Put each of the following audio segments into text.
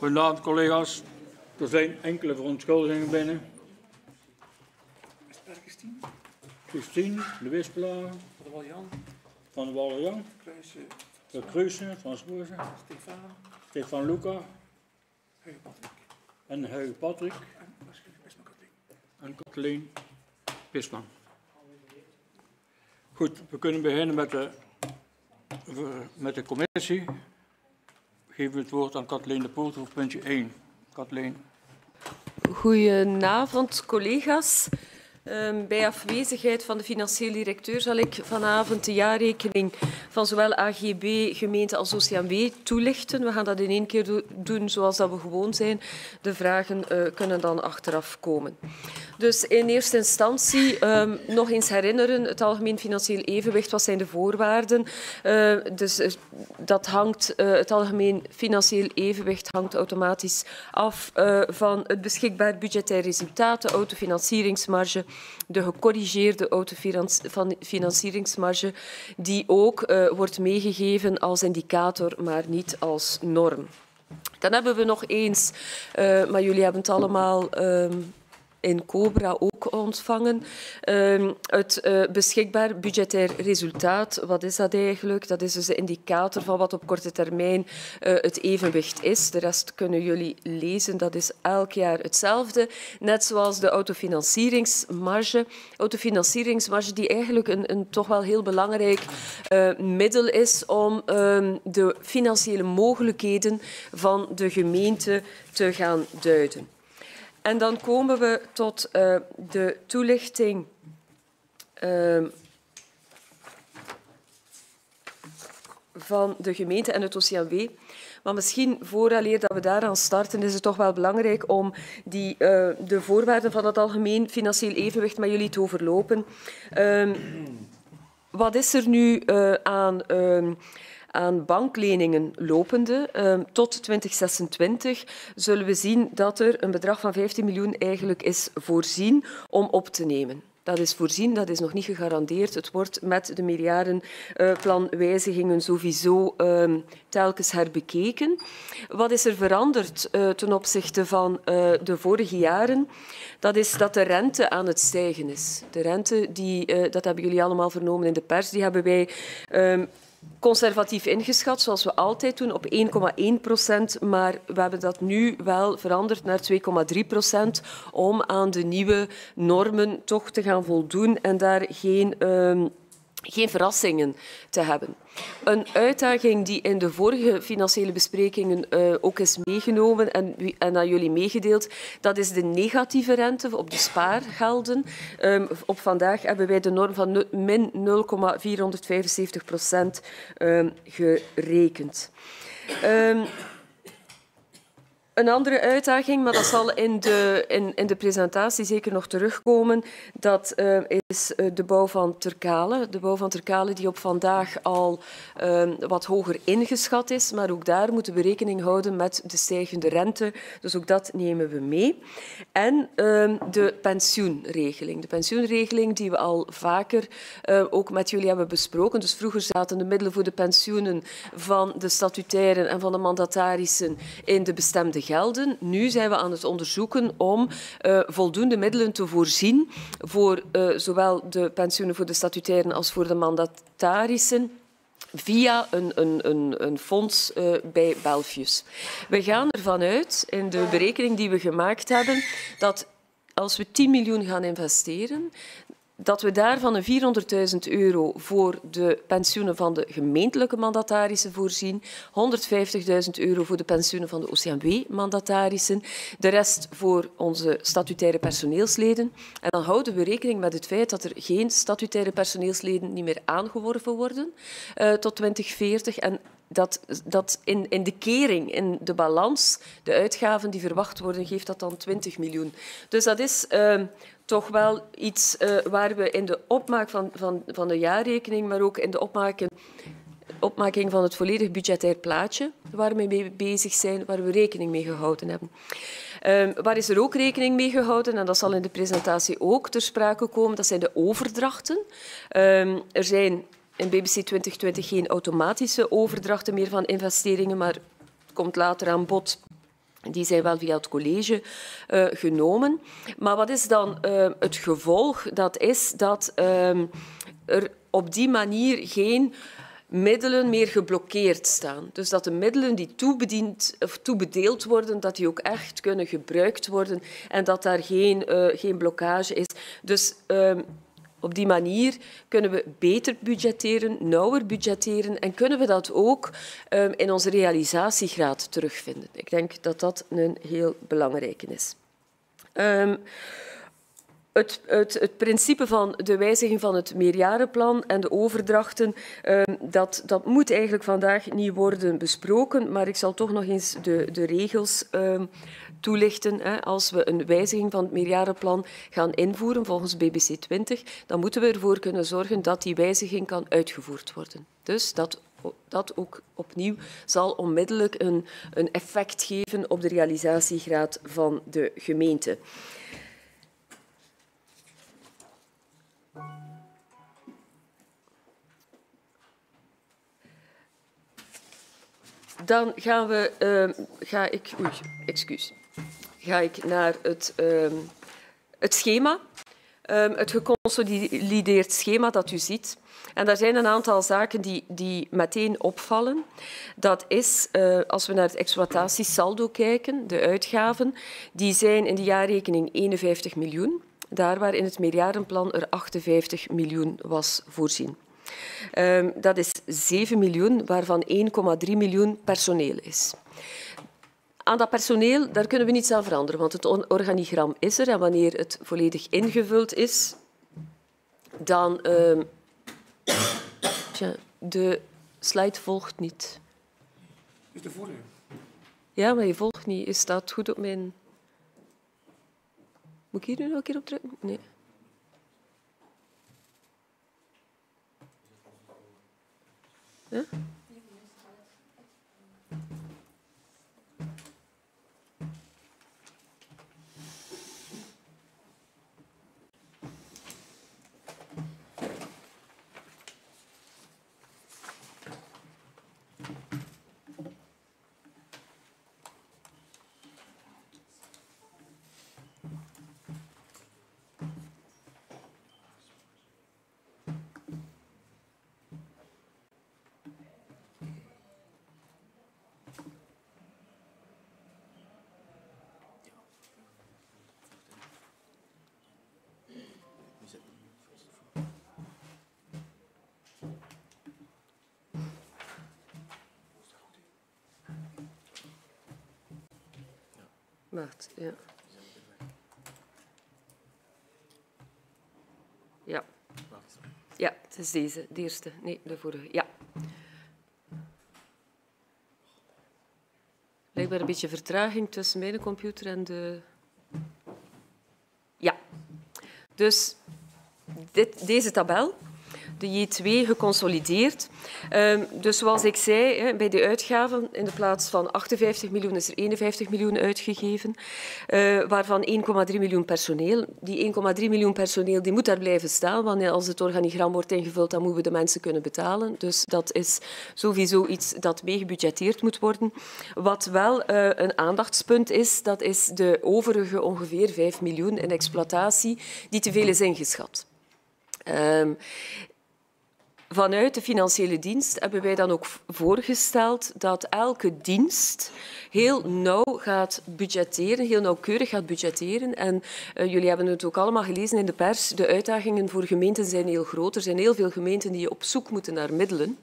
Goedenavond collega's. Er zijn enkele verontschuldigingen binnen. Christine, de Wispelaar, Van de Waljan, Van de Kruijsen, de Kruisen, Van Spoorzen, Stefan, Stefan Luca Hugo Patrick en Huig Patrick en waarschijnlijk Kathleen. en Kathleen Pisman. Goed, we kunnen beginnen met de, met de commissie. Geef het woord aan Kathleen de Poort voor puntje 1. Kathleen. Goedenavond, collega's. Um, bij afwezigheid van de financieel directeur zal ik vanavond de jaarrekening van zowel AGB, gemeente als OCMW toelichten. We gaan dat in één keer do doen zoals dat we gewoon zijn. De vragen uh, kunnen dan achteraf komen. Dus in eerste instantie um, nog eens herinneren, het algemeen financieel evenwicht, wat zijn de voorwaarden? Uh, dus uh, dat hangt, uh, het algemeen financieel evenwicht hangt automatisch af van het beschikbaar budgetair resultaat, de autofinancieringsmarge, de gecorrigeerde autofinancieringsmarge, die ook wordt meegegeven als indicator, maar niet als norm. Dan hebben we nog eens, maar jullie hebben het allemaal um, in Cobra ook ontvangen. Um, het uh, beschikbaar budgetair resultaat, wat is dat eigenlijk? Dat is dus de indicator van wat op korte termijn uh, het evenwicht is. De rest kunnen jullie lezen, dat is elk jaar hetzelfde. Net zoals de autofinancieringsmarge. Autofinancieringsmarge die eigenlijk een, een toch wel heel belangrijk uh, middel is om um, de financiële mogelijkheden van de gemeente te gaan duiden. En dan komen we tot uh, de toelichting uh, van de gemeente en het OCMW. Maar misschien vooraleer dat we daaraan starten, is het toch wel belangrijk om die, uh, de voorwaarden van het algemeen financieel evenwicht met jullie te overlopen. Uh, wat is er nu uh, aan aan bankleningen lopende. Um, tot 2026 zullen we zien dat er een bedrag van 15 miljoen eigenlijk is voorzien om op te nemen. Dat is voorzien, dat is nog niet gegarandeerd. Het wordt met de meerjarenplanwijzigingen uh, sowieso uh, telkens herbekeken. Wat is er veranderd uh, ten opzichte van uh, de vorige jaren? Dat is dat de rente aan het stijgen is. De rente, die, uh, dat hebben jullie allemaal vernomen in de pers, die hebben wij um, conservatief ingeschat, zoals we altijd doen, op 1,1 procent. Maar we hebben dat nu wel veranderd naar 2,3 procent om aan de nieuwe normen toch te gaan voldoen en daar geen... Uh, geen verrassingen te hebben. Een uitdaging die in de vorige financiële besprekingen uh, ook is meegenomen en, en aan jullie meegedeeld, dat is de negatieve rente op de spaargelden. Um, op vandaag hebben wij de norm van min 0,475 procent um, gerekend. Um, een andere uitdaging, maar dat zal in de, in, in de presentatie zeker nog terugkomen, dat uh, is uh, de bouw van Terkale. De bouw van Terkale die op vandaag al uh, wat hoger ingeschat is, maar ook daar moeten we rekening houden met de stijgende rente. Dus ook dat nemen we mee. En de pensioenregeling. De pensioenregeling die we al vaker ook met jullie hebben besproken. Dus vroeger zaten de middelen voor de pensioenen van de statutairen en van de mandatarissen in de bestemde gelden. Nu zijn we aan het onderzoeken om uh, voldoende middelen te voorzien voor uh, zowel de pensioenen voor de statutairen als voor de mandatarissen via een, een, een, een fonds uh, bij Belfius. We gaan ervan uit, in de berekening die we gemaakt hebben, dat als we 10 miljoen gaan investeren, dat we daarvan een 400.000 euro voor de pensioenen van de gemeentelijke mandatarissen voorzien, 150.000 euro voor de pensioenen van de OCMW-mandatarissen, de rest voor onze statutaire personeelsleden. En dan houden we rekening met het feit dat er geen statutaire personeelsleden niet meer aangeworven worden uh, tot 2040 en dat, dat in, in de kering, in de balans, de uitgaven die verwacht worden, geeft dat dan 20 miljoen. Dus dat is uh, toch wel iets uh, waar we in de opmaak van, van, van de jaarrekening, maar ook in de opmaking, opmaking van het volledig budgetair plaatje waar we mee bezig zijn, waar we rekening mee gehouden hebben. Um, waar is er ook rekening mee gehouden, en dat zal in de presentatie ook ter sprake komen, dat zijn de overdrachten. Um, er zijn in BBC 2020 geen automatische overdrachten meer van investeringen, maar het komt later aan bod Die zijn wel via het college uh, genomen. Maar wat is dan uh, het gevolg? Dat is dat uh, er op die manier geen middelen meer geblokkeerd staan. Dus dat de middelen die toebediend, of toebedeeld worden, dat die ook echt kunnen gebruikt worden en dat daar geen, geen blokkage is. Dus ehm, op die manier kunnen we beter budgetteren, nauwer budgetteren en kunnen we dat ook um, in onze realisatiegraad terugvinden. Ik denk dat dat een heel belangrijke is. Um, het, het, het, principe van de wijziging van het meerjarenplan en de overdrachten, um, dat, dat moet eigenlijk vandaag niet worden besproken, maar ik zal toch nog eens de, de regels toelichten. Hè. Als we een wijziging van het meerjarenplan gaan invoeren volgens BBC 20, dan moeten we ervoor kunnen zorgen dat die wijziging kan uitgevoerd worden. Dus dat dat ook opnieuw zal onmiddellijk een, een effect geven op de realisatiegraad van de gemeente. Dan gaan we, uh, ga ik, oei, excuus, ga ik naar het, uh, het schema, um, het geconsolideerd schema dat u ziet. En daar zijn een aantal zaken die, die meteen opvallen. Dat is, uh, als we naar het exploitatiesaldo kijken, de uitgaven, die zijn in de jaarrekening 51 miljoen. Daar waar in het meerjarenplan er 58 miljoen was voorzien. Um, dat is 7 miljoen, waarvan 1,3 miljoen personeel is. Aan dat personeel daar kunnen we niets aan veranderen, want het organigram is er en wanneer het volledig ingevuld is, dan... Um, tja, de slide volgt niet. Is de vorige? Ja, maar je volgt niet. Is dat goed op mijn... Moet ik hier nu nog een keer op drukken? Nee. Ja? Wacht, ja. Ja. Ja, het is deze, de eerste. Nee, de vorige. Ja. Blijkbaar een beetje vertraging tussen mijn computer en de... Ja. Dus dit, deze tabel de J2 geconsolideerd. Um, dus zoals ik zei, bij de uitgaven in de plaats van 58 miljoen is er 51 miljoen uitgegeven, uh, waarvan 1,3 miljoen personeel. Die 1,3 miljoen personeel die moet daar blijven staan, want als het organigram wordt ingevuld, dan moeten we de mensen kunnen betalen. Dus dat is sowieso iets dat meegebudgeteerd moet worden. Wat wel uh, een aandachtspunt is, dat is de overige ongeveer 5 miljoen in exploitatie die te veel is ingeschat. Um, Vanuit de financiële dienst hebben wij dan ook voorgesteld dat elke dienst heel nauw gaat budgetteren, heel nauwkeurig gaat budgetteren. En uh, jullie hebben het ook allemaal gelezen in de pers. De uitdagingen voor gemeenten zijn heel groot. Er zijn heel veel gemeenten die op zoek moeten naar middelen.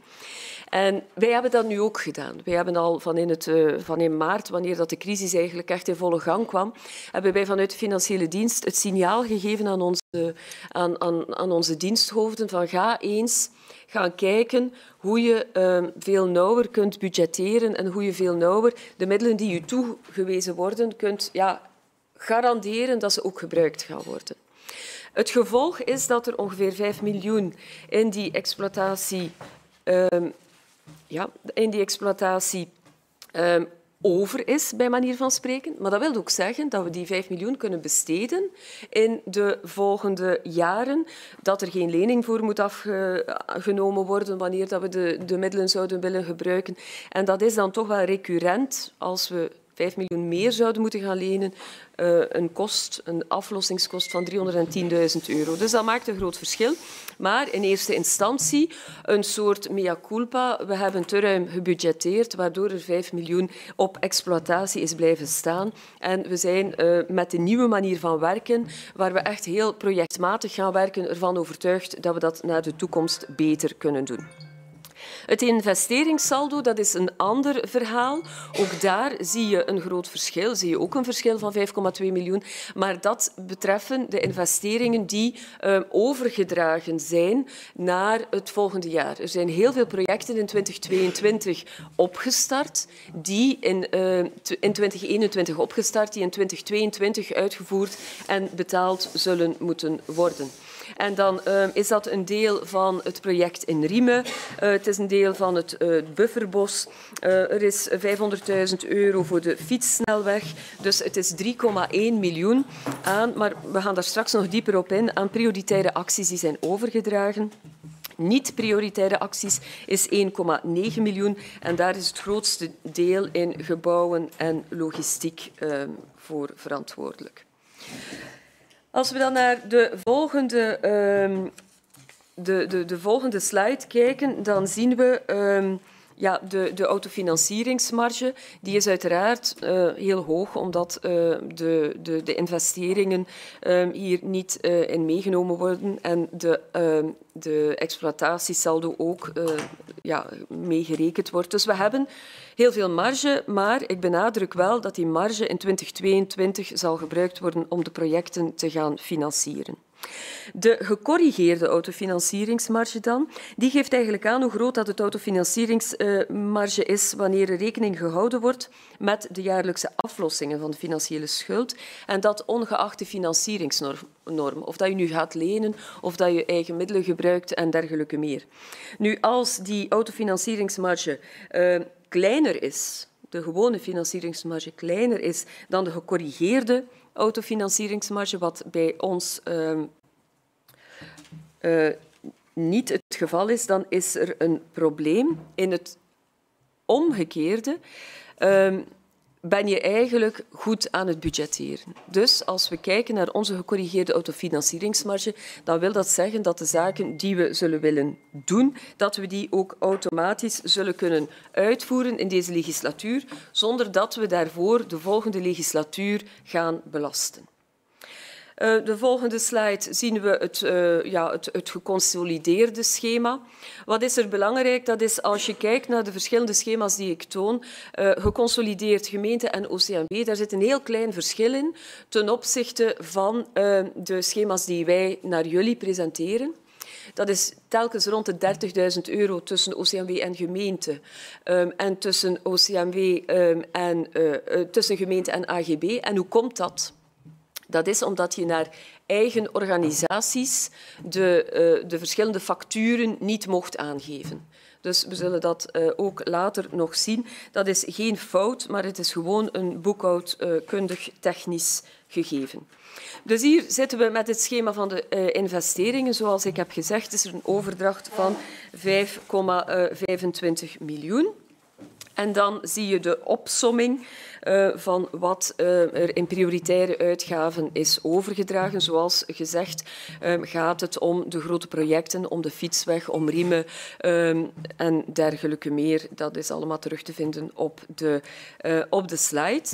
En wij hebben dat nu ook gedaan. Wij hebben al van in, het, uh, van in maart, wanneer dat de crisis eigenlijk echt in volle gang kwam, hebben wij vanuit de financiële dienst het signaal gegeven aan onze, aan, aan, aan onze diensthoofden van ga eens gaan kijken hoe je uh, veel nauwer kunt budgetteren en hoe je veel nauwer de middelen die je toegewezen worden kunt ja, garanderen dat ze ook gebruikt gaan worden. Het gevolg is dat er ongeveer 5 miljoen in die exploitatie, um, ja, in die exploitatie um, over is, bij manier van spreken. Maar dat wil ook zeggen dat we die 5 miljoen kunnen besteden in de volgende jaren. Dat er geen lening voor moet afgenomen worden wanneer dat we de, de middelen zouden willen gebruiken. En dat is dan toch wel recurrent als we 5 miljoen meer zouden moeten gaan lenen, uh, een kost, een aflossingskost van 310.000 euro. Dus dat maakt een groot verschil. Maar in eerste instantie een soort mea culpa. We hebben te ruim gebudgeteerd, waardoor er 5 miljoen op exploitatie is blijven staan. En we zijn uh, met de nieuwe manier van werken, waar we echt heel projectmatig gaan werken, ervan overtuigd dat we dat naar de toekomst beter kunnen doen. Het investeringssaldo dat is een ander verhaal. Ook daar zie je een groot verschil. Zie je ook een verschil van 5,2 miljoen. Maar dat betreffen de investeringen die uh, overgedragen zijn naar het volgende jaar. Er zijn heel veel projecten in 2022 opgestart, die in, uh, in 2021 opgestart, die in 2022 uitgevoerd en betaald zullen moeten worden. En dan uh, is dat een deel van het project in Riemen. Uh, het is een deel van het uh, bufferbos. er is 500.000 euro voor de fietssnelweg. Dus het is 3,1 miljoen aan, maar we gaan daar straks nog dieper op in, aan prioritaire acties die zijn overgedragen. Niet-prioritaire acties is 1,9 miljoen en daar is het grootste deel in gebouwen en logistiek uh, voor verantwoordelijk. Als we dan naar de volgende, um, de, de, de volgende slide kijken, dan zien we um, ja, de, de autofinancieringsmarge. Die is uiteraard uh, heel hoog, omdat uh, de, de, de investeringen um, hier niet uh, in meegenomen worden en de, de exploitatiesaldo ook ja, meegerekend wordt. Dus we hebben heel veel marge, maar ik benadruk wel dat die marge in 2022 zal gebruikt worden om de projecten te gaan financieren. De gecorrigeerde autofinancieringsmarge dan, die geeft eigenlijk aan hoe groot dat het autofinancieringsmarge is wanneer er rekening gehouden wordt met de jaarlijkse aflossingen van de financiële schuld en dat ongeacht de financieringsnorm, of dat je nu gaat lenen of dat je eigen middelen gebruikt en dergelijke meer. Nu, als die autofinancieringsmarge uh, kleiner is, de gewone financieringsmarge kleiner is dan de gecorrigeerde autofinancieringsmarge, wat bij ons uh, uh, niet het geval is, dan is er een probleem. In het omgekeerde uh, ben je eigenlijk goed aan het budgetteren. Dus als we kijken naar onze gecorrigeerde autofinancieringsmarge, dan wil dat zeggen dat de zaken die we zullen willen doen, dat we die ook automatisch zullen kunnen uitvoeren in deze legislatuur, zonder dat we daarvoor de volgende legislatuur gaan belasten. Uh, de volgende slide zien we het, uh, ja, het, het, geconsolideerde schema. Wat is er belangrijk? Dat is als je kijkt naar de verschillende schema's die ik toon, uh, geconsolideerd gemeente en OCMW, daar zit een heel klein verschil in ten opzichte van de schema's die wij naar jullie presenteren. Dat is telkens rond de 30.000 euro tussen OCMW en gemeente um, en tussen OCMW um, en tussen gemeente en AGB. En hoe komt dat? Dat is omdat je naar eigen organisaties de, uh, de verschillende facturen niet mocht aangeven. Dus we zullen dat uh, ook later nog zien. Dat is geen fout, maar het is gewoon een boekhoudkundig technisch gegeven. Dus hier zitten we met het schema van de investeringen. Zoals ik heb gezegd, is er een overdracht van 5,25 miljoen. En dan zie je de opsomming uh, van wat uh, er in prioritaire uitgaven is overgedragen. Zoals gezegd um, gaat het om de grote projecten, om de fietsweg, om riemen um, en dergelijke meer. Dat is allemaal terug te vinden op de, uh, op de slide.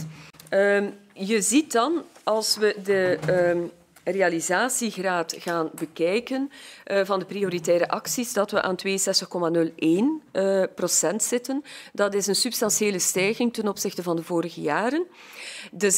Um, je ziet dan, als we de realisatiegraad gaan bekijken uh, van de prioritaire acties, dat we aan 62,01 uh, procent zitten. Dat is een substantiële stijging ten opzichte van de vorige jaren. De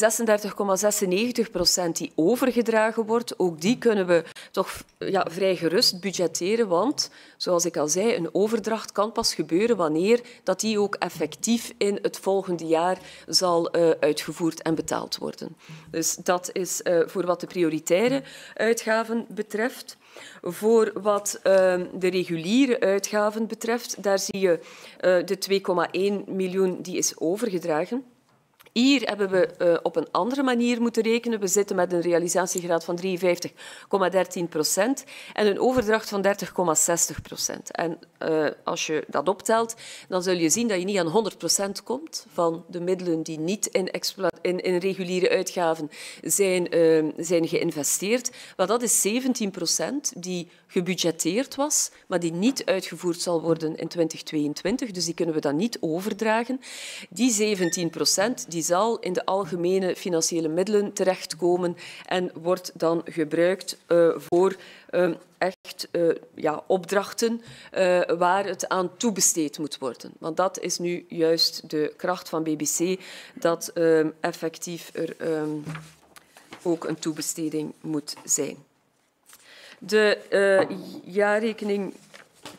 36,96 procent die overgedragen wordt, ook die kunnen we toch ja, vrij gerust budgetteren, want, zoals ik al zei, een overdracht kan pas gebeuren wanneer dat die ook effectief in het volgende jaar zal uitgevoerd en betaald worden. Dus dat is voor wat de uitgaven betreft. Voor wat uh, de reguliere uitgaven betreft, daar zie je uh, de 2,1 miljoen die is overgedragen. Hier hebben we uh, op een andere manier moeten rekenen. We zitten met een realisatiegraad van 53,13 procent en een overdracht van 30,60 procent. En uh, als je dat optelt, dan zul je zien dat je niet aan 100 procent komt van de middelen die niet in, in, reguliere uitgaven zijn, uh, zijn geïnvesteerd. Maar dat is 17 procent die gebudgeteerd was, maar die niet uitgevoerd zal worden in 2022. Dus die kunnen we dan niet overdragen. Die 17 procent die zal in de algemene financiële middelen terechtkomen en wordt dan gebruikt uh, voor uh, echt uh, ja, opdrachten uh, waar het aan toebesteed moet worden. Want dat is nu juist de kracht van BBC, dat uh, effectief er um, ook een toebesteding moet zijn. De jaarrekening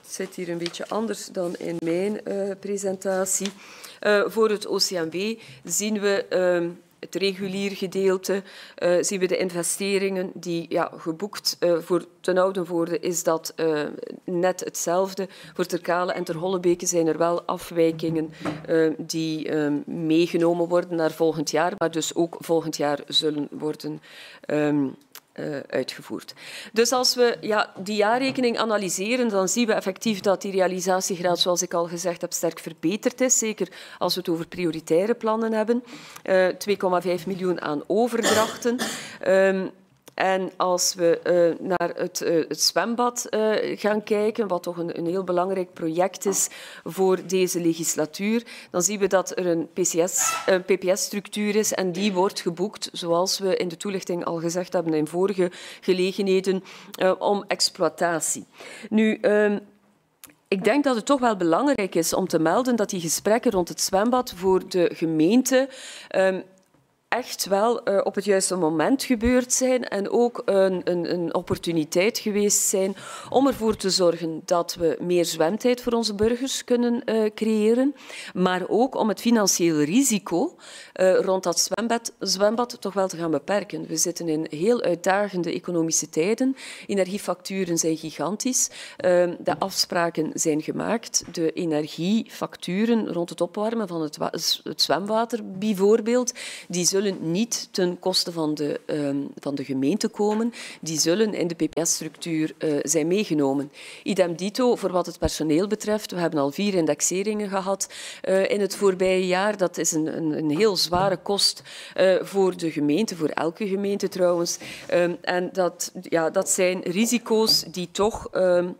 zit hier een beetje anders dan in mijn presentatie. Uh, voor het OCMW zien we uh, het regulier gedeelte, uh, zien we de investeringen die ja, geboekt uh, voor ten oude worden, is dat net hetzelfde. Voor Terkale en Ter Hollebeke zijn er wel afwijkingen die meegenomen worden naar volgend jaar, maar dus ook volgend jaar zullen worden uh, uitgevoerd. Dus als we ja, die jaarrekening analyseren, dan zien we effectief dat die realisatiegraad, zoals ik al gezegd heb, sterk verbeterd is. Zeker als we het over prioritaire plannen hebben. Uh, 2,5 miljoen aan overdrachten. Um, en als we uh, naar het, uh, het zwembad uh, gaan kijken, wat toch een, een, heel belangrijk project is voor deze legislatuur, dan zien we dat er een, een PPS-structuur is en die wordt geboekt, zoals we in de toelichting al gezegd hebben in vorige gelegenheden, om exploitatie. Nu, um, ik denk dat het toch wel belangrijk is om te melden dat die gesprekken rond het zwembad voor de gemeente um, echt wel uh, op het juiste moment gebeurd zijn en ook een, een, een, opportuniteit geweest zijn om ervoor te zorgen dat we meer zwemtijd voor onze burgers kunnen uh, creëren, maar ook om het financiële risico rond dat zwembad, zwembad toch wel te gaan beperken. We zitten in heel uitdagende economische tijden. Energiefacturen zijn gigantisch. de afspraken zijn gemaakt. De energiefacturen rond het opwarmen van het, zwemwater bijvoorbeeld, die zullen niet ten koste van de, um, van de gemeente komen. Die zullen in de PPS-structuur uh, zijn meegenomen. Idem dito voor wat het personeel betreft. We hebben al vier indexeringen gehad uh, in het voorbije jaar. Dat is een, een, een heel zware kost uh, voor de gemeente, voor elke gemeente trouwens. Um, en dat, ja, dat zijn risico's die toch... Um,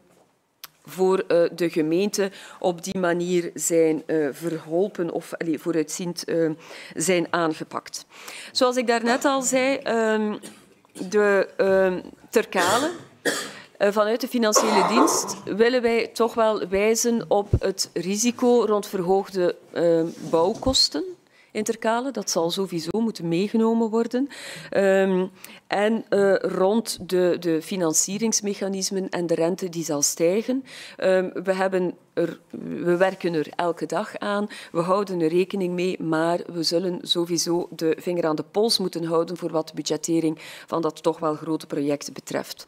voor uh, de gemeente op die manier zijn uh, verholpen of allee, vooruitziend uh, zijn aangepakt. Zoals ik daarnet al zei, de Terkalen vanuit de financiële dienst willen wij toch wel wijzen op het risico rond verhoogde bouwkosten Dat zal sowieso moeten meegenomen worden. Um, en uh, rond de, de financieringsmechanismen en de rente die zal stijgen. Um, we hebben er, we werken er elke dag aan, we houden er rekening mee, maar we zullen sowieso de vinger aan de pols moeten houden voor wat de budgettering van dat toch wel grote project betreft.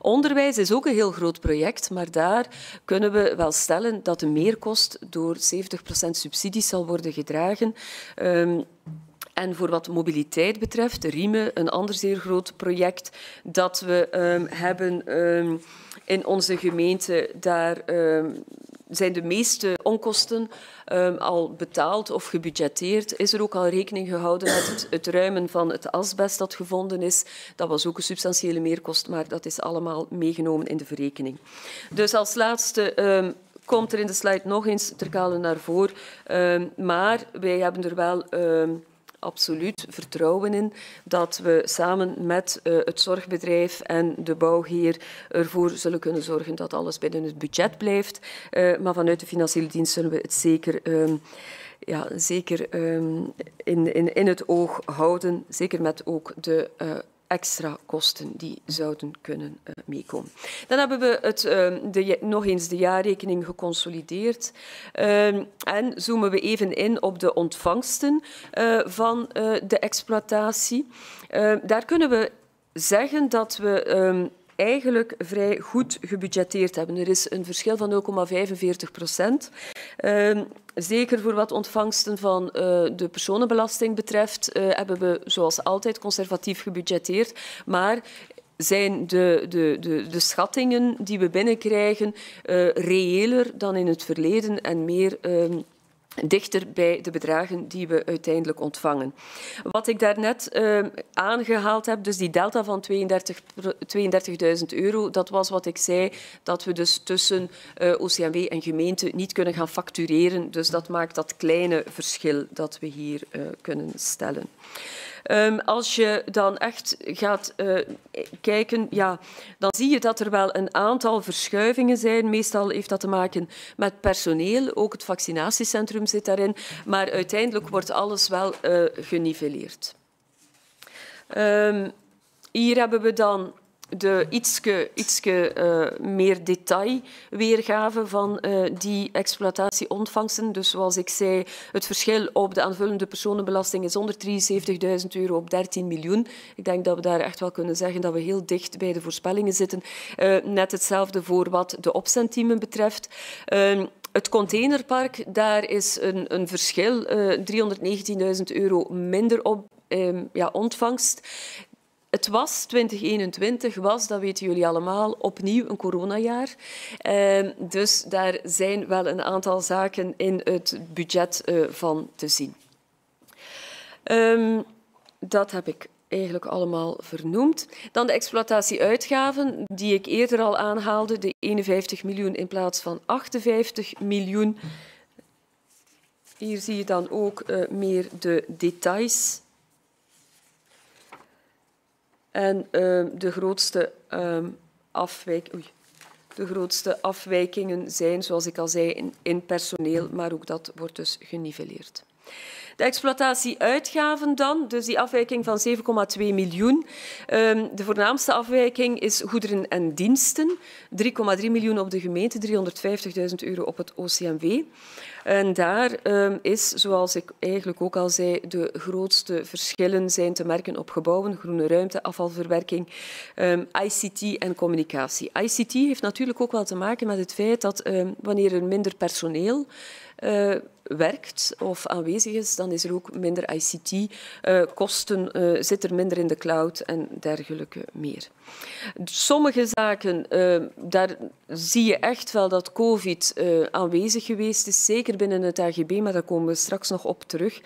Onderwijs is ook een heel groot project, maar daar kunnen we wel stellen dat de meerkost door 70% subsidies zal worden gedragen. Um, en voor wat mobiliteit betreft, Riemen, een ander zeer groot project dat we um, hebben um, in onze gemeente, daar zijn de meeste onkosten um, al betaald of gebudgeteerd. Is er ook al rekening gehouden met het, het ruimen van het asbest dat gevonden is. Dat was ook een substantiële meerkost, maar dat is allemaal meegenomen in de verrekening. Dus als laatste um, komt er in de slide nog eens Terkalen naar voren. Um, maar wij hebben er wel... Absoluut vertrouwen in dat we samen met uh, het zorgbedrijf en de bouwheer ervoor zullen kunnen zorgen dat alles binnen het budget blijft. Uh, maar vanuit de financiële dienst zullen we het zeker, um, ja, zeker um, in, in, in het oog houden. Zeker met ook de uh, extra kosten die zouden kunnen uh, meekomen. Dan hebben we het, uh, de, nog eens de jaarrekening geconsolideerd uh, en zoomen we even in op de ontvangsten uh, van uh, de exploitatie. Uh, daar kunnen we zeggen dat we eigenlijk vrij goed gebudgeteerd hebben. Er is een verschil van 0,45 procent. Uh, zeker voor wat ontvangsten van uh, de personenbelasting betreft, uh, hebben we zoals altijd conservatief gebudgeteerd. Maar zijn de, de, de, de schattingen die we binnenkrijgen uh, reëler dan in het verleden en meer uh, dichter bij de bedragen die we uiteindelijk ontvangen. Wat ik daarnet uh, aangehaald heb, dus die delta van 32.000 euro, dat was wat ik zei, dat we dus tussen uh, OCMW en gemeente niet kunnen gaan factureren. Dus dat maakt dat kleine verschil dat we hier uh, kunnen stellen. Um, als je dan echt gaat uh, kijken, ja, dan zie je dat er wel een aantal verschuivingen zijn. Meestal heeft dat te maken met personeel. Ook het vaccinatiecentrum zit daarin. Maar uiteindelijk wordt alles wel uh, geniveleerd. Um, hier hebben we dan de ietske, ietske uh, meer detailweergave van uh, die exploitatieontvangsten. Dus zoals ik zei, het verschil op de aanvullende personenbelasting is 173.000 euro op 13 miljoen. Ik denk dat we daar echt wel kunnen zeggen dat we heel dicht bij de voorspellingen zitten. Uh, net hetzelfde voor wat de opzendteamen betreft. Uh, het containerpark, daar is een, een verschil, uh, 319.000 euro minder op um, ja, ontvangst. Het was 2021, was, dat weten jullie allemaal, opnieuw een coronajaar. Uh, dus daar zijn wel een aantal zaken in het budget uh, van te zien. Um, dat heb ik eigenlijk allemaal vernoemd. Dan de exploitatieuitgaven, die ik eerder al aanhaalde, de 51 miljoen in plaats van 58 miljoen. Hier zie je dan ook uh, meer de details en uh, de, grootste, uh, afwijk, oei, de grootste afwijkingen zijn, zoals ik al zei, in personeel, maar ook dat wordt dus geniveleerd. De exploitatieuitgaven dan, dus die afwijking van 7,2 miljoen. Um, de voornaamste afwijking is goederen en diensten. 3,3 miljoen op de gemeente, 350.000 euro op het OCMW. En daar um, is, zoals ik eigenlijk ook al zei, de grootste verschillen zijn te merken op gebouwen, groene ruimte, afvalverwerking, um, ICT en communicatie. ICT heeft natuurlijk ook wel te maken met het feit dat wanneer er minder personeel uh, werkt of aanwezig is, dan is er ook minder ICT-kosten, uh, uh, zit er minder in de cloud en dergelijke meer. Sommige zaken, daar zie je echt wel dat COVID aanwezig geweest is, zeker binnen het AGB, maar daar komen we straks nog op terug.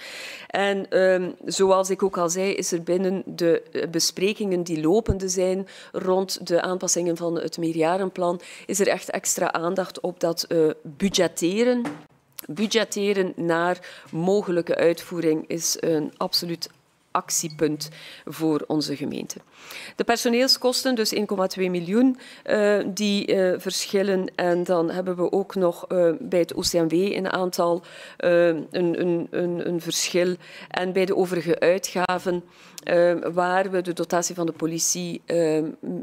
En uh, zoals ik ook al zei, is er binnen de besprekingen die lopende zijn rond de aanpassingen van het meerjarenplan, is er echt extra aandacht op dat budgetteren budgetteren naar mogelijke uitvoering is een absoluut actiepunt voor onze gemeente. De personeelskosten, dus 1,2 miljoen, uh, die uh, verschillen. En dan hebben we ook nog uh, bij het OCMW een aantal een, een, een, een, verschil. En bij de overige uitgaven, waar we de dotatie van de politie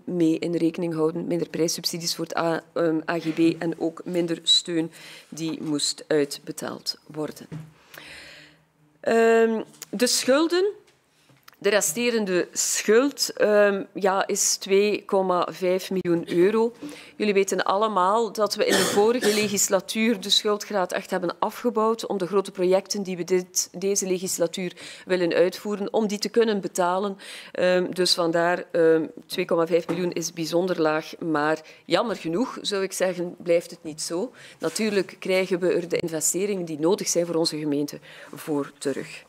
mee in rekening houden, minder prijssubsidies voor het AGB en ook minder steun die moest uitbetaald worden. De schulden de resterende schuld um, ja, is 2,5 miljoen euro. Jullie weten allemaal dat we in de vorige legislatuur de schuldgraad echt hebben afgebouwd om de grote projecten die we dit, deze legislatuur willen uitvoeren, om die te kunnen betalen. Um, dus vandaar um, 2,5 miljoen is bijzonder laag, maar jammer genoeg, zou ik zeggen, blijft het niet zo. Natuurlijk krijgen we er de investeringen die nodig zijn voor onze gemeente voor terug.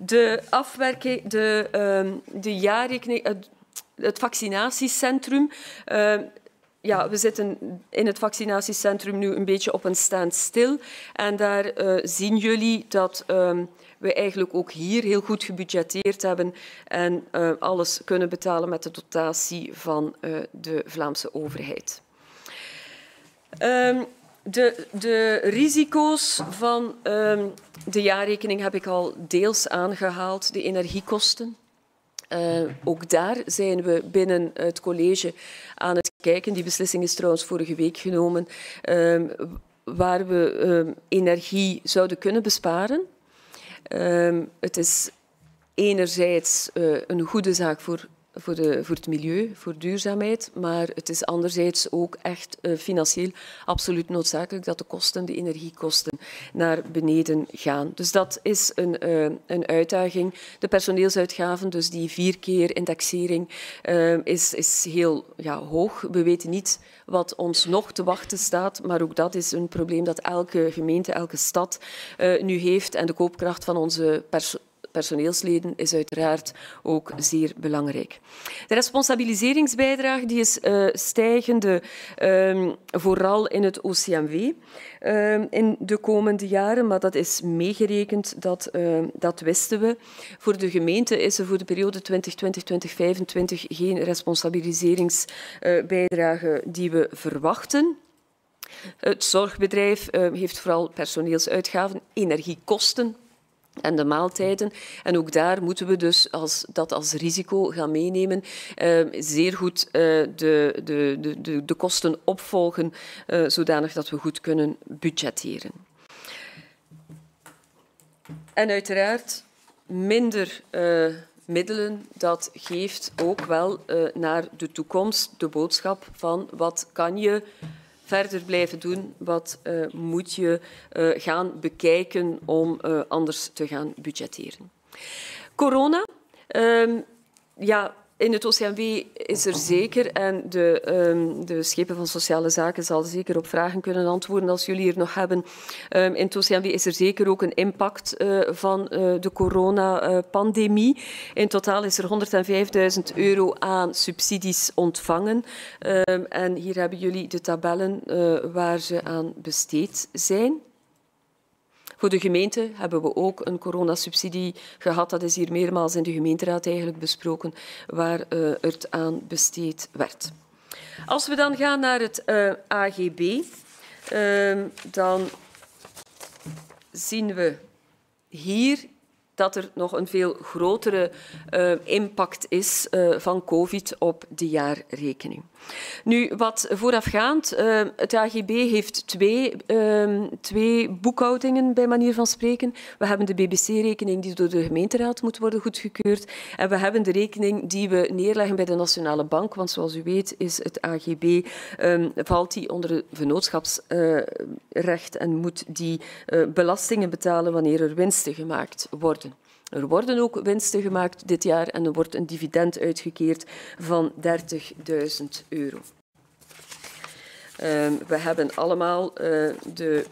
De afwerking, de, uh, de jaarrekening, het, het vaccinatiecentrum. Uh, ja, we zitten in het vaccinatiecentrum nu een beetje op een standstil. En daar uh, zien jullie dat um, we eigenlijk ook hier heel goed gebudgeteerd hebben en uh, alles kunnen betalen met de dotatie van uh, de Vlaamse overheid. Um, de, de risico's van um, de jaarrekening heb ik al deels aangehaald. De energiekosten. Uh, ook daar zijn we binnen het college aan het kijken. Die beslissing is trouwens vorige week genomen. Uh, waar we uh, energie zouden kunnen besparen. het is enerzijds een goede zaak voor voor, de, voor het milieu, voor duurzaamheid. Maar het is anderzijds ook echt uh, financieel absoluut noodzakelijk dat de kosten, de energiekosten, naar beneden gaan. Dus dat is een, uh, een uitdaging. De personeelsuitgaven, dus die vier keer indexering, uh, is, is heel ja, hoog. We weten niet wat ons nog te wachten staat, maar ook dat is een probleem dat elke gemeente, elke stad nu heeft. En de koopkracht van onze personeel personeelsleden is uiteraard ook zeer belangrijk. De responsabiliseringsbijdrage die is uh, stijgende, um, vooral in het OCMW uh, in de komende jaren, maar dat is meegerekend, dat, uh, dat wisten we. Voor de gemeente is er voor de periode 2020-2025 geen responsabiliseringsbijdrage die we verwachten. Het zorgbedrijf heeft vooral personeelsuitgaven, energiekosten en de maaltijden. En ook daar moeten we dus als, dat als risico gaan meenemen. Uh, zeer goed uh, de, de, de, de, kosten opvolgen, uh, zodanig dat we goed kunnen budgetteren. En uiteraard minder middelen, dat geeft ook wel naar de toekomst de boodschap van wat kan je verder blijven doen? Wat uh, moet je uh, gaan bekijken om uh, anders te gaan budgetteren? Corona. Um, ja, in het OCMW is er zeker, en de, um, de schepen van sociale zaken zal zeker op vragen kunnen antwoorden als jullie er nog hebben. Um, in het OCMW is er zeker ook een impact uh, van uh, de coronapandemie. In totaal is er 105.000 euro aan subsidies ontvangen. Um, en hier hebben jullie de tabellen uh, waar ze aan besteed zijn. Voor de gemeente hebben we ook een coronasubsidie gehad. Dat is hier meermaals in de gemeenteraad eigenlijk besproken, waar uh, het aan besteed werd. Als we dan gaan naar het uh, AGB, uh, dan zien we hier dat er nog een veel grotere uh, impact is van COVID op de jaarrekening. Nu, wat voorafgaand, uh, het AGB heeft twee, twee boekhoudingen bij manier van spreken. We hebben de BBC-rekening die door de gemeenteraad moet worden goedgekeurd en we hebben de rekening die we neerleggen bij de Nationale Bank, want zoals u weet is het AGB, um, valt die onder het vennootschapsrecht en moet die belastingen betalen wanneer er winsten gemaakt worden. Er worden ook winsten gemaakt dit jaar en er wordt een dividend uitgekeerd van 30.000 euro. Uh, we hebben allemaal uh, de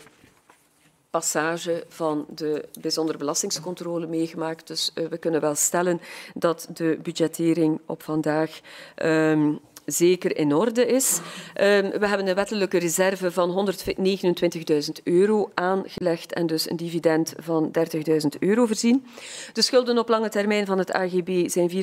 passage van de bijzondere belastingscontrole meegemaakt. Dus uh, we kunnen wel stellen dat de budgettering op vandaag um, zeker in orde is. Um, we hebben een wettelijke reserve van 129.000 euro aangelegd en dus een dividend van 30.000 euro voorzien. De schulden op lange termijn van het AGB zijn 4,7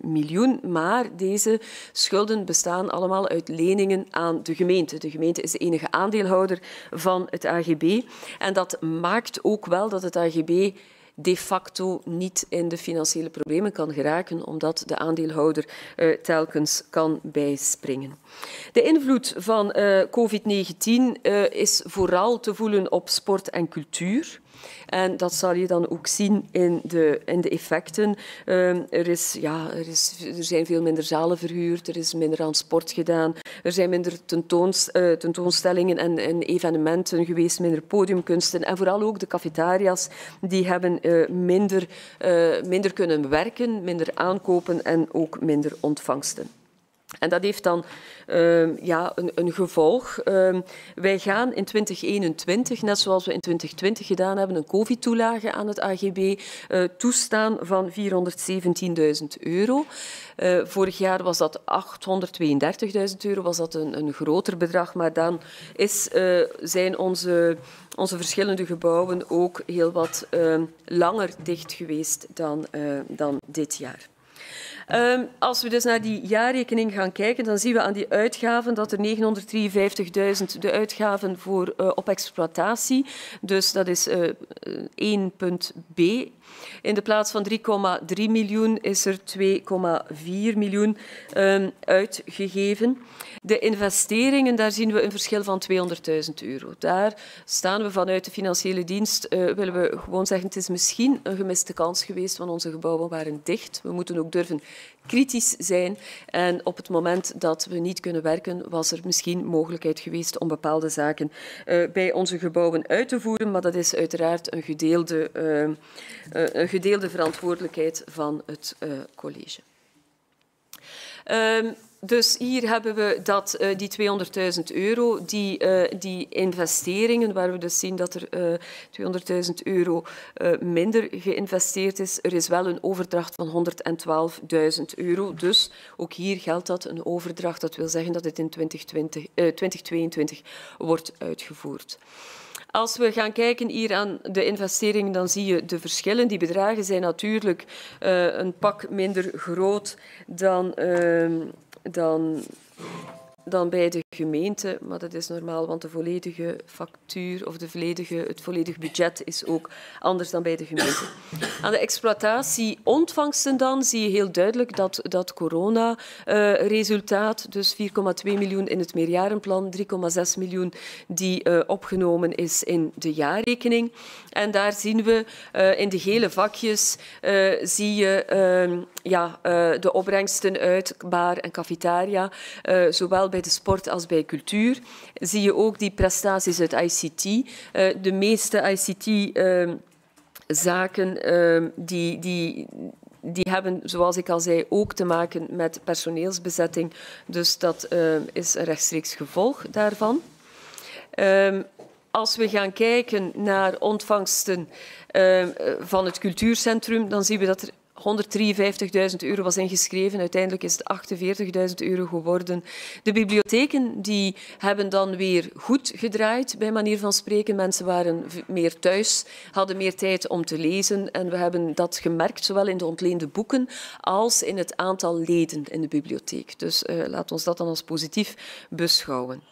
miljoen, maar deze schulden bestaan allemaal uit leningen aan de gemeente. De gemeente is de enige aandeelhouder van het AGB en dat maakt ook wel dat het AGB de facto niet in de financiële problemen kan geraken, omdat de aandeelhouder uh, telkens kan bijspringen. De invloed van uh, COVID-19 uh, is vooral te voelen op sport en cultuur. En dat zal je dan ook zien in de, in de effecten. Um, er, is, ja, er, is, er zijn veel minder zalen verhuurd, er is minder aan sport gedaan, er zijn minder tentoons, uh, tentoonstellingen en, en, evenementen geweest, minder podiumkunsten. En vooral ook de cafetaria's, die hebben uh, minder, uh, minder kunnen werken, minder aankopen en ook minder ontvangsten. En dat heeft dan uh, ja, een, een gevolg. Uh, wij gaan in 2021, net zoals we in 2020 gedaan hebben, een COVID-toelage aan het AGB uh, toestaan van 417.000 euro. Uh, vorig jaar was dat 832.000 euro, was dat een, een groter bedrag. Maar dan is, uh, zijn onze, onze verschillende gebouwen ook heel wat uh, langer dicht geweest dan, dan dit jaar. Um, als we dus naar die jaarrekening gaan kijken, dan zien we aan die uitgaven dat er 953.000 de uitgaven voor uh, op exploitatie, dus dat is uh, 1 punt B. In de plaats van 3,3 miljoen is er 2,4 miljoen um, uitgegeven. De investeringen, daar zien we een verschil van 200.000 euro. Daar staan we vanuit de financiële dienst, uh, willen we gewoon zeggen, het is misschien een gemiste kans geweest, want onze gebouwen waren dicht. We moeten ook durven kritisch zijn. En op het moment dat we niet kunnen werken, was er misschien mogelijkheid geweest om bepaalde zaken uh, bij onze gebouwen uit te voeren. Maar dat is uiteraard een gedeelde, uh, uh, een gedeelde verantwoordelijkheid van het college. Um, dus hier hebben we dat, uh, die 200.000 euro, die, uh, die investeringen, waar we dus zien dat er uh, 200.000 euro minder geïnvesteerd is. Er is wel een overdracht van 112.000 euro. Dus ook hier geldt dat een overdracht. Dat wil zeggen dat het in 2020, 2022 wordt uitgevoerd. Als we gaan kijken hier aan de investeringen, dan zie je de verschillen. Die bedragen zijn natuurlijk uh, een pak minder groot dan, uh, dan dan bij de gemeente, maar dat is normaal, want de volledige factuur of de volledige, het volledige budget is ook anders dan bij de gemeente. Aan de exploitatieontvangsten dan zie je heel duidelijk dat dat corona-resultaat, uh, dus 4,2 miljoen in het meerjarenplan, 3,6 miljoen die uh, opgenomen is in de jaarrekening. En daar zien we uh, in de gele vakjes, zie je ja, de opbrengsten uit bar en cafetaria, zowel bij de sport als bij cultuur. Zie je ook die prestaties uit ICT. Uh, de meeste ICT-zaken uh, uh, die, die, die hebben, zoals ik al zei, ook te maken met personeelsbezetting. Dus dat is een rechtstreeks gevolg daarvan. Als we gaan kijken naar ontvangsten van het cultuurcentrum, dan zien we dat er 153.000 euro was ingeschreven. Uiteindelijk is het 48.000 euro geworden. De bibliotheken die hebben dan weer goed gedraaid, bij manier van spreken. Mensen waren meer thuis, hadden meer tijd om te lezen. En we hebben dat gemerkt, zowel in de ontleende boeken als in het aantal leden in de bibliotheek. Dus uh, laat ons dat dan als positief beschouwen.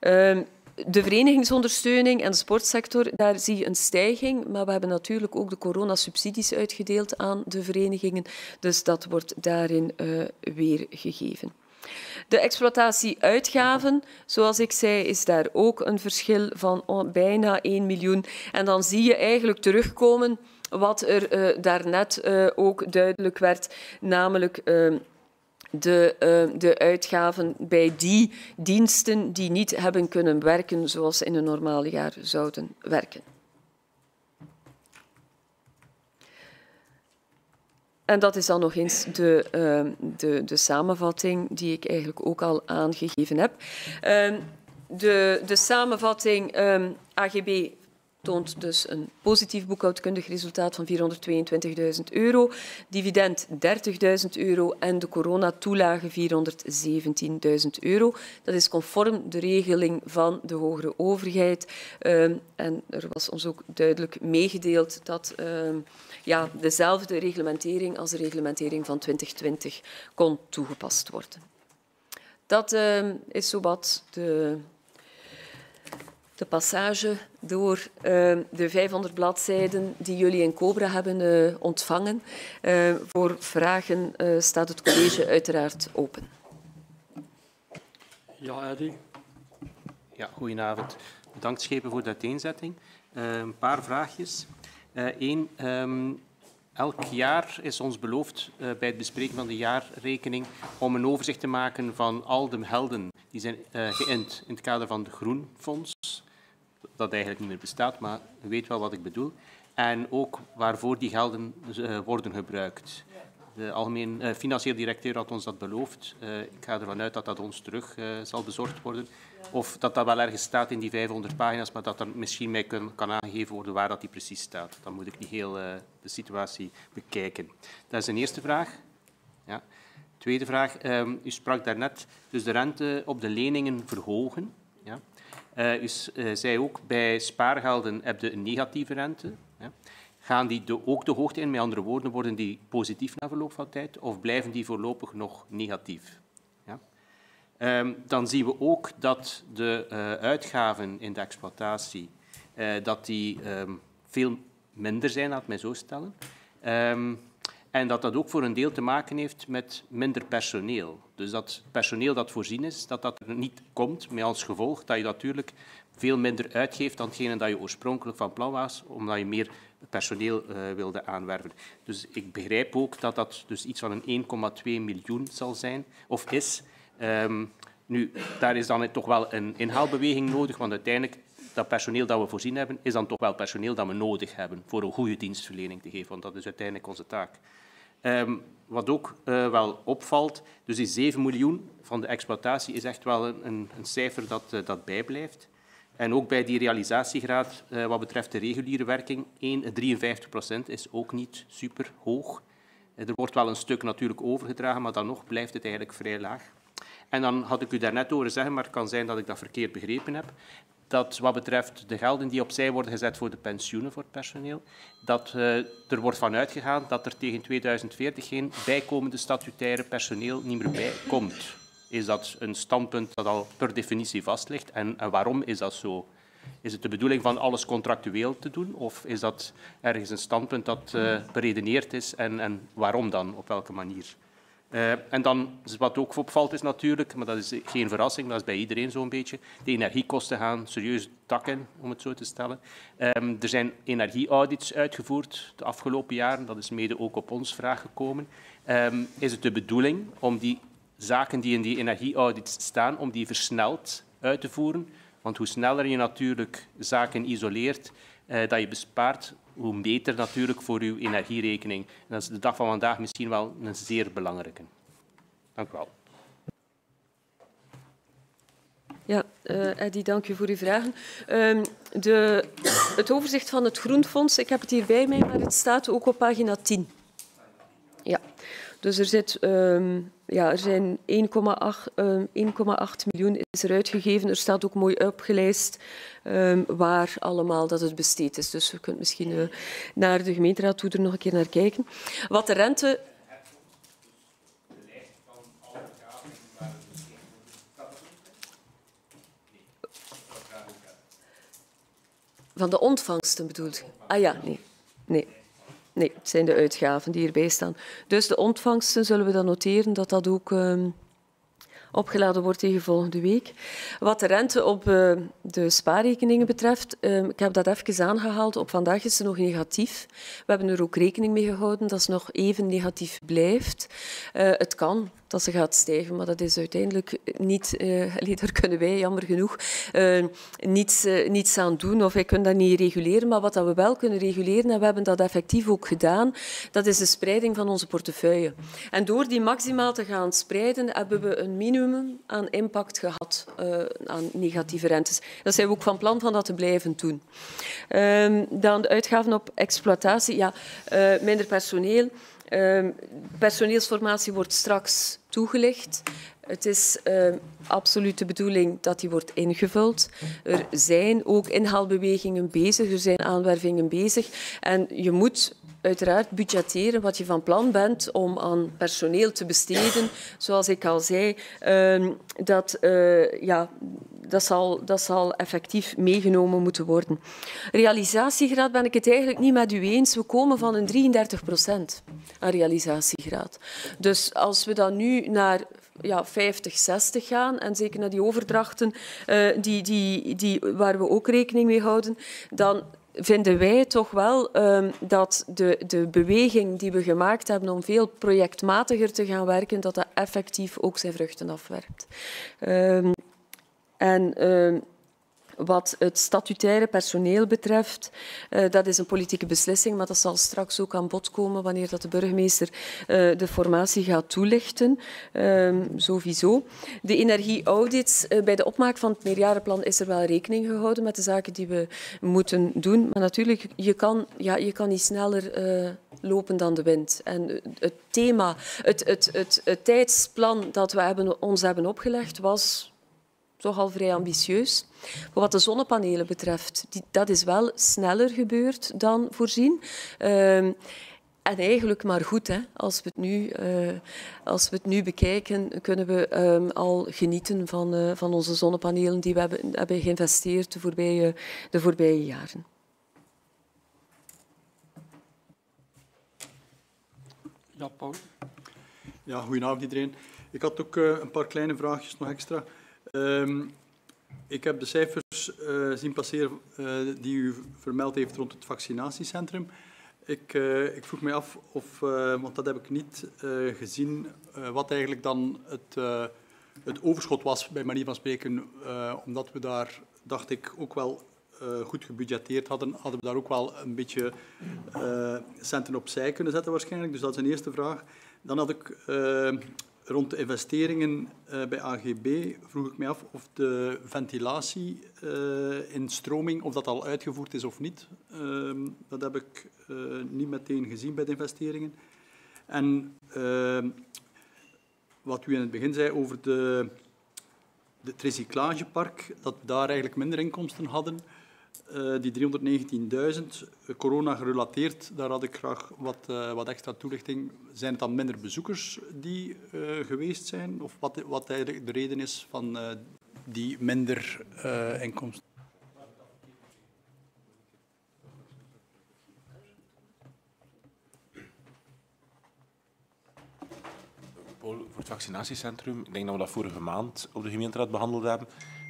Uh, de verenigingsondersteuning en de sportsector, daar zie je een stijging. Maar we hebben natuurlijk ook de coronasubsidies uitgedeeld aan de verenigingen. Dus dat wordt daarin uh, weer gegeven. De exploitatieuitgaven, zoals ik zei, is daar ook een verschil van bijna 1 miljoen. En dan zie je eigenlijk terugkomen wat er uh, daarnet uh, ook duidelijk werd, namelijk... De, uh, de uitgaven bij die diensten die niet hebben kunnen werken zoals ze in een normaal jaar zouden werken. En dat is dan nog eens de, uh, de, de samenvatting die ik eigenlijk ook al aangegeven heb. Uh, de, de samenvatting AGB toont dus een positief boekhoudkundig resultaat van 422.000 euro, dividend 30.000 euro en de coronatoelage 417.000 euro. Dat is conform de regeling van de hogere overheid. Um, en er was ons ook duidelijk meegedeeld dat um, ja, dezelfde reglementering als de reglementering van 2020 kon toegepast worden. Dat um, is zowat de de passage door uh, de 500 bladzijden die jullie in Cobra hebben uh, ontvangen. Uh, voor vragen staat het college uiteraard open. Ja, Eddy. Ja, goedenavond. Bedankt Schepen voor de uiteenzetting. een paar vraagjes. Eén, um, elk jaar is ons beloofd bij het bespreken van de jaarrekening om een overzicht te maken van al de helden die zijn geïnd in het kader van de Groenfonds dat eigenlijk niet meer bestaat, maar u weet wel wat ik bedoel. En ook waarvoor die gelden uh, worden gebruikt. De algemeen uh, financieel directeur had ons dat beloofd. Uh, ik ga ervan uit dat dat ons terug zal bezorgd worden. Of dat dat wel ergens staat in die 500 pagina's, maar dat er misschien mij kan, aangegeven worden waar dat die precies staat. Dan moet ik niet heel de situatie bekijken. Dat is een eerste vraag. Ja. Tweede vraag. Um, u sprak daarnet dus de rente op de leningen verhogen. Uh, u uh, zei ook, bij spaargelden heb je een negatieve rente. Ja. Gaan die ook de hoogte in? Met andere woorden, worden die positief na verloop van tijd of blijven die voorlopig nog negatief? Ja. Um, dan zien we ook dat de uh, uitgaven in de exploitatie dat die um, veel minder zijn, laat mij zo stellen. Um, en dat dat ook voor een deel te maken heeft met minder personeel. Dus dat personeel dat voorzien is, dat dat er niet komt, met als gevolg dat je natuurlijk veel minder uitgeeft dan hetgene dat je oorspronkelijk van plan was, omdat je meer personeel uh, wilde aanwerven. Dus ik begrijp ook dat dat dus iets van een 1,2 miljoen zal zijn, of is. Um, nu, daar is dan toch wel een inhaalbeweging nodig, want uiteindelijk dat personeel dat we voorzien hebben, is dan toch wel personeel dat we nodig hebben voor een goede dienstverlening te geven, want dat is uiteindelijk onze taak. Um, wat ook uh, wel opvalt, dus die 7 miljoen van de exploitatie is echt wel een, een, een cijfer dat, uh, dat bijblijft. En ook bij die realisatiegraad, uh, wat betreft de reguliere werking, 1, 53 procent is ook niet super hoog. Er wordt wel een stuk natuurlijk overgedragen, maar dan nog blijft het eigenlijk vrij laag. En dan had ik u daarnet horen zeggen, maar het kan zijn dat ik dat verkeerd begrepen heb, dat wat betreft de gelden die opzij worden gezet voor de pensioenen voor het personeel, dat uh, er wordt van uitgegaan dat er tegen 2040 geen bijkomende statutaire personeel niet meer bij komt. Is dat een standpunt dat al per definitie vast ligt? En, en waarom is dat zo? Is het de bedoeling van alles contractueel te doen? Of is dat ergens een standpunt dat uh, beredeneerd is? En, en waarom dan? Op welke manier? Uh, en dan, wat ook opvalt is natuurlijk, maar dat is geen verrassing, dat is bij iedereen zo'n beetje, de energiekosten gaan serieus takken, om het zo te stellen. Um, er zijn energieaudits uitgevoerd de afgelopen jaren, dat is mede ook op ons vraag gekomen. Um, is het de bedoeling om die zaken die in die energieaudits staan, om die versneld uit te voeren? Want hoe sneller je natuurlijk zaken isoleert, uh, dat je bespaart, hoe beter natuurlijk voor uw energierekening. En dat is de dag van vandaag misschien wel een zeer belangrijke. Dank u wel. Ja, uh, Eddy, dank u voor uw vragen. Um, de, het overzicht van het Groenfonds, ik heb het hier bij mij, maar het staat ook op pagina 10. Ja, dus er, zit, um, ja, er zijn 1,8 um, miljoen is er uitgegeven. Er staat ook mooi opgelijst um, waar allemaal dat het besteed is. Dus je kunt misschien uh, naar de gemeenteraad toe er nog een keer naar kijken. Wat de rente... Van de ontvangsten bedoelt? Ah ja, nee. Nee. Nee, het zijn de uitgaven die erbij staan. Dus de ontvangsten zullen we dan noteren dat dat ook um, opgeladen wordt tegen volgende week. Wat de rente op uh, de spaarrekeningen betreft, uh, ik heb dat even aangehaald. Op vandaag is ze nog negatief. We hebben er ook rekening mee gehouden dat ze nog even negatief blijft. Uh, het kan dat ze gaat stijgen, maar dat is uiteindelijk niet, uh, daar kunnen wij jammer genoeg uh, niets, uh, niets aan doen of wij kunnen dat niet reguleren. Maar wat dat we wel kunnen reguleren, en we hebben dat effectief ook gedaan, dat is de spreiding van onze portefeuille. En door die maximaal te gaan spreiden, hebben we een minimum aan impact gehad aan negatieve rentes. Dat zijn we ook van plan van dat te blijven doen. Ehm, dan de uitgaven op exploitatie, ja, minder personeel. Um, personeelsformatie wordt straks toegelicht. Het is uh, absoluut bedoeling dat die wordt ingevuld. Er zijn ook inhaalbewegingen bezig, er zijn aanwervingen bezig. En je moet uiteraard budgetteren wat je van plan bent om aan personeel te besteden. Zoals ik al zei, uh, dat, uh, ja, dat, zal, dat zal effectief meegenomen moeten worden. Realisatiegraad ben ik het eigenlijk niet met u eens. We komen van een 33 procent aan realisatiegraad. Dus als we dan nu naar ja, 50, 60 gaan en zeker naar die overdrachten uh, die, die, die, waar we ook rekening mee houden, dan vinden wij toch wel um, dat de, de beweging die we gemaakt hebben om veel projectmatiger te gaan werken, dat dat effectief ook zijn vruchten afwerpt. Um, en uh, wat het statutaire personeel betreft, uh, dat is een politieke beslissing, maar dat zal straks ook aan bod komen wanneer dat de burgemeester uh, de formatie gaat toelichten. Uh, sowieso. De energieaudits, uh, bij de opmaak van het meerjarenplan is er wel rekening gehouden met de zaken die we moeten doen. Maar natuurlijk, je kan, ja, je kan niet sneller lopen dan de wind. En het thema, het, het, het, het tijdsplan dat we hebben, ons hebben opgelegd was toch al vrij ambitieus. Voor wat de zonnepanelen betreft, die, dat is wel sneller gebeurd dan voorzien. Um, en eigenlijk maar goed, hè. Als, we het nu, uh, als we het nu bekijken, kunnen we um, al genieten van, uh, van onze zonnepanelen die we hebben, hebben geïnvesteerd de voorbije, de voorbije jaren. Ja, Paul. Ja, goedenavond iedereen. Ik had ook uh, een paar kleine vraagjes nog extra. Um, ik heb de cijfers uh, zien passeren eh, die u vermeld heeft rond het vaccinatiecentrum. Ik, eh, ik vroeg mij af of, want dat heb ik niet gezien, wat eigenlijk dan het, het overschot was, bij manier van spreken, omdat we daar, dacht ik, ook wel goed gebudgeteerd hadden, hadden we daar ook wel een beetje centen opzij kunnen zetten waarschijnlijk. Dus dat is een eerste vraag. Dan had ik rond de investeringen eh, bij AGB, vroeg ik mij af of de ventilatie eh, in stroming, of dat al uitgevoerd is of niet. Ehm, dat heb ik eh, niet meteen gezien bij de investeringen. En ehm, wat u in het begin zei over de, het recyclagepark, dat we daar eigenlijk minder inkomsten hadden. Eh, die 319.000, eh, corona gerelateerd, daar had ik graag wat, eh, wat extra toelichting. Zijn het dan minder bezoekers die geweest zijn? Of wat, wat eigenlijk de reden is van die minder inkomsten? Voor het vaccinatiecentrum, ik denk dat we dat vorige maand op de gemeenteraad behandeld hebben.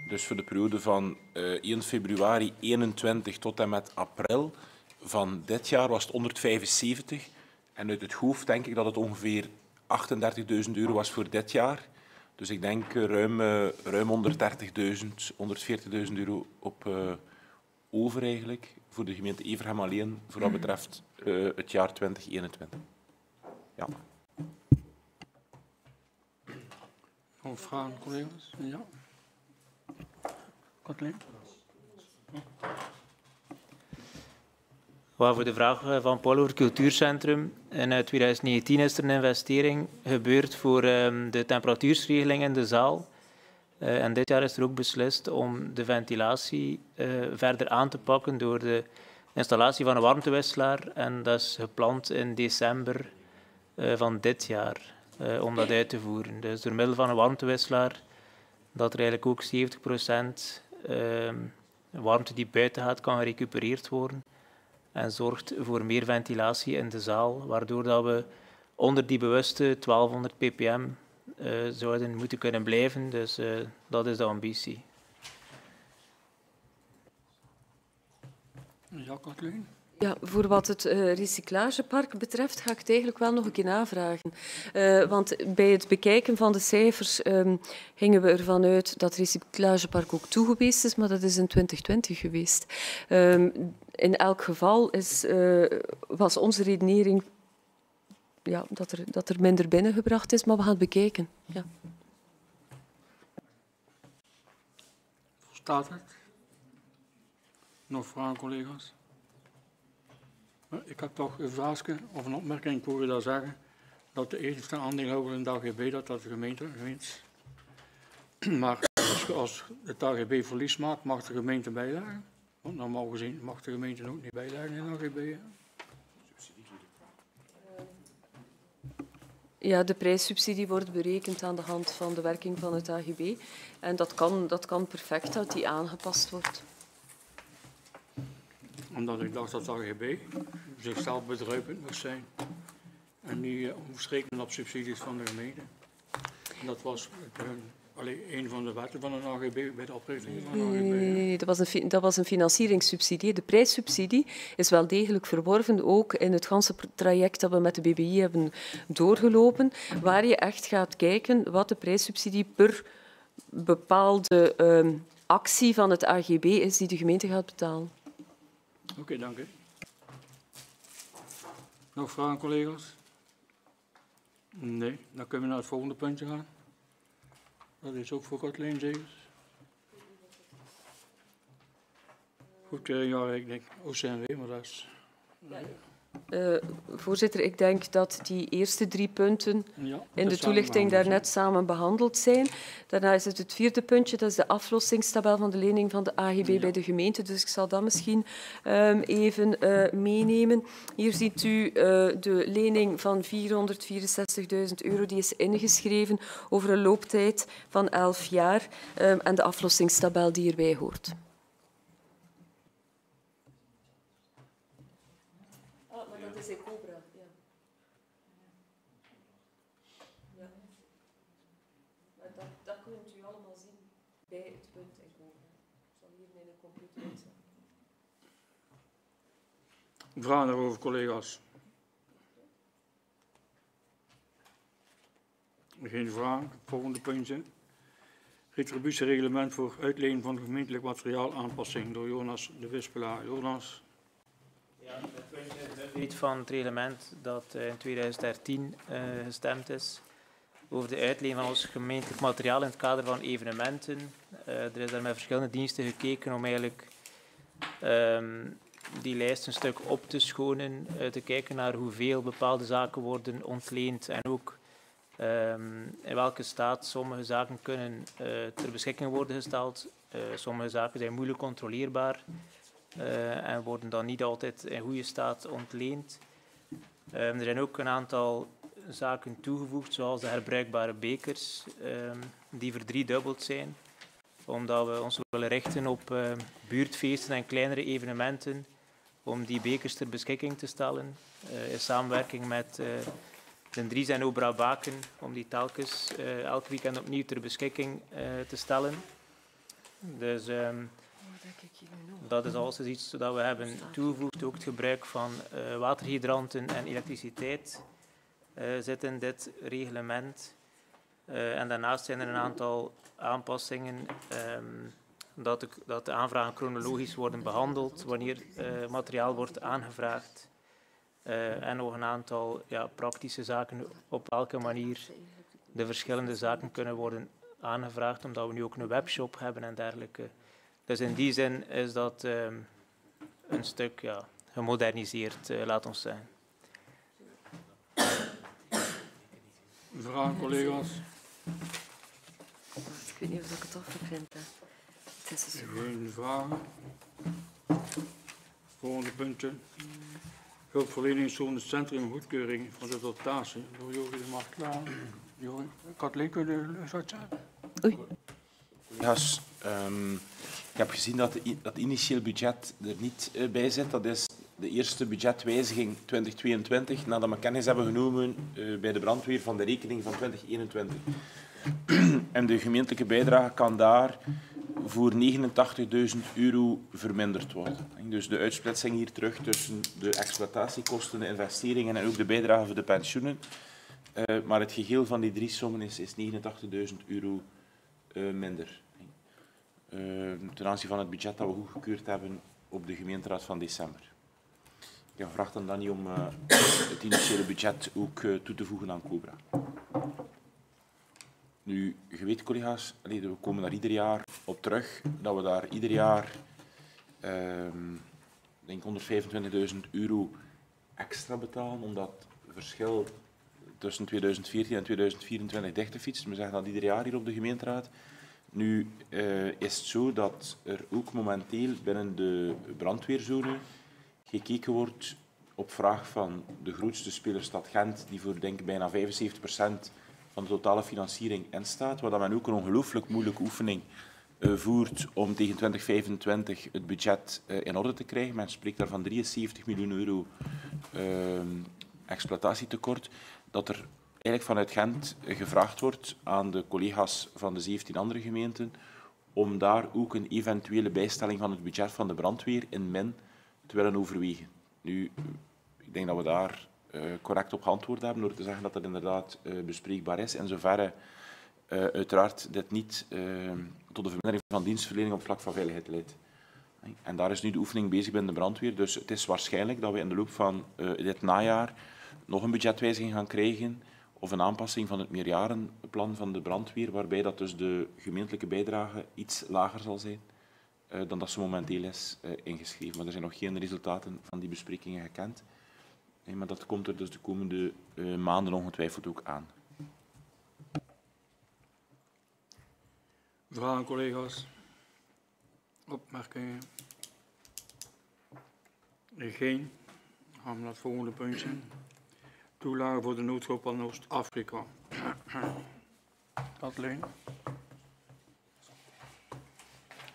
Dus voor de periode van eh 1 februari 21 tot en met april van dit jaar was het 175. En uit het hoofd denk ik dat het ongeveer 38.000 euro was voor dit jaar. Dus ik denk eh, ruim, eh, ruim 130.000, 140.000 euro op eh, over eigenlijk voor de gemeente Everham alleen, voor wat betreft eh, het jaar 2021. Ja. Nog vragen, collega's? Ja. Wel, voor de vraag eh, van Paul over cultuurcentrum. In eh, 2019 is er een investering gebeurd voor ehm, de temperatuursregeling in de zaal. Eh, en dit jaar is er ook beslist om de ventilatie eh, verder aan te pakken door de installatie van een warmtewisselaar. En dat is gepland in december eh, van dit jaar eh, om dat uit te voeren. Dus door middel van een warmtewisselaar dat er eigenlijk ook 70% ehm, warmte die buiten gaat kan gerecupereerd worden en zorgt voor meer ventilatie in de zaal, waardoor dat we onder die bewuste 1200 ppm eh, zouden moeten kunnen blijven. Dus eh, dat is de ambitie. Ja, Kathleen? Ja, voor wat het eh, recyclagepark betreft ga ik het eigenlijk wel nog een keer navragen. Eh, want bij het bekijken van de cijfers ehm, gingen we ervan uit dat het recyclagepark ook toegeweest is, maar dat is in 2020 geweest. Ehm, in elk geval is, eh, was onze redenering ja, dat, er, dat er minder binnengebracht is, maar we gaan het bekijken. Ja. Staat het? Nog vragen, collega's? Ik heb toch een vraagje of een opmerking, ik hoorde dat zeggen, dat de eerste aandeelhouder in de AGB, dat dat de gemeente is. Maar als, als het AGB verlies maakt, mag de gemeente bijleggen. Want normaal gezien mag de gemeente ook niet bijleggen in de AGB. Ja, de prijssubsidie wordt berekend aan de hand van de werking van het AGB. En dat kan, dat kan perfect dat die aangepast wordt. Omdat ik dacht dat het AGB zichzelf bedruipend moest zijn. En niet uh, moest rekenen op subsidies van de gemeente. En dat was het, eh, allee, een van de wetten van een AGB bij de oprichting van een AGB. Nee, dat was, een, dat was een financieringssubsidie. De prijssubsidie is wel degelijk verworven, ook in het ganse traject dat we met de BBI hebben doorgelopen, waar je echt gaat kijken wat de prijssubsidie per bepaalde ehm, actie van het AGB is die de gemeente gaat betalen. Oké, dank u. Nog vragen, collega's? Nee, dan kunnen we naar het volgende puntje gaan. Dat is ook voor Kathleen Zegers. Goed, eh, ja, ik denk OCMW, maar dat is... Eh, voorzitter, ik denk dat die eerste drie punten Ja, in de toelichting daarnet samen behandeld zijn. Daarna is het het vierde puntje, dat is de aflossingstabel van de lening van de AGB bij de gemeente. Dus ik zal dat misschien ehm, even eh, meenemen. Hier ziet u eh, de lening van 464.000 euro, die is ingeschreven over een looptijd van 11 jaar ehm, en de aflossingstabel die erbij hoort. Ah, maar dat is in Cobra, ja. Maar dat, dat kunt u allemaal zien bij het punt in Cobra. Ik zal Vragen daarover, collega's? Geen vraag. Volgende puntje. Retributiereglement voor uitleen van gemeentelijk materiaal aanpassing door Jonas de Wispelaar. Jonas. Ja, het punt is van het reglement dat eh, in 2013 uh, gestemd is over de uitleen van ons gemeentelijk materiaal in het kader van evenementen. Uh, er is daar met verschillende diensten gekeken om eigenlijk um, die lijst een stuk op te schonen, uh, te kijken naar hoeveel bepaalde zaken worden ontleend en ook um, in welke staat sommige zaken kunnen uh, ter beschikking worden gesteld. Uh, sommige zaken zijn moeilijk controleerbaar en worden dan niet altijd in goede staat ontleend. Um, er zijn ook een aantal zaken toegevoegd, zoals de herbruikbare bekers, um, die verdriedubbeld zijn omdat we ons willen richten op buurtfeesten en kleinere evenementen, om die bekers ter beschikking te stellen, uh, in samenwerking met uh, de Dries en Obra Baken, om die telkens elk weekend opnieuw ter beschikking te stellen. Dus um, dat is alles iets dat we hebben toegevoegd. Ook het gebruik van waterhydranten en elektriciteit zit in dit reglement. En daarnaast zijn er een aantal aanpassingen um, dat, de, dat de aanvragen chronologisch worden behandeld wanneer uh, materiaal wordt aangevraagd. Uh, en nog een aantal ja, praktische zaken op welke manier de verschillende zaken kunnen worden aangevraagd, omdat we nu ook een webshop hebben en dergelijke. Dus in die zin is dat um, een stuk ja, gemoderniseerd, laat ons zeggen. Vragen, collega's? Ik weet niet of ik het tof vind. Het is. Geen vragen. Volgende punten. Hulpverleningszone Centrum Goedkeuring van de dotatie door Joris de Marklaar. Joris, Kathleen, kun je wat zeggen? Oei. Um, ik heb gezien dat het dat initieel budget er niet uh, bij zit. Dat is de eerste budgetwijziging 2022, nadat we kennis hebben genomen uh, bij de brandweer van de rekening van 2021. en de gemeentelijke bijdrage kan daar voor 89.000 euro verminderd worden. Dus de uitsplitsing hier terug tussen de exploitatiekosten, de investeringen en ook de bijdrage voor de pensioenen. Uh, maar het geheel van die drie sommen is, is 89.000 euro uh, minder. Uh, ten aanzien van het budget dat we goedgekeurd hebben op de gemeenteraad van december. Ik vraag dan, dan niet om het initiële budget ook toe te voegen aan Cobra. Nu, je weet collega's, we komen daar ieder jaar op terug, dat we daar ieder jaar um, denk 125.000 euro extra betalen, omdat het verschil tussen 2014 en 2024 dicht te fietsen. We zeggen dat ieder jaar hier op de gemeenteraad. Nu uh, is het zo dat er ook momenteel binnen de brandweerzone gekeken wordt op vraag van de grootste speler Stad Gent, die voor denk bijna 75 procent van de totale financiering in staat, waar men ook een ongelooflijk moeilijke oefening uh, voert om tegen 2025 het budget uh, in orde te krijgen. Men spreekt daar van 73 miljoen euro uh, exploitatietekort. Dat er eigenlijk vanuit Gent gevraagd wordt aan de collega's van de 17 andere gemeenten om daar ook een eventuele bijstelling van het budget van de brandweer in min te willen overwegen. Nu, ik denk dat we daar correct op geantwoord hebben door te zeggen dat het inderdaad uh, bespreekbaar is. En zoverre uh, uiteraard dit niet tot de vermindering van dienstverlening op vlak van veiligheid leidt. En daar is nu de oefening bezig binnen de brandweer. Dus het is waarschijnlijk dat we in de loop van dit najaar nog een budgetwijziging gaan krijgen of een aanpassing van het meerjarenplan van de brandweer, waarbij dat dus de gemeentelijke bijdrage iets lager zal zijn dan dat ze momenteel is ingeschreven. Maar er zijn nog geen resultaten van die besprekingen gekend. Nee, maar dat komt er dus de komende uh, maanden ongetwijfeld ook aan. Vragen, collega's? Opmerkingen? Geen. Dan gaan we naar het volgende puntje. Toelage voor de noodhulp aan Oost-Afrika. Kathleen?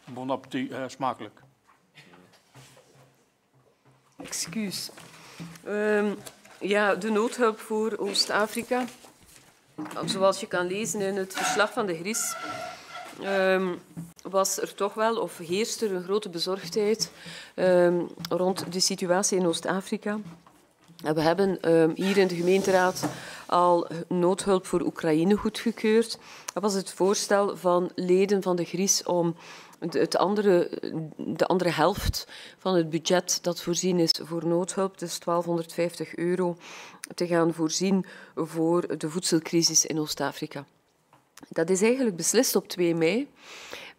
Bon appetit, uh, smakelijk. Excuus. Um, ja, de noodhulp voor Oost-Afrika. Zoals je kan lezen in het verslag van de GRIS, ehm, was er toch wel, of heerst er een grote bezorgdheid ehm, rond de situatie in Oost-Afrika. We hebben ehm, hier in de gemeenteraad al noodhulp voor Oekraïne goedgekeurd. Dat was het voorstel van leden van de GRIS om het andere, de andere helft van het budget dat voorzien is voor noodhulp, dus 1250 euro, te gaan voorzien voor de voedselcrisis in Oost-Afrika. Dat is eigenlijk beslist op 2 mei.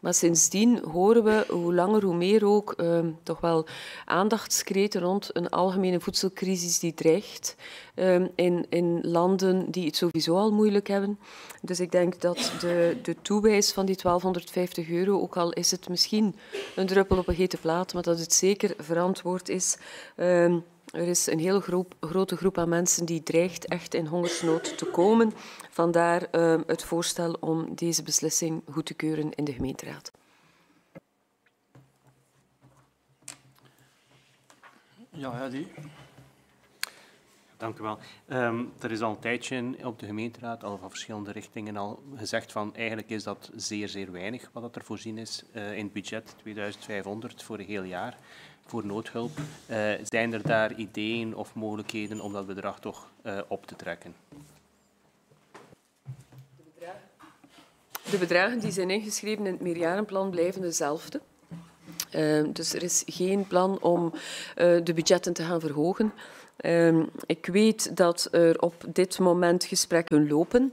Maar sindsdien horen we hoe langer hoe meer ook eh, toch wel aandachtskreten rond een algemene voedselcrisis die dreigt eh, in, in landen die het sowieso al moeilijk hebben. Dus ik denk dat de, de toewijs van die 1250 euro, ook al is het misschien een druppel op een hete plaat, maar dat het zeker verantwoord is. Uh, er is een hele groep, grote groep aan mensen die dreigt echt in hongersnood te komen. Vandaar uh, het voorstel om deze beslissing goed te keuren in de gemeenteraad. Ja, Hedy. Dank u wel. Um, er is al een tijdje op de gemeenteraad, al van verschillende richtingen, al gezegd van eigenlijk is dat zeer, zeer weinig wat er voorzien is uh, in het budget 2500 voor een heel jaar voor noodhulp. Uh, zijn er daar ideeën of mogelijkheden om dat bedrag toch uh, op te trekken? De bedragen die zijn ingeschreven in het meerjarenplan blijven dezelfde. Uh, dus er is geen plan om de budgetten te gaan verhogen. Ik weet dat er op dit moment gesprekken lopen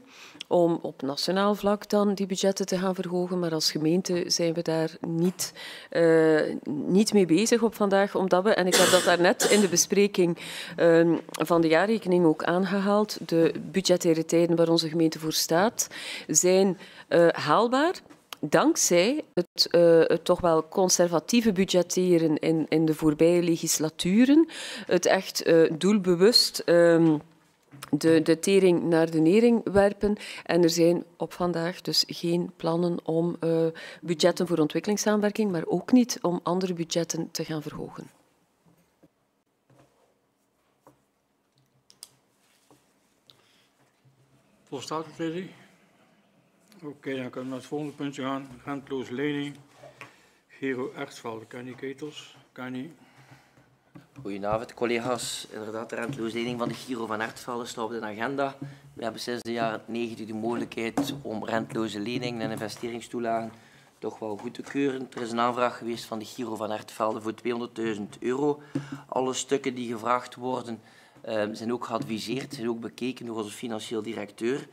om op nationaal vlak dan die budgetten te gaan verhogen. Maar als gemeente zijn we daar niet, uh, niet mee bezig op vandaag. Omdat we, en ik heb dat daarnet in de bespreking uh, van de jaarrekening ook aangehaald, de budgettaire tijden waar onze gemeente voor staat, zijn uh, haalbaar dankzij het, uh, het, toch wel conservatieve budgetteren in, in de voorbije legislaturen, het echt uh, doelbewust. Uh, de, tering naar de nering werpen. En er zijn op vandaag dus geen plannen om uh, budgetten voor ontwikkelingssamenwerking, maar ook niet om andere budgetten te gaan verhogen. Volstaat het? Oké, dan kunnen we naar het volgende puntje gaan. Rentloze lening. Gero kan je ketels? Je? Goedenavond, collega's. Inderdaad, de rentelooslening van de Giro van Ertvelde staat op de agenda. We hebben sinds de jaren 90 de mogelijkheid om renteloze leningen en investeringstoelagen toch wel goed te keuren. Er is een aanvraag geweest van de Giro van Ertvelde voor 200.000 euro. Alle stukken die gevraagd worden uh, zijn ook geadviseerd, zijn ook bekeken door onze financieel directeur.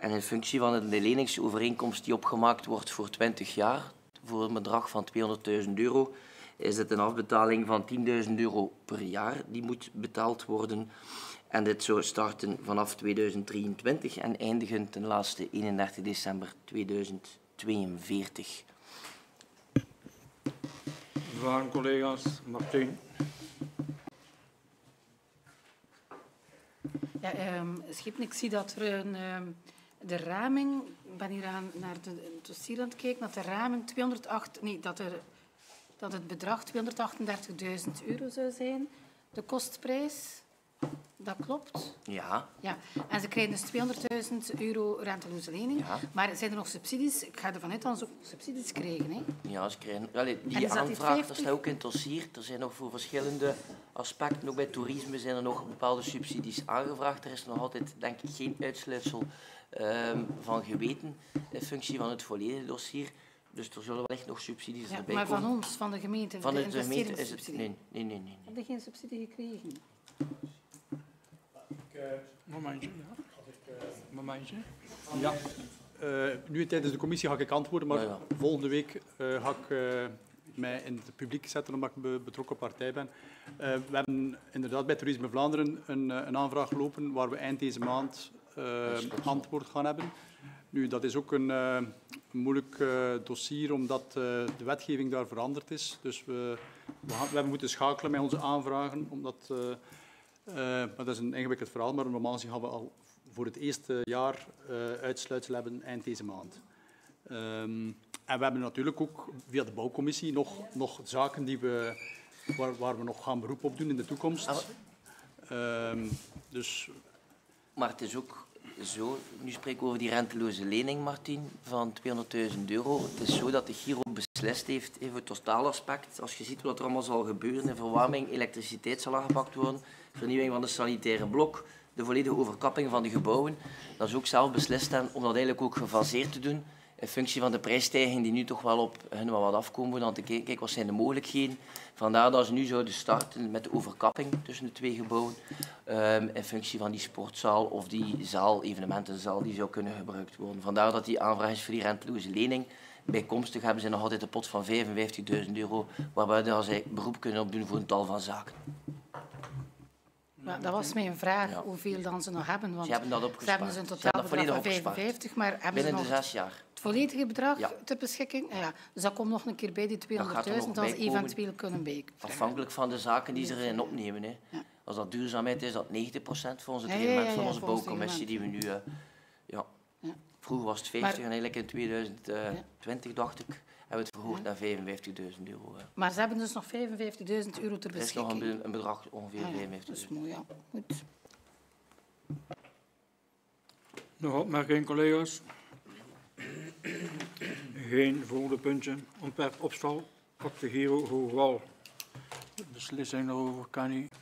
En in functie van de leningsovereenkomst die opgemaakt wordt voor 20 jaar, voor een bedrag van 200.000 euro, is het een afbetaling van 10.000 euro per jaar die moet betaald worden. En dit zou starten vanaf 2023 en eindigen ten laatste 31 december 2042. Vragen collega's? Martijn. Ja, um, Schipnik, ik zie dat er een, um, de raming, ik ben hier aan, naar de, het dossier aan het kijken, dat de raming 208, nee, dat er dat het bedrag 238.000 euro zou zijn, de kostprijs. Dat klopt? Ja. ja. En ze krijgen dus 200.000 euro renteloze lening. Ja. Maar zijn er nog subsidies? Ik ga ervan uit dat ze ook subsidies krijgen. Hè? Ja, ze krijgen... Allee, die aanvraag, dat staat ook in het dossier. Er zijn nog voor verschillende aspecten, ook bij toerisme, zijn er nog bepaalde subsidies aangevraagd. Er is nog altijd, denk ik, geen uitsluitsel um, van geweten in functie van het volledige dossier. Dus er zullen wellicht nog subsidies ja, erbij maar komen. Maar van ons, van de gemeente, van de, de gemeente is het... Nee, nee, nee. nee, nee. Heb je geen subsidie gekregen? Ik, uh, momentje, ja. Ik, uh, momentje. Ja. Uh, nu tijdens de commissie ga ik antwoorden, maar ja, ja. volgende week ga ik mij in het publiek zetten omdat ik be betrokken partij ben. we hebben inderdaad bij Toerisme Vlaanderen een, een aanvraag lopen waar we eind deze maand antwoord gaan hebben. Nu, dat is ook een, uh, moeilijk uh, dossier, omdat uh, de wetgeving daar veranderd is. Dus we, we, we hebben moeten schakelen met onze aanvragen, omdat... maar dat is een ingewikkeld verhaal, maar normaal gezien gaan we al voor het eerste jaar uitsluitsel hebben eind deze maand. Um, en we hebben natuurlijk ook via de bouwcommissie nog, nog zaken die we, waar, waar we nog gaan beroep op doen in de toekomst. Um, dus... Maar het is ook zo. Nu spreken we over die renteloze lening, Martin, van 200.000 euro. Het is zo dat de Giro beslist heeft, even het totaalaspect. Als je ziet wat er allemaal zal gebeuren, de verwarming, elektriciteit zal aangepakt worden, vernieuwing van de sanitaire blok, de volledige overkapping van de gebouwen. Dat is ook zelf beslist om dat eigenlijk ook gefaseerd te doen in functie van de prijsstijging die nu toch wel op hun wat afkomen, dan te kijken, kijk, wat zijn de mogelijkheden. Vandaar dat ze nu zouden starten met de overkapping tussen de twee gebouwen, um, in functie van die sportzaal of die zaal, evenementenzaal, die zou kunnen gebruikt worden. Vandaar dat die aanvraag is voor die renteloze lening. Bijkomstig hebben ze nog altijd een pot van 55.000 euro, waarbij ze beroep kunnen opdoen voor een tal van zaken. Ja, dat was mijn vraag, hoeveel dan ze nog hebben. Want ze hebben dat opgespaard. Ze hebben dus een totaal bedrag van 55, maar hebben Binnen ze nog de zes jaar. het volledige bedrag ter beschikking? Ja, dus dat komt nog een keer bij die 200.000 als ze eventueel kunnen bij. Afhankelijk van de zaken die ze erin opnemen. Hè. Ja. Als dat duurzaamheid is, dat 90% voor onze reglement van onze bouwcommissie die we nu... Uh, ja. Vroeger was het 50 en eigenlijk in 2020, dacht ik, hebben we het verhoogd naar 55.000 euro. Maar ze hebben dus nog 55.000 euro ter beschikking. Dat is nog een, een bedrag ongeveer ah, 55.000. Dat is mooi, ja. Goed. Nog opmerkingen, collega's? Geen volgende puntje. Ontwerp opstal op de Giro Hoogwal. De beslissing daarover kan niet.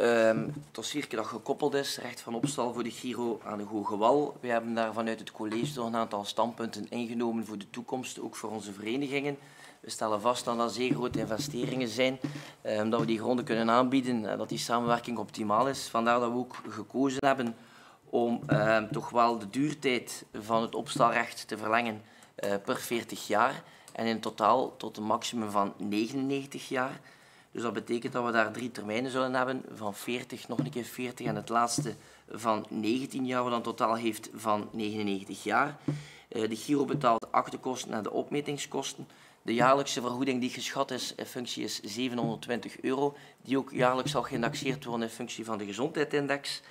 Um, het dossiertje dat gekoppeld is, recht van opstal voor de Giro aan de Hoge Wal. We hebben daar vanuit het college toch een aantal standpunten ingenomen voor de toekomst, ook voor onze verenigingen. We stellen vast dat dat zeer grote investeringen zijn, um, dat we die gronden kunnen aanbieden en dat die samenwerking optimaal is. Vandaar dat we ook gekozen hebben om um, toch wel de duurtijd van het opstalrecht te verlengen uh, per 40 jaar en in totaal tot een maximum van 99 jaar. Dus dat betekent dat we daar drie termijnen zullen hebben, van 40, nog een keer 40 en het laatste van 19 jaar, wat dan totaal heeft van 99 jaar. Eh, de Giro betaalt aktekosten en de opmetingskosten. De jaarlijkse vergoeding die geschat is in functie is 720 euro, die ook jaarlijks zal geïndexeerd worden in functie van de gezondheidsindex.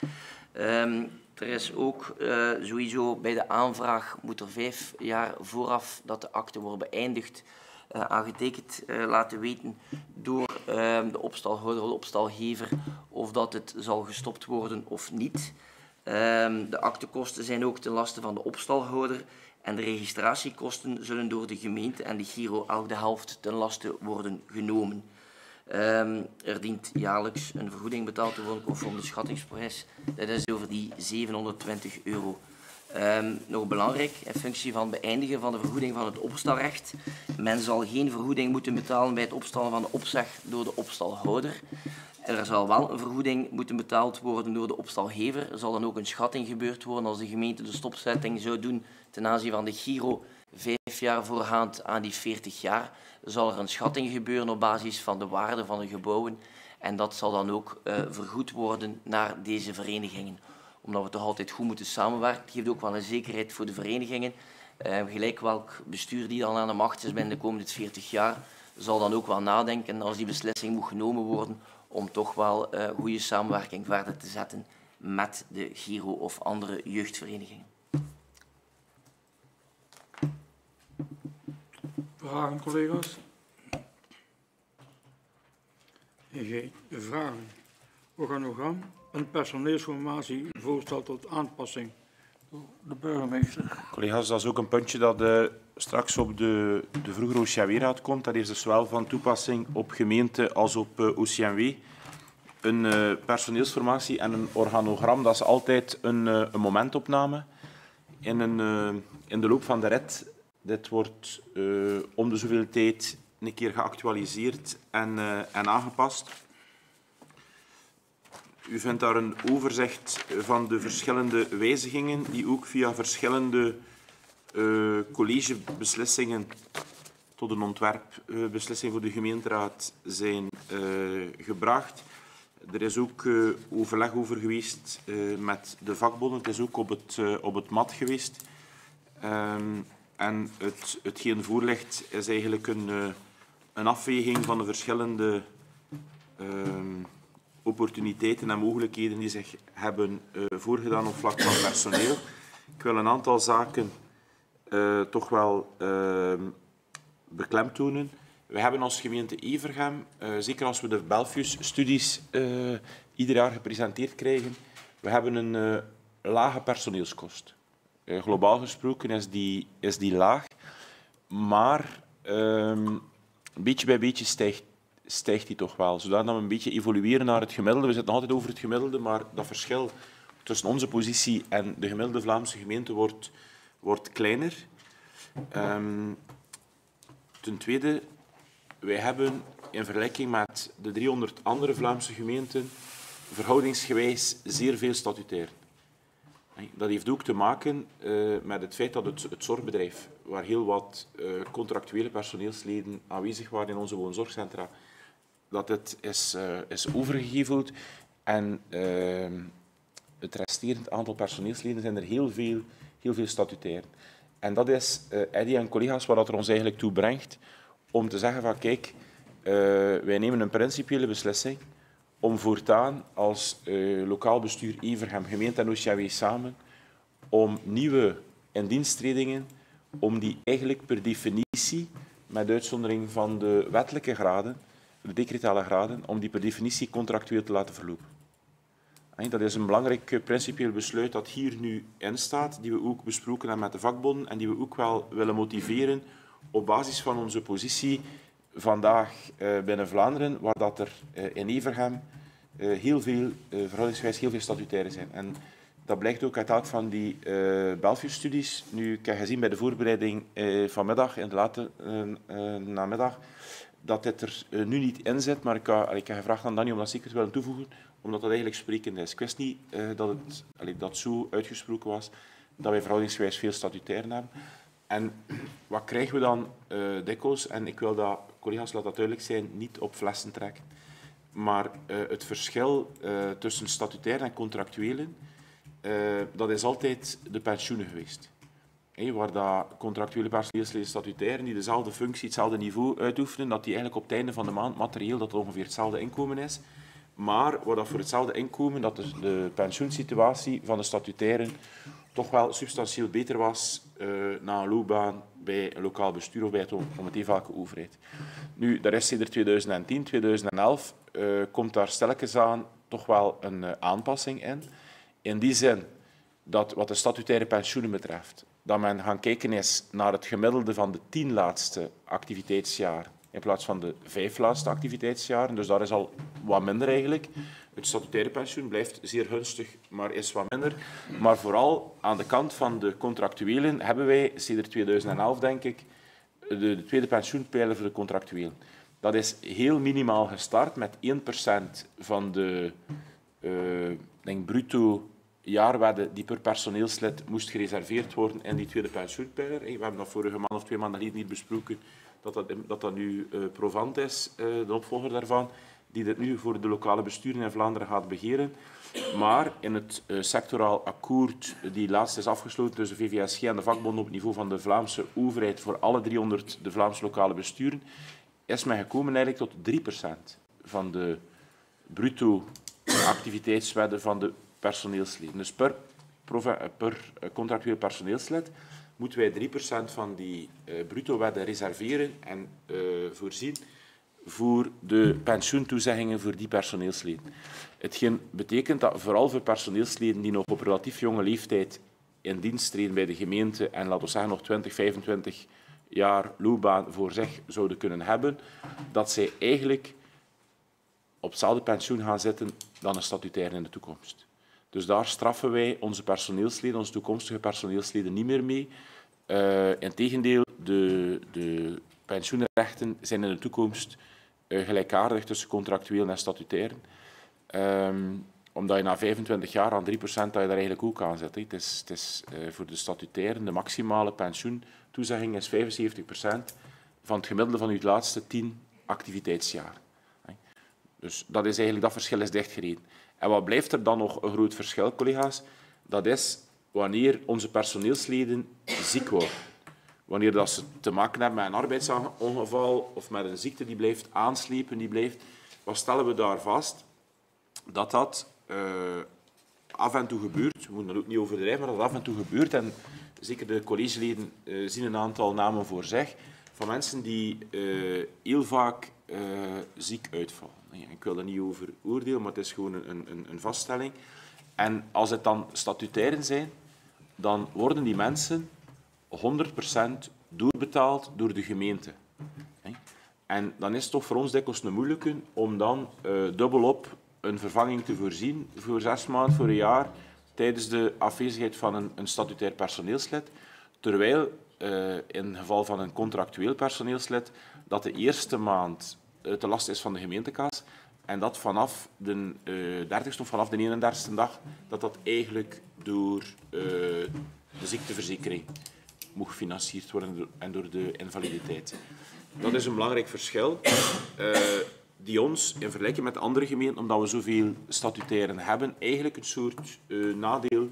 Um, er is ook uh, sowieso bij de aanvraag moet er vijf jaar vooraf dat de akte wordt beëindigd uh, aangetekend uh, laten weten door uh, de opstalhouder of de opstalgever of dat het zal gestopt worden of niet. Ehm, de aktekosten zijn ook ten laste van de opstalhouder en de registratiekosten zullen door de gemeente en de Giro elk de helft ten laste worden genomen. Um, er dient jaarlijks een vergoeding betaald te worden conform de schattingsprijs. Dat is over die 720 euro Um, nog belangrijk, in functie van het beëindigen van de vergoeding van het opstalrecht. Men zal geen vergoeding moeten betalen bij het opstellen van de opzeg door de opstalhouder. Er zal wel een vergoeding moeten betaald worden door de opstalgever. Er zal dan ook een schatting gebeurd worden als de gemeente de stopzetting zou doen ten aanzien van de Giro vijf jaar voorgaand aan die 40 jaar. Zal er een schatting gebeuren op basis van de waarde van de gebouwen. En dat zal dan ook uh, vergoed worden naar deze verenigingen omdat we toch altijd goed moeten samenwerken. Het geeft ook wel een zekerheid voor de verenigingen. Uh, gelijk welk bestuur die dan aan de macht is binnen de komende 40 jaar, zal dan ook wel nadenken als die beslissing moet genomen worden om toch wel uh, goede samenwerking verder te zetten met de Giro of andere jeugdverenigingen. Vragen, collega's? Geen vragen. We gaan nog gaan een personeelsformatie voorstel tot aanpassing door de burgemeester. Collega's, dat is ook een puntje dat uh, straks op de, de vroegere OCMW-raad komt. Dat is dus zowel van toepassing op gemeente als op uh, eh, OCMW. Een uh, personeelsformatie en een organogram, dat is altijd een, een momentopname. In, een, in de loop van de rit, dit wordt om de zoveel tijd een keer geactualiseerd en, en aangepast. U vindt daar een overzicht van de verschillende wijzigingen die ook via verschillende uh, collegebeslissingen tot een ontwerpbeslissing voor de gemeenteraad zijn uh, gebracht. Er is ook overleg over geweest met de vakbonden. Het is ook op het, op het mat geweest. Um, en het, hetgeen voorligt is eigenlijk een, een afweging van de verschillende uh, opportuniteiten en mogelijkheden die zich hebben uh, voorgedaan op vlak van personeel. Ik wil een aantal zaken uh, toch wel uh, beklemtonen. We hebben als gemeente Evergem, zeker als we de Belfius-studies ieder jaar gepresenteerd krijgen, We hebben een lage personeelskost. Globaal gesproken is die, is die laag, maar um, beetje bij beetje stijgt, stijgt die toch wel. Zodat we een beetje evolueren naar het gemiddelde. We zitten altijd over het gemiddelde, maar dat verschil tussen onze positie en de gemiddelde Vlaamse gemeente wordt, wordt kleiner. Um, ten tweede, wij hebben in vergelijking met de 300 andere Vlaamse gemeenten verhoudingsgewijs zeer veel statutairen. Dat heeft ook te maken uh, met het feit dat het, het zorgbedrijf, waar heel wat uh, contractuele personeelsleden aanwezig waren in onze woonzorgcentra, dat het is, uh, is overgeheveld. En het resterend aantal personeelsleden zijn er heel veel, heel veel statutairen. En dat is, Eddie en collega's, wat dat er ons eigenlijk toe brengt om te zeggen van kijk, wij nemen een principiële beslissing om voortaan als lokaal bestuur Everham, gemeente en OCW samen, om nieuwe indiensttredingen, om die eigenlijk per definitie, met uitzondering van de wettelijke graden, de decretale graden, om die per definitie contractueel te laten verlopen. Dat is een belangrijk eh, principieel besluit dat hier nu in staat, die we ook besproken hebben met de vakbonden en die we ook wel willen motiveren op basis van onze positie vandaag uh, binnen Vlaanderen, waar dat er uh, in Everham uh, heel veel, verhoudingswijs heel veel statutairen zijn. En dat blijkt ook uit elk van die Belfius-studies. Nu, ik heb gezien bij de voorbereiding vanmiddag, in de late namiddag, dat dit er nu niet in zit, maar ik, ik heb gevraagd aan Danny om dat zeker te willen toevoegen, omdat dat eigenlijk sprekend is. Ik wist niet dat het allee, dat zo uitgesproken was, dat wij verhoudingswijs veel statutairen hebben. En wat krijgen we dan uh, dikwijls? En ik wil dat, collega's, laat dat duidelijk zijn, niet op flessen trekken. Maar uh, het verschil tussen statutair en contractuelen, dat is altijd de pensioenen geweest. Waar dat contractuele personeelsleden statutairen die dezelfde functie, hetzelfde niveau uitoefenen, dat die eigenlijk op het einde van de maand materieel dat ongeveer hetzelfde inkomen is. Maar waar dat voor hetzelfde inkomen dat de, de pensioensituatie van de statutairen toch wel substantieel beter was uh, na een loopbaan bij een lokaal bestuur of bij het comité overheid. Nu, daar is sinds 2010, 2011, uh, komt daar stelkens aan toch wel een uh, aanpassing in. In die zin dat wat de statutaire pensioenen betreft, dat men gaan kijken is naar het gemiddelde van de tien laatste activiteitsjaren in plaats van de vijf laatste activiteitsjaren. Dus daar is al wat minder eigenlijk. Het statutaire pensioen blijft zeer gunstig, maar is wat minder. Maar vooral aan de kant van de contractuelen hebben wij sinds 2011, denk ik, de, de tweede pensioenpijler voor de contractuelen. Dat is heel minimaal gestart met 1% van de uh, denk bruto jaarwaarde die per personeelslid moest gereserveerd worden in die tweede pensioenpijler. We hebben dat vorige maand of twee maanden niet besproken, dat dat, dat, dat nu uh, Provant is, uh, de opvolger daarvan die dit nu voor de lokale besturen in Vlaanderen gaat begeren. Maar in het uh, sectoraal akkoord, die laatst is afgesloten tussen VVSG en de vakbonden op het niveau van de Vlaamse overheid voor alle 300 de Vlaamse lokale besturen, is men gekomen eigenlijk tot 3% van de bruto activiteitswedden van de personeelsleden. Dus per, per contractueel personeelslid moeten wij 3% van die uh, bruto wedden reserveren en voorzien voor de pensioentoezeggingen voor die personeelsleden. Hetgeen betekent dat vooral voor personeelsleden die nog op relatief jonge leeftijd in dienst treden bij de gemeente en laten we zeggen nog 20, 25 jaar loopbaan voor zich zouden kunnen hebben, dat zij eigenlijk op hetzelfde pensioen gaan zitten dan een statutair in de toekomst. Dus daar straffen wij onze personeelsleden, onze toekomstige personeelsleden niet meer mee. Uh, Integendeel, de, de pensioenrechten zijn in de toekomst uh, gelijkaardig tussen contractueel en statutair. Um, omdat je na 25 jaar aan 3% dat je daar eigenlijk ook aan zet. Het is, het is uh, voor de statutairen, de maximale pensioentoezegging is 75% van het gemiddelde van je laatste 10 activiteitsjaar. Dus dat is eigenlijk, dat verschil is dichtgereden. En wat blijft er dan nog een groot verschil, collega's? Dat is wanneer onze personeelsleden ziek worden. Wanneer dat ze te maken hebben met een arbeidsongeval of met een ziekte die blijft aanslepen, die blijft, wat stellen we daar vast? Dat dat uh, af en toe gebeurt. We moeten er ook niet overdrijven, maar dat dat af en toe gebeurt. En zeker de collegeleden uh, zien een aantal namen voor zich van mensen die uh, heel vaak ziek uitvallen. Ik wil er niet over oordelen, maar het is gewoon een, een, een vaststelling. En als het dan statutairen zijn, dan worden die mensen 100% doorbetaald door de gemeente. En dan is het toch voor ons dikwijls een moeilijke om dan uh, dubbelop een vervanging te voorzien voor zes maanden, voor een jaar, tijdens de afwezigheid van een, een statutair personeelslid. Terwijl uh, in het geval van een contractueel personeelslid dat de eerste maand te last is van de gemeentekas en dat vanaf de uh, 30ste of vanaf de 31ste dag dat dat eigenlijk door de ziekteverzekering moet gefinancierd worden en door de invaliditeit. Dat is een belangrijk verschil uh, die ons, in vergelijking met andere gemeenten, omdat we zoveel statutairen hebben, eigenlijk een soort uh, nadeel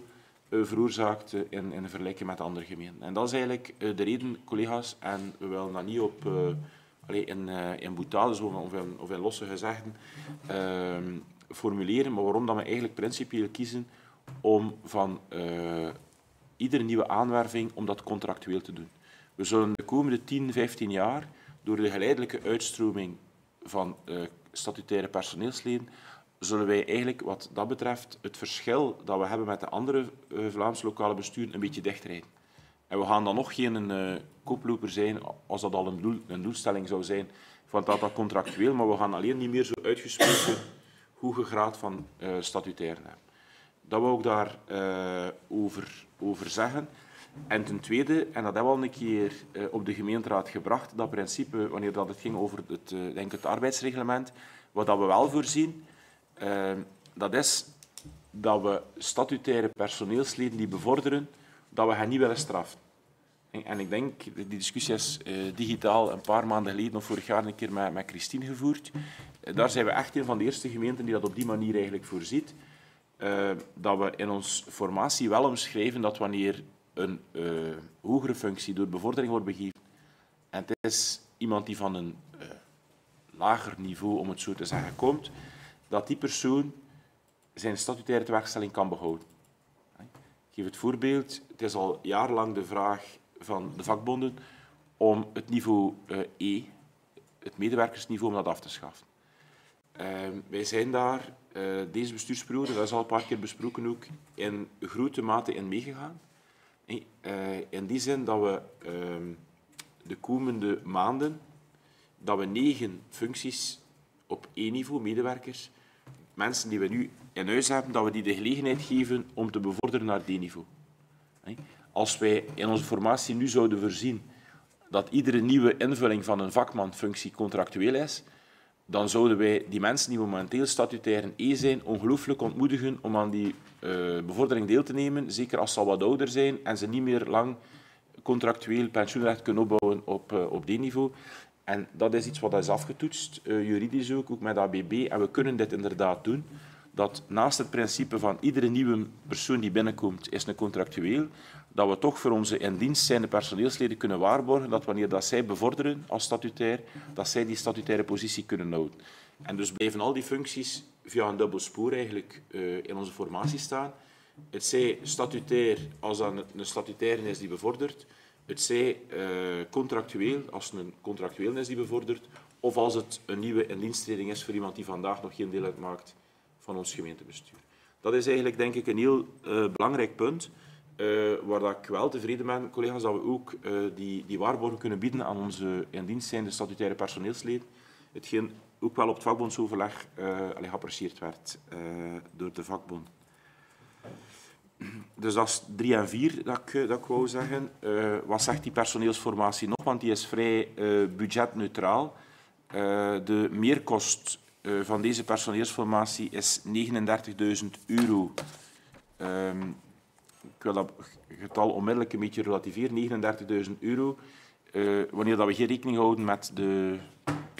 uh, veroorzaakt in, in vergelijking met andere gemeenten. En dat is eigenlijk de reden, collega's, en we willen dat niet op, allez, in, of in, of in losse gezegden ehm, formuleren, maar waarom dat we eigenlijk principieel kiezen om van iedere nieuwe aanwerving om dat contractueel te doen. We zullen de komende 10, 15 jaar door de geleidelijke uitstroming van uh, statutaire personeelsleden zullen wij eigenlijk wat dat betreft het verschil dat we hebben met de andere Vlaamse lokale besturen een beetje dichtrijden. En we gaan dan nog geen uh, koploper zijn, als dat al een, een doelstelling zou zijn, van dat dat contractueel, maar we gaan alleen niet meer zo uitgesproken hoge graad van uh, statutairen hebben. Dat we ook daarover over, over zeggen. En ten tweede, en dat hebben we al een keer op de gemeenteraad gebracht, dat principe, wanneer dat het ging over het, denk het arbeidsreglement, wat dat we wel voorzien, dat is dat we statutaire personeelsleden die bevorderen, dat we hen niet willen straffen. En, ik denk, die discussie is digitaal een paar maanden geleden of vorig jaar een keer met, met Christine gevoerd. daar zijn we echt een van de eerste gemeenten die dat op die manier eigenlijk voorziet. dat we in ons formatie wel omschrijven dat wanneer een hogere functie door bevordering wordt begeven en het is iemand die van een lager niveau, om het zo te zeggen, komt, dat die persoon zijn statutaire tewerkstelling kan behouden. Geef het voorbeeld. Het is al jarenlang de vraag van de vakbonden om het niveau uh, E, het medewerkersniveau, om dat af te schaffen. Uh, wij zijn daar uh, deze bestuursperiode, dat is al een paar keer besproken ook, in grote mate in meegegaan. Eh, in die zin dat we ehm, de komende maanden dat we negen functies op één niveau, medewerkers, mensen die we nu in huis hebben, dat we die de gelegenheid geven om te bevorderen naar die niveau. Als wij in onze formatie nu zouden voorzien dat iedere nieuwe invulling van een vakmanfunctie contractueel is, dan zouden wij die mensen die momenteel statutair E zijn ongelooflijk ontmoedigen om aan die uh, bevordering deel te nemen, zeker als ze wat ouder zijn en ze niet meer lang contractueel pensioenrecht kunnen opbouwen op, uh, op die niveau. En dat is iets wat is afgetoetst, uh, juridisch ook, ook met ABB. En we kunnen dit inderdaad doen. Dat naast het principe van iedere nieuwe persoon die binnenkomt, is een contractueel, dat we toch voor onze in dienst zijnde personeelsleden kunnen waarborgen dat wanneer dat zij bevorderen als statutair, dat zij die statutaire positie kunnen houden. En dus blijven al die functies via een dubbel spoor eigenlijk uh, in onze formatie staan. Het zij statutair als dat een statutaire is die bevordert, het zij uh, contractueel als een contractueel is die bevordert, of als het een nieuwe indiensttreding is voor iemand die vandaag nog geen deel uitmaakt van ons gemeentebestuur. Dat is eigenlijk denk ik een heel uh, belangrijk punt. Uh, waar dat ik wel tevreden ben, collega's, dat we ook uh, die, die waarborgen kunnen bieden aan onze in dienst zijnde statutaire personeelsleden. Hetgeen ook wel op het vakbondsoverleg geapprecieerd werd door de vakbond. Dus dat is drie en vier dat ik, dat wou zeggen. wat zegt die personeelsformatie nog? Want die is vrij budgetneutraal. de meerkost van deze personeelsformatie is 39.000 euro. Um, ik wil dat getal onmiddellijk een beetje relativeren, 39.000 euro. Uh, wanneer dat we geen rekening houden met, de,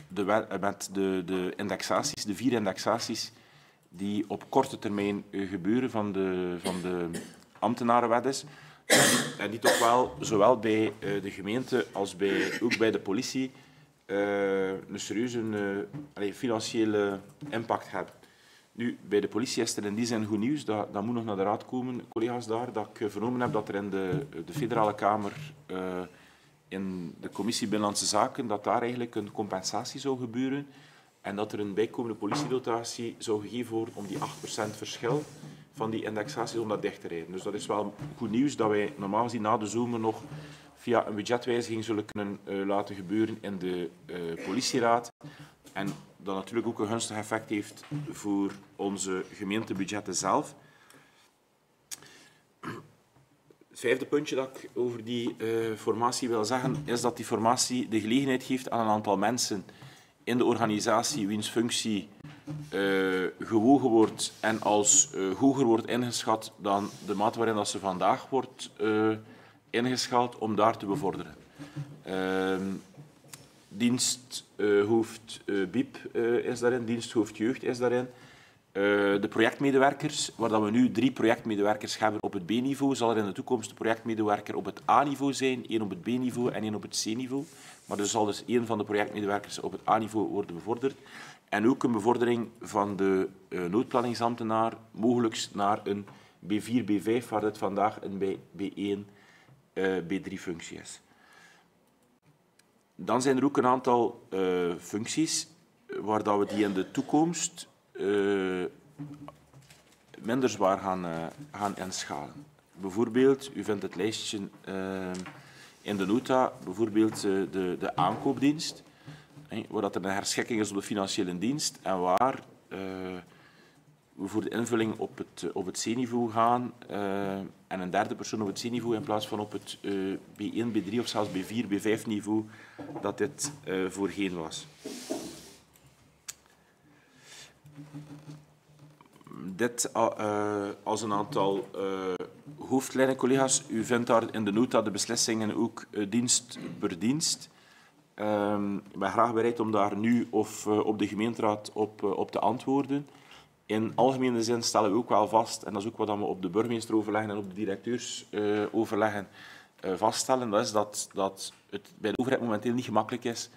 de, eh, met de, de indexaties, de vier indexaties die op korte termijn gebeuren van de, van de ambtenarenwet is. En die toch wel, zowel bij de gemeente als bij, ook bij de politie, een serieuze allez, financiële impact hebben. Nu, bij de politie is er die zin goed nieuws. Dat, dat moet nog naar de raad komen, collega's daar. Dat ik vernomen heb dat er in de, de federale kamer, uh, in de commissie Binnenlandse Zaken, dat daar eigenlijk een compensatie zou gebeuren. En dat er een bijkomende politiedotatie zou gegeven om die 8% verschil van die indexaties om dat dicht te rijden. Dus dat is wel goed nieuws dat wij normaal gezien na de zomer nog via een budgetwijziging zullen kunnen uh, laten gebeuren in de uh, politieraad. En dat natuurlijk ook een gunstig effect heeft voor onze gemeentebudgetten zelf. Het vijfde puntje dat ik over die uh, formatie wil zeggen, is dat die formatie de gelegenheid geeft aan een aantal mensen in de organisatie wiens functie gewogen wordt en als hoger wordt ingeschat dan de mate waarin dat ze vandaag wordt ingeschat, om daar te bevorderen. Ehm, diensthoofd BIP is daarin, diensthoofd jeugd is daarin. de projectmedewerkers, waar dat we nu drie projectmedewerkers hebben op het B-niveau, zal er in de toekomst een projectmedewerker op het A-niveau zijn, één op het B-niveau en één op het C-niveau. Maar er zal dus één van de projectmedewerkers op het A-niveau worden bevorderd. En ook een bevordering van de uh, noodplanningsambtenaar, mogelijk naar een B4, B5, waar het vandaag een B1, uh, B3-functie is. Dan zijn er ook een aantal uh, functies waar dat we die in de toekomst minder zwaar gaan, gaan inschalen. Bijvoorbeeld, u vindt het lijstje in de nota, bijvoorbeeld de, de aankoopdienst waar dat er een herschikking is op de financiële dienst en waar voor de invulling op het, op het C-niveau gaan uh, en een derde persoon op het C-niveau in plaats van op het uh, B1, B3 of zelfs B4, B5 niveau dat dit voorheen was. Dit als een aantal hoofdlijnen, collega's. U vindt daar in de nota de beslissingen ook dienst per dienst. Um, ik ben graag bereid om daar nu of uh, op de gemeenteraad op, uh, op te antwoorden. In algemene zin stellen we ook wel vast, en dat is ook wat we op de burgemeesteroverleggen en op de directeursoverleggen uh, vaststellen, dat is dat, dat het bij de overheid momenteel niet gemakkelijk is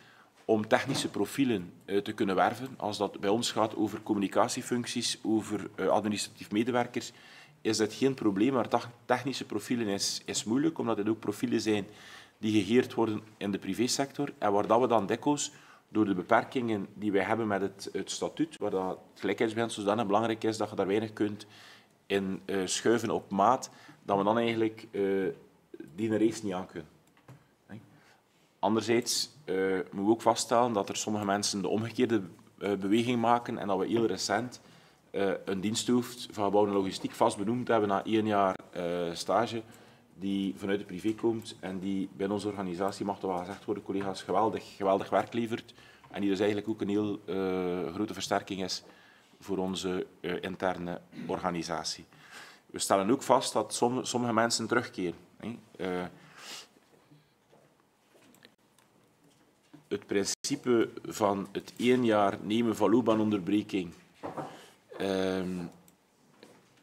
om technische profielen te kunnen werven. Als dat bij ons gaat over communicatiefuncties, over administratief medewerkers, is dat geen probleem. Maar technische profielen is, is moeilijk, omdat het ook profielen zijn die gegeerd worden in de privésector en waar dat we dan dikwijls door de beperkingen die wij hebben met het, het statuut, waar dat het gelijkheidsbeginsel zodanig belangrijk is dat je daar weinig kunt in uh, schuiven op maat, dat we dan eigenlijk uh, die race niet aan kunnen. Anderzijds uh, moeten we ook vaststellen dat er sommige mensen de omgekeerde beweging maken en dat we heel recent een diensthoofd van gebouw en logistiek vast benoemd hebben na één jaar stage die vanuit de privé komt en die bij onze organisatie, mag toch wel gezegd worden, collega's, geweldig, geweldig werk levert. En die dus eigenlijk ook een heel uh, grote versterking is voor onze uh, interne organisatie. We stellen ook vast dat som, sommige mensen terugkeren. Hè. Uh, het principe van het één jaar nemen van loopbaanonderbreking, uh,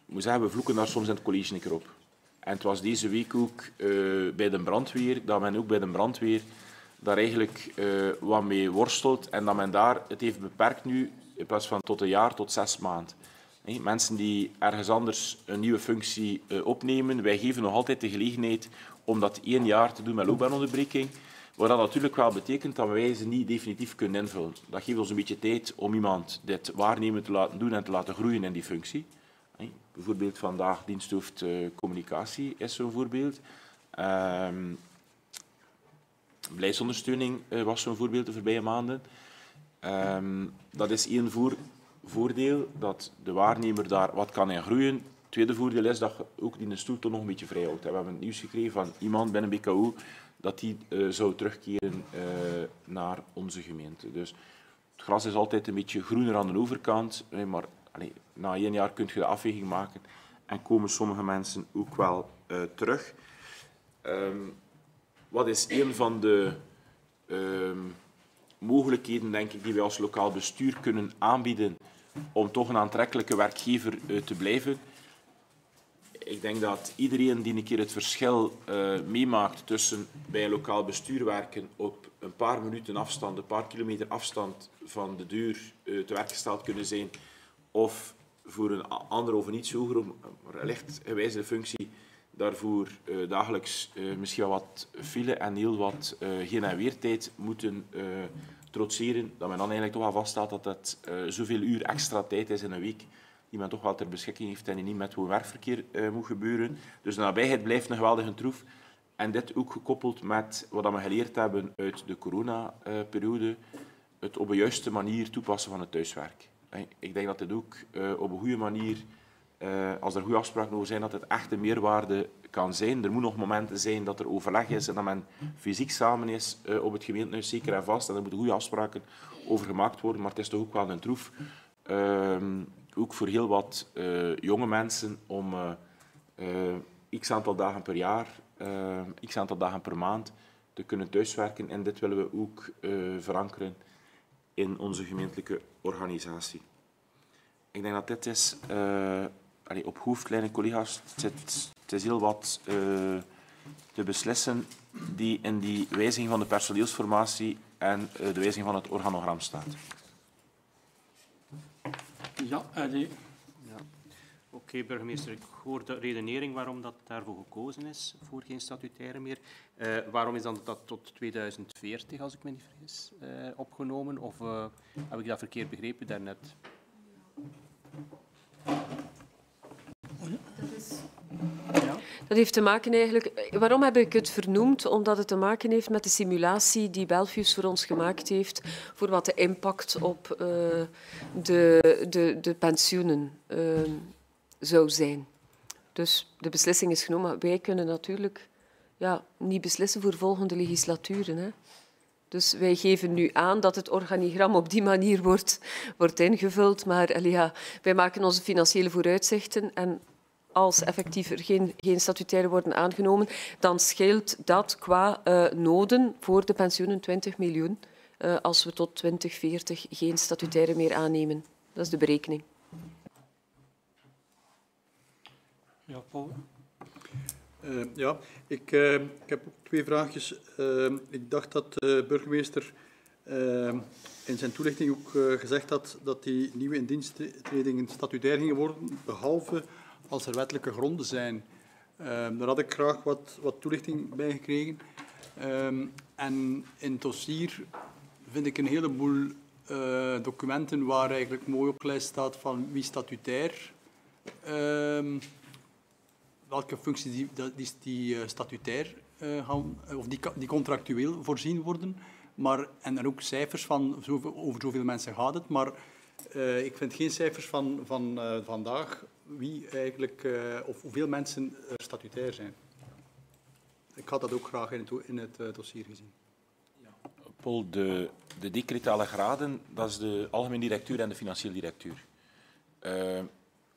moet zeggen, we vloeken daar soms in het college een keer op. En het was deze week ook uh, bij de brandweer, dat men ook bij de brandweer daar eigenlijk uh, wat mee worstelt en dat men daar het heeft beperkt nu in plaats van tot een jaar, tot zes maanden. Mensen die ergens anders een nieuwe functie uh, opnemen, wij geven nog altijd de gelegenheid om dat één jaar te doen met loopbaanonderbreking, wat dat natuurlijk wel betekent dat wij ze niet definitief kunnen invullen. Dat geeft ons een beetje tijd om iemand dit waarnemen te laten doen en te laten groeien in die functie. Bijvoorbeeld vandaag diensthoofd uh, communicatie is zo'n voorbeeld. Um, beleidsondersteuning uh, was zo'n voorbeeld de voorbije maanden. Um, dat is één voor, voordeel, dat de waarnemer daar wat kan in groeien. Het tweede voordeel is dat je ook die stoel toch nog een beetje vrij houdt. We hebben het nieuws gekregen van iemand binnen BKU dat die uh, zou terugkeren naar onze gemeente. Dus het gras is altijd een beetje groener aan de overkant, maar na één jaar kun je de afweging maken en komen sommige mensen ook wel uh, terug. Um, wat is een van de um, mogelijkheden, denk ik, die wij als lokaal bestuur kunnen aanbieden om toch een aantrekkelijke werkgever uh, te blijven? Ik denk dat iedereen die een keer het verschil uh, meemaakt tussen bij een lokaal bestuur werken op een paar minuten afstand, een paar kilometer afstand van de deur te werk gesteld kunnen zijn of voor een andere of een iets hogere, maar licht gewijzigde functie, daarvoor uh, dagelijks uh, misschien wel wat file en heel wat geen- en weertijd moeten trotseren, dat men dan eigenlijk toch wel vaststaat dat het zoveel uur extra tijd is in een week, die men toch wel ter beschikking heeft en die niet met woon-werkverkeer uh, moet gebeuren. Dus de nabijheid blijft een geweldige troef. En dit ook gekoppeld met wat we geleerd hebben uit de coronaperiode, het op een juiste manier toepassen van het thuiswerk. Ik denk dat dit ook uh, op een goede manier, uh, als er goede afspraken over zijn, dat het echt een meerwaarde kan zijn. Er moeten nog momenten zijn dat er overleg is en dat men fysiek samen is uh, op het gemeentehuis, zeker en vast. En er moeten goede afspraken over gemaakt worden, maar het is toch ook wel een troef. Ehm, ook voor heel wat jonge mensen om x aantal dagen per jaar x aantal dagen per maand te kunnen thuiswerken. En dit willen we ook verankeren in onze gemeentelijke organisatie. Ik denk dat dit is, uh, allee, op hoofdlijnen collega's, het, is heel wat te beslissen die in die wijziging van de personeelsformatie en de wijziging van het organogram staat. Ja, Eddie. Oké, okay, burgemeester, ik hoor de redenering waarom dat daarvoor gekozen is, voor geen statutaire meer. Uh, waarom is dan dat tot 2040, als ik me niet vergis, uh, opgenomen? Of uh, heb ik dat verkeerd begrepen daarnet? Dat heeft te maken eigenlijk... Waarom heb ik het vernoemd? Omdat het te maken heeft met de simulatie die Belfius voor ons gemaakt heeft voor wat de impact op uh, de, de, de pensioenen uh, zou zijn. Dus de beslissing is genomen. Wij kunnen natuurlijk ja, niet beslissen voor volgende legislaturen. Hè. Dus wij geven nu aan dat het organigram op die manier wordt, wordt ingevuld. Maar ja, wij maken onze financiële vooruitzichten en als effectief er geen, geen statutaire worden aangenomen, dan scheelt dat qua uh, noden voor de pensioenen 20 miljoen uh, als we tot 2040 geen statutaire meer aannemen. Dat is de berekening. Ja, Paul. Uh, ja, ik, uh, ik heb ook twee vraagjes. Uh, ik dacht dat de burgemeester in zijn toelichting ook gezegd had dat die nieuwe indiensttredingen statutair gingen worden, behalve als er wettelijke gronden zijn. daar had ik graag wat, wat toelichting bij gekregen. en in het dossier vind ik een heleboel documenten waar eigenlijk mooi opgelijst staat van wie statutair welke functies die, die, die uh, statutair uh, gaan, of die, die contractueel voorzien worden. Maar, en dan ook cijfers van zoveel, over zoveel mensen gaat het. Maar ik vind geen cijfers van, van vandaag wie eigenlijk, of hoeveel mensen er statutair zijn. Ik had dat ook graag in het, in het dossier gezien. Paul, de, de decretale graden, dat is de algemeen directeur en de financieel directeur.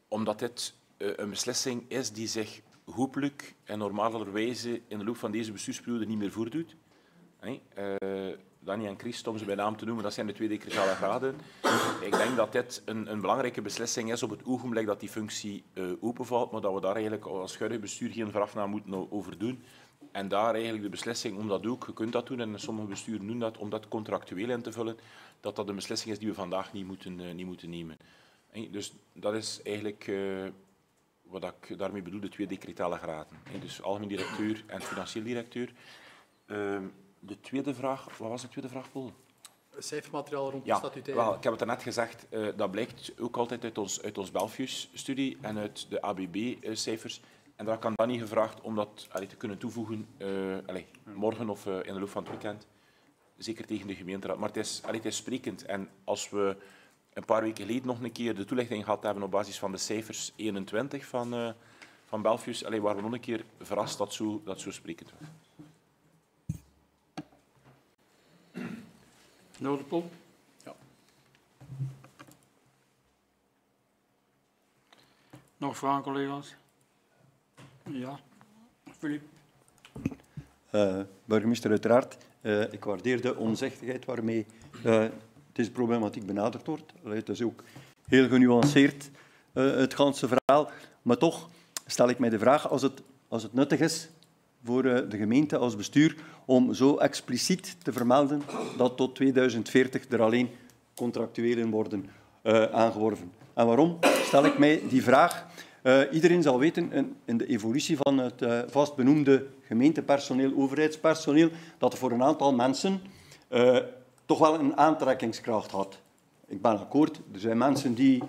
omdat dit een beslissing is die zich hopelijk en normalerwijze in de loop van deze bestuursperiode niet meer voordoet. Hey, uh, Danny en Chris, om ze bij naam te noemen, dat zijn de twee decretale graden. Ik denk dat dit een, een, belangrijke beslissing is op het ogenblik dat die functie uh, openvalt, maar dat we daar eigenlijk als huidige bestuur geen voorafnaam moeten over doen. En daar eigenlijk de beslissing om dat ook, je kunt dat doen en sommige besturen doen dat, om dat contractueel in te vullen, dat dat een beslissing is die we vandaag niet moeten, niet moeten nemen. Dus dat is eigenlijk wat ik daarmee bedoel, de twee decretale graden. Dus algemeen directeur en financieel directeur. Ehm, de tweede vraag, wat was de tweede vraag, Paul? Cijfermateriaal rond ja, de statutaire. Wel, ik heb het net gezegd, uh, dat blijkt ook altijd uit ons, uit ons Belfius-studie en uit de ABB-cijfers. En daar kan dan niet gevraagd om dat allee, te kunnen toevoegen uh, allee, morgen of uh, in de loop van het weekend. Zeker tegen de gemeenteraad. Maar het is, allee, het is sprekend. En als we een paar weken geleden nog een keer de toelichting gehad hebben op basis van de cijfers 21 van, uh, van Belfius. Alleen waren we nog een keer verrast dat zo, dat zo sprekend was. Ja. Nog vragen, collega's? Ja. Filip? Uh, burgemeester, uiteraard. Uh, ik waardeer de onzichtigheid waarmee uh, deze problematiek benaderd wordt. Het is ook heel genuanceerd, uh, het ganse verhaal. Maar toch stel ik mij de vraag, als het, als het nuttig is voor uh, de gemeente als bestuur om zo expliciet te vermelden dat tot 2040 er alleen contractuelen worden uh, aangeworven. En waarom stel ik mij die vraag? Iedereen zal weten in, in de evolutie van het uh, vastbenoemde gemeentepersoneel, overheidspersoneel, dat er voor een aantal mensen toch wel een aantrekkingskracht had. Ik ben akkoord. Er zijn mensen die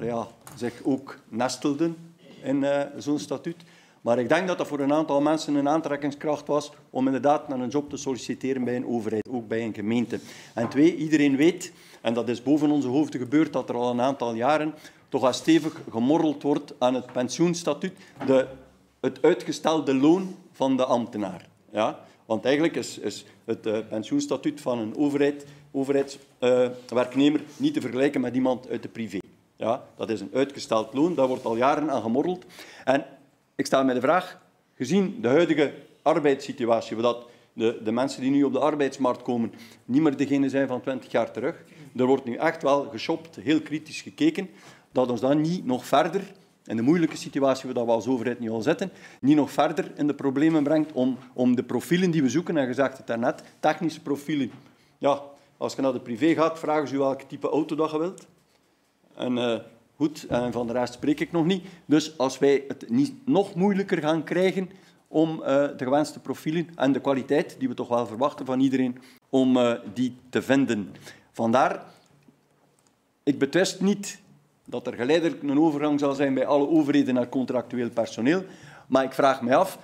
ja, zich ook nestelden in uh, zo'n statuut. Maar ik denk dat dat voor een aantal mensen een aantrekkingskracht was om inderdaad naar een job te solliciteren bij een overheid, ook bij een gemeente. En twee, iedereen weet, en dat is boven onze hoofden gebeurd, dat er al een aantal jaren toch al stevig gemorreld wordt aan het pensioenstatuut, de, het uitgestelde loon van de ambtenaar. Ja? Want eigenlijk is, is het uh, pensioenstatuut van een overheid, overheidswerknemer niet te vergelijken met iemand uit de privé. Ja? Dat is een uitgesteld loon, daar wordt al jaren aan gemorreld. En ik stel mij de vraag, gezien de huidige arbeidssituatie, dat de, de mensen die nu op de arbeidsmarkt komen niet meer degene zijn van 20 jaar terug, er wordt nu echt wel geshopt, heel kritisch gekeken, dat ons dan niet nog verder, in de moeilijke situatie waar we als overheid nu al zitten, niet nog verder in de problemen brengt om, om de profielen die we zoeken, en gezegd het daarnet, technische profielen. Ja, als je naar de privé gaat, vragen ze u welk type auto dat je wilt. En uh, goed, en van de rest spreek ik nog niet. Dus als wij het niet nog moeilijker gaan krijgen om uh, de gewenste profielen en de kwaliteit, die we toch wel verwachten van iedereen, om uh, die te vinden. Vandaar, ik betwist niet dat er geleidelijk een overgang zal zijn bij alle overheden naar contractueel personeel, maar ik vraag me af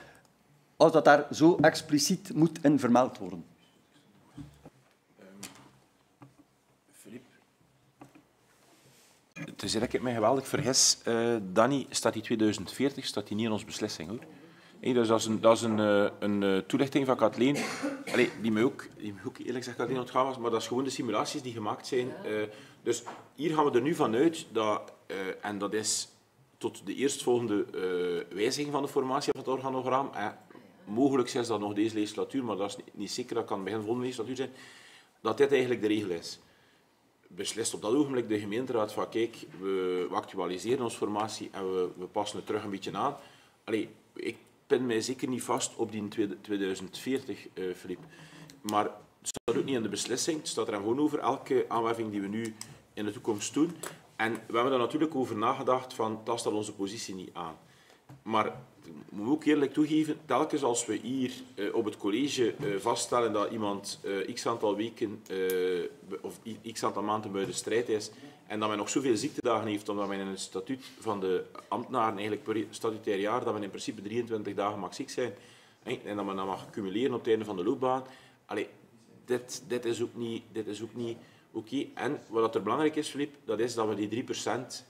als dat daar zo expliciet moet in vermeld worden. Tenzij ik me geweldig vergis, uh, Danny, staat die 2040 staat die niet in onze beslissing. Hoor. Hey, dus dat is een, dat is een, uh, een uh, toelichting van Kathleen, Allee, die me ook, die ook eerlijk gezegd Kathleen ontgaan was, maar dat is gewoon de simulaties die gemaakt zijn. Dus hier gaan we er nu vanuit dat, en dat is tot de eerstvolgende wijziging van de formatie van het organogram, mogelijk is dat nog deze legislatuur, maar dat is niet, zeker, dat kan begin volgende legislatuur zijn, dat dit eigenlijk de regel is beslist op dat ogenblik de gemeenteraad van kijk, we, actualiseren onze formatie en we, we, passen het terug een beetje aan. Allee, ik pin mij zeker niet vast op die 2040, uh, Filip. Maar het staat ook niet in de beslissing. Het staat er gewoon over elke aanwerving die we nu in de toekomst doen. En we hebben daar natuurlijk over nagedacht van, dat staat onze positie niet aan. Maar moet ook eerlijk toegeven, telkens als we hier uh, op het college uh, vaststellen dat iemand uh, x aantal weken of x aantal maanden buiten strijd is en dat men nog zoveel ziektedagen heeft, omdat men in het statuut van de ambtenaren eigenlijk per statutair jaar, dat men in principe 23 dagen mag ziek zijn en dat men dat mag accumuleren op het einde van de loopbaan. Allee, dit, dit is ook niet, dit is ook niet oké. En wat er belangrijk is, Filip, dat is dat we die 3%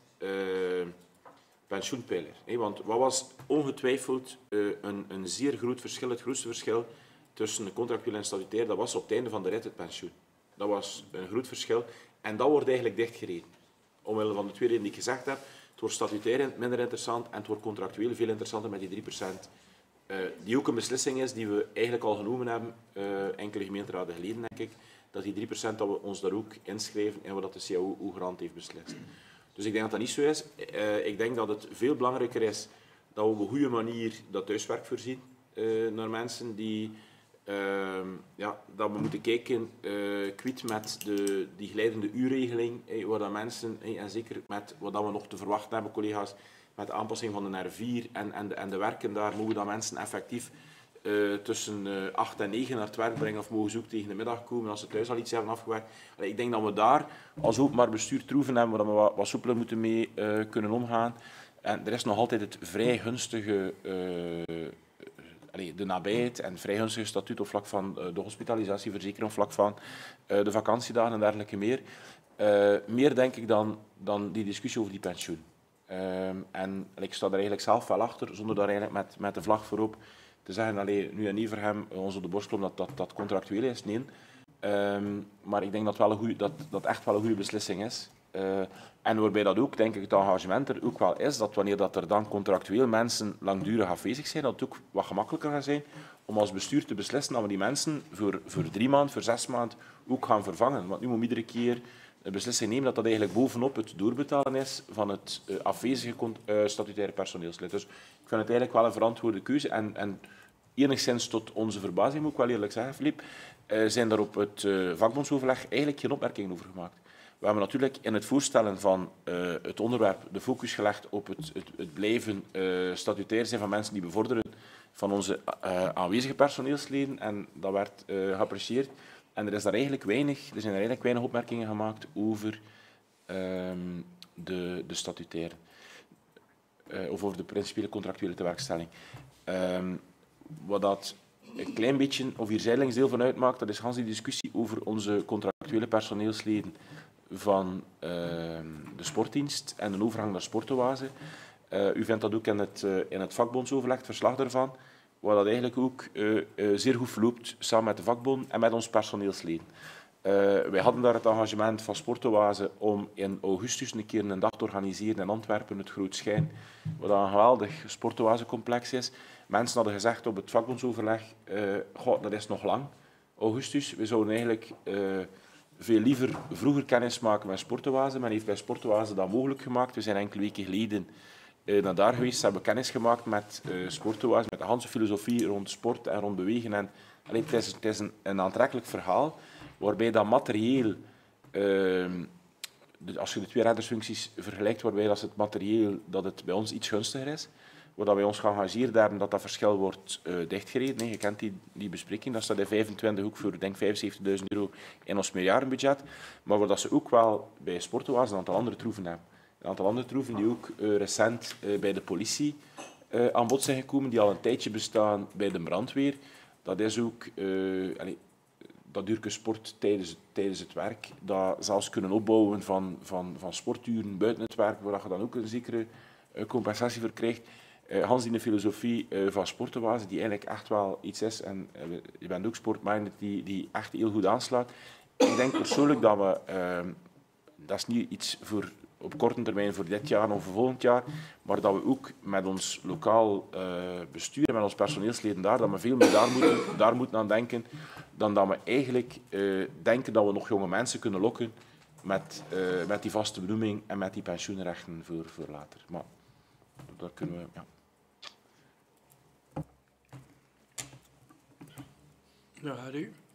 pensioenpijler. Want wat was ongetwijfeld eh, een, een zeer groot verschil, het grootste verschil tussen de contractueel en statutair, dat was op het einde van de rit het pensioen. Dat was een groot verschil. En dat wordt eigenlijk dichtgereden. Omwille van de twee redenen die ik gezegd heb. Het wordt statutair minder interessant en het wordt contractueel veel interessanter met die 3%. Eh, die ook een beslissing is die we eigenlijk al genomen hebben, uh, enkele gemeenteraden geleden denk ik, dat die 3% dat we ons daar ook inschrijven en wat de CAO Oegrand heeft beslist. Dus ik denk dat dat niet zo is. Uh, ik denk dat het veel belangrijker is dat we op een goede manier dat thuiswerk voorzien naar mensen die... Uh, ja, dat we moeten kijken, kwiet met de, die glijdende uurregeling, eh, waar dat mensen, eh, en zeker met wat dat we nog te verwachten hebben, collega's, met de aanpassing van de R4 en, en, de, en de werken daar, mogen dat mensen effectief uh, tussen uh, 8 en 9 naar het werk brengen of mogen ze ook tegen de middag komen als ze thuis al iets hebben afgewerkt. Ik denk dat we daar als openbaar bestuur troeven hebben waar we wat, soepeler moeten mee uh, kunnen omgaan. En er is nog altijd het vrij gunstige, allee, de nabijheid en vrij gunstige statuut op vlak van de hospitalisatieverzekering, op vlak van de vakantiedagen en dergelijke meer. meer denk ik dan, dan die discussie over die pensioen. En ik sta er eigenlijk zelf wel achter, zonder daar eigenlijk met, met de vlag voorop te zeggen, allee, nu en niet voor hem ons op de borst klopt dat, dat dat contractueel is. Nee. Um, maar ik denk dat, wel een goeie, dat dat echt wel een goede beslissing is. Uh, en waarbij dat ook, denk ik, het engagement er ook wel is, dat wanneer dat er dan contractueel mensen langdurig afwezig zijn, dat het ook wat gemakkelijker gaat zijn om als bestuur te beslissen dat we die mensen voor, voor drie maanden, voor zes maanden ook gaan vervangen. Want nu moet iedere keer een beslissing nemen dat dat eigenlijk bovenop het doorbetalen is van het uh, afwezige uh, statutaire personeelslid. Dus ik vind het eigenlijk wel een verantwoorde keuze. En, en enigszins tot onze verbazing, moet ik wel eerlijk zeggen, Filip, uh, zijn er op het vakbondsoverleg eigenlijk geen opmerkingen over gemaakt. We hebben natuurlijk in het voorstellen van het onderwerp de focus gelegd op het, het, het blijven statutair zijn van mensen die bevorderen van onze aanwezige personeelsleden. En dat werd geapprecieerd. En er, is daar eigenlijk weinig, er zijn er eigenlijk weinig opmerkingen gemaakt over, um, de, de statutaire. Uh, of over de principiële contractuele tewerkstelling. Um, wat dat een klein beetje, of hier zijdelings deel van uitmaakt, dat is Hans die discussie over onze contractuele personeelsleden van uh, de sportdienst en de overgang naar sportoase. Uh, u vindt dat ook in het, uh, in het vakbondsoverleg, het verslag daarvan, waar dat eigenlijk ook uh, zeer goed verloopt samen met de vakbond en met ons personeelsleden. wij hadden daar het engagement van Sportoase om in augustus een keer een dag te organiseren in Antwerpen, het Groot Schijn, wat een geweldig Sportoase-complex is. Mensen hadden gezegd op het vakbondsoverleg, goh, dat is nog lang, augustus. We zouden eigenlijk veel liever vroeger kennis maken met Sportoase. Men heeft bij Sportoase dat mogelijk gemaakt. We zijn enkele weken geleden uh, daar geweest. Ze hebben kennis gemaakt met uh, met de Hanse filosofie rond sport en rond bewegen. En, allee, het is, het is een, aantrekkelijk verhaal waarbij dat materieel, uh, als je de twee reddersfuncties vergelijkt, waarbij dat het materieel dat het bij ons iets gunstiger is waar wij ons geëngageerd hebben dat dat verschil wordt uh, dichtgereden. Je kent die, die bespreking, dat staat in 25 ook voor denk 75.000 euro in ons meerjarenbudget. Maar waar dat ze ook wel bij Sportoase een aantal andere troeven hebben. Een aantal andere troeven die ook uh, recent uh, bij de politie aan bod zijn gekomen, die al een tijdje bestaan bij de brandweer. Dat is ook dat duurke sport tijdens, tijdens het werk. Dat zelfs kunnen opbouwen van, van, van sporturen buiten het werk, waar je dan ook een zekere compensatie voor krijgt. Hans in de filosofie van sportenwaze, die eigenlijk echt wel iets is, en je bent ook sportminded, die, die echt heel goed aanslaat. Ik denk persoonlijk dat we, ehm, dat is niet iets voor op korte termijn voor dit jaar of voor volgend jaar, maar dat we ook met ons lokaal bestuur en met ons personeelsleden daar, dat we veel meer daar moeten, daar moeten aan denken, dan dat we eigenlijk denken dat we nog jonge mensen kunnen lokken met, met die vaste benoeming en met die pensioenrechten voor, voor later. Maar daar kunnen we... Ja. Ja.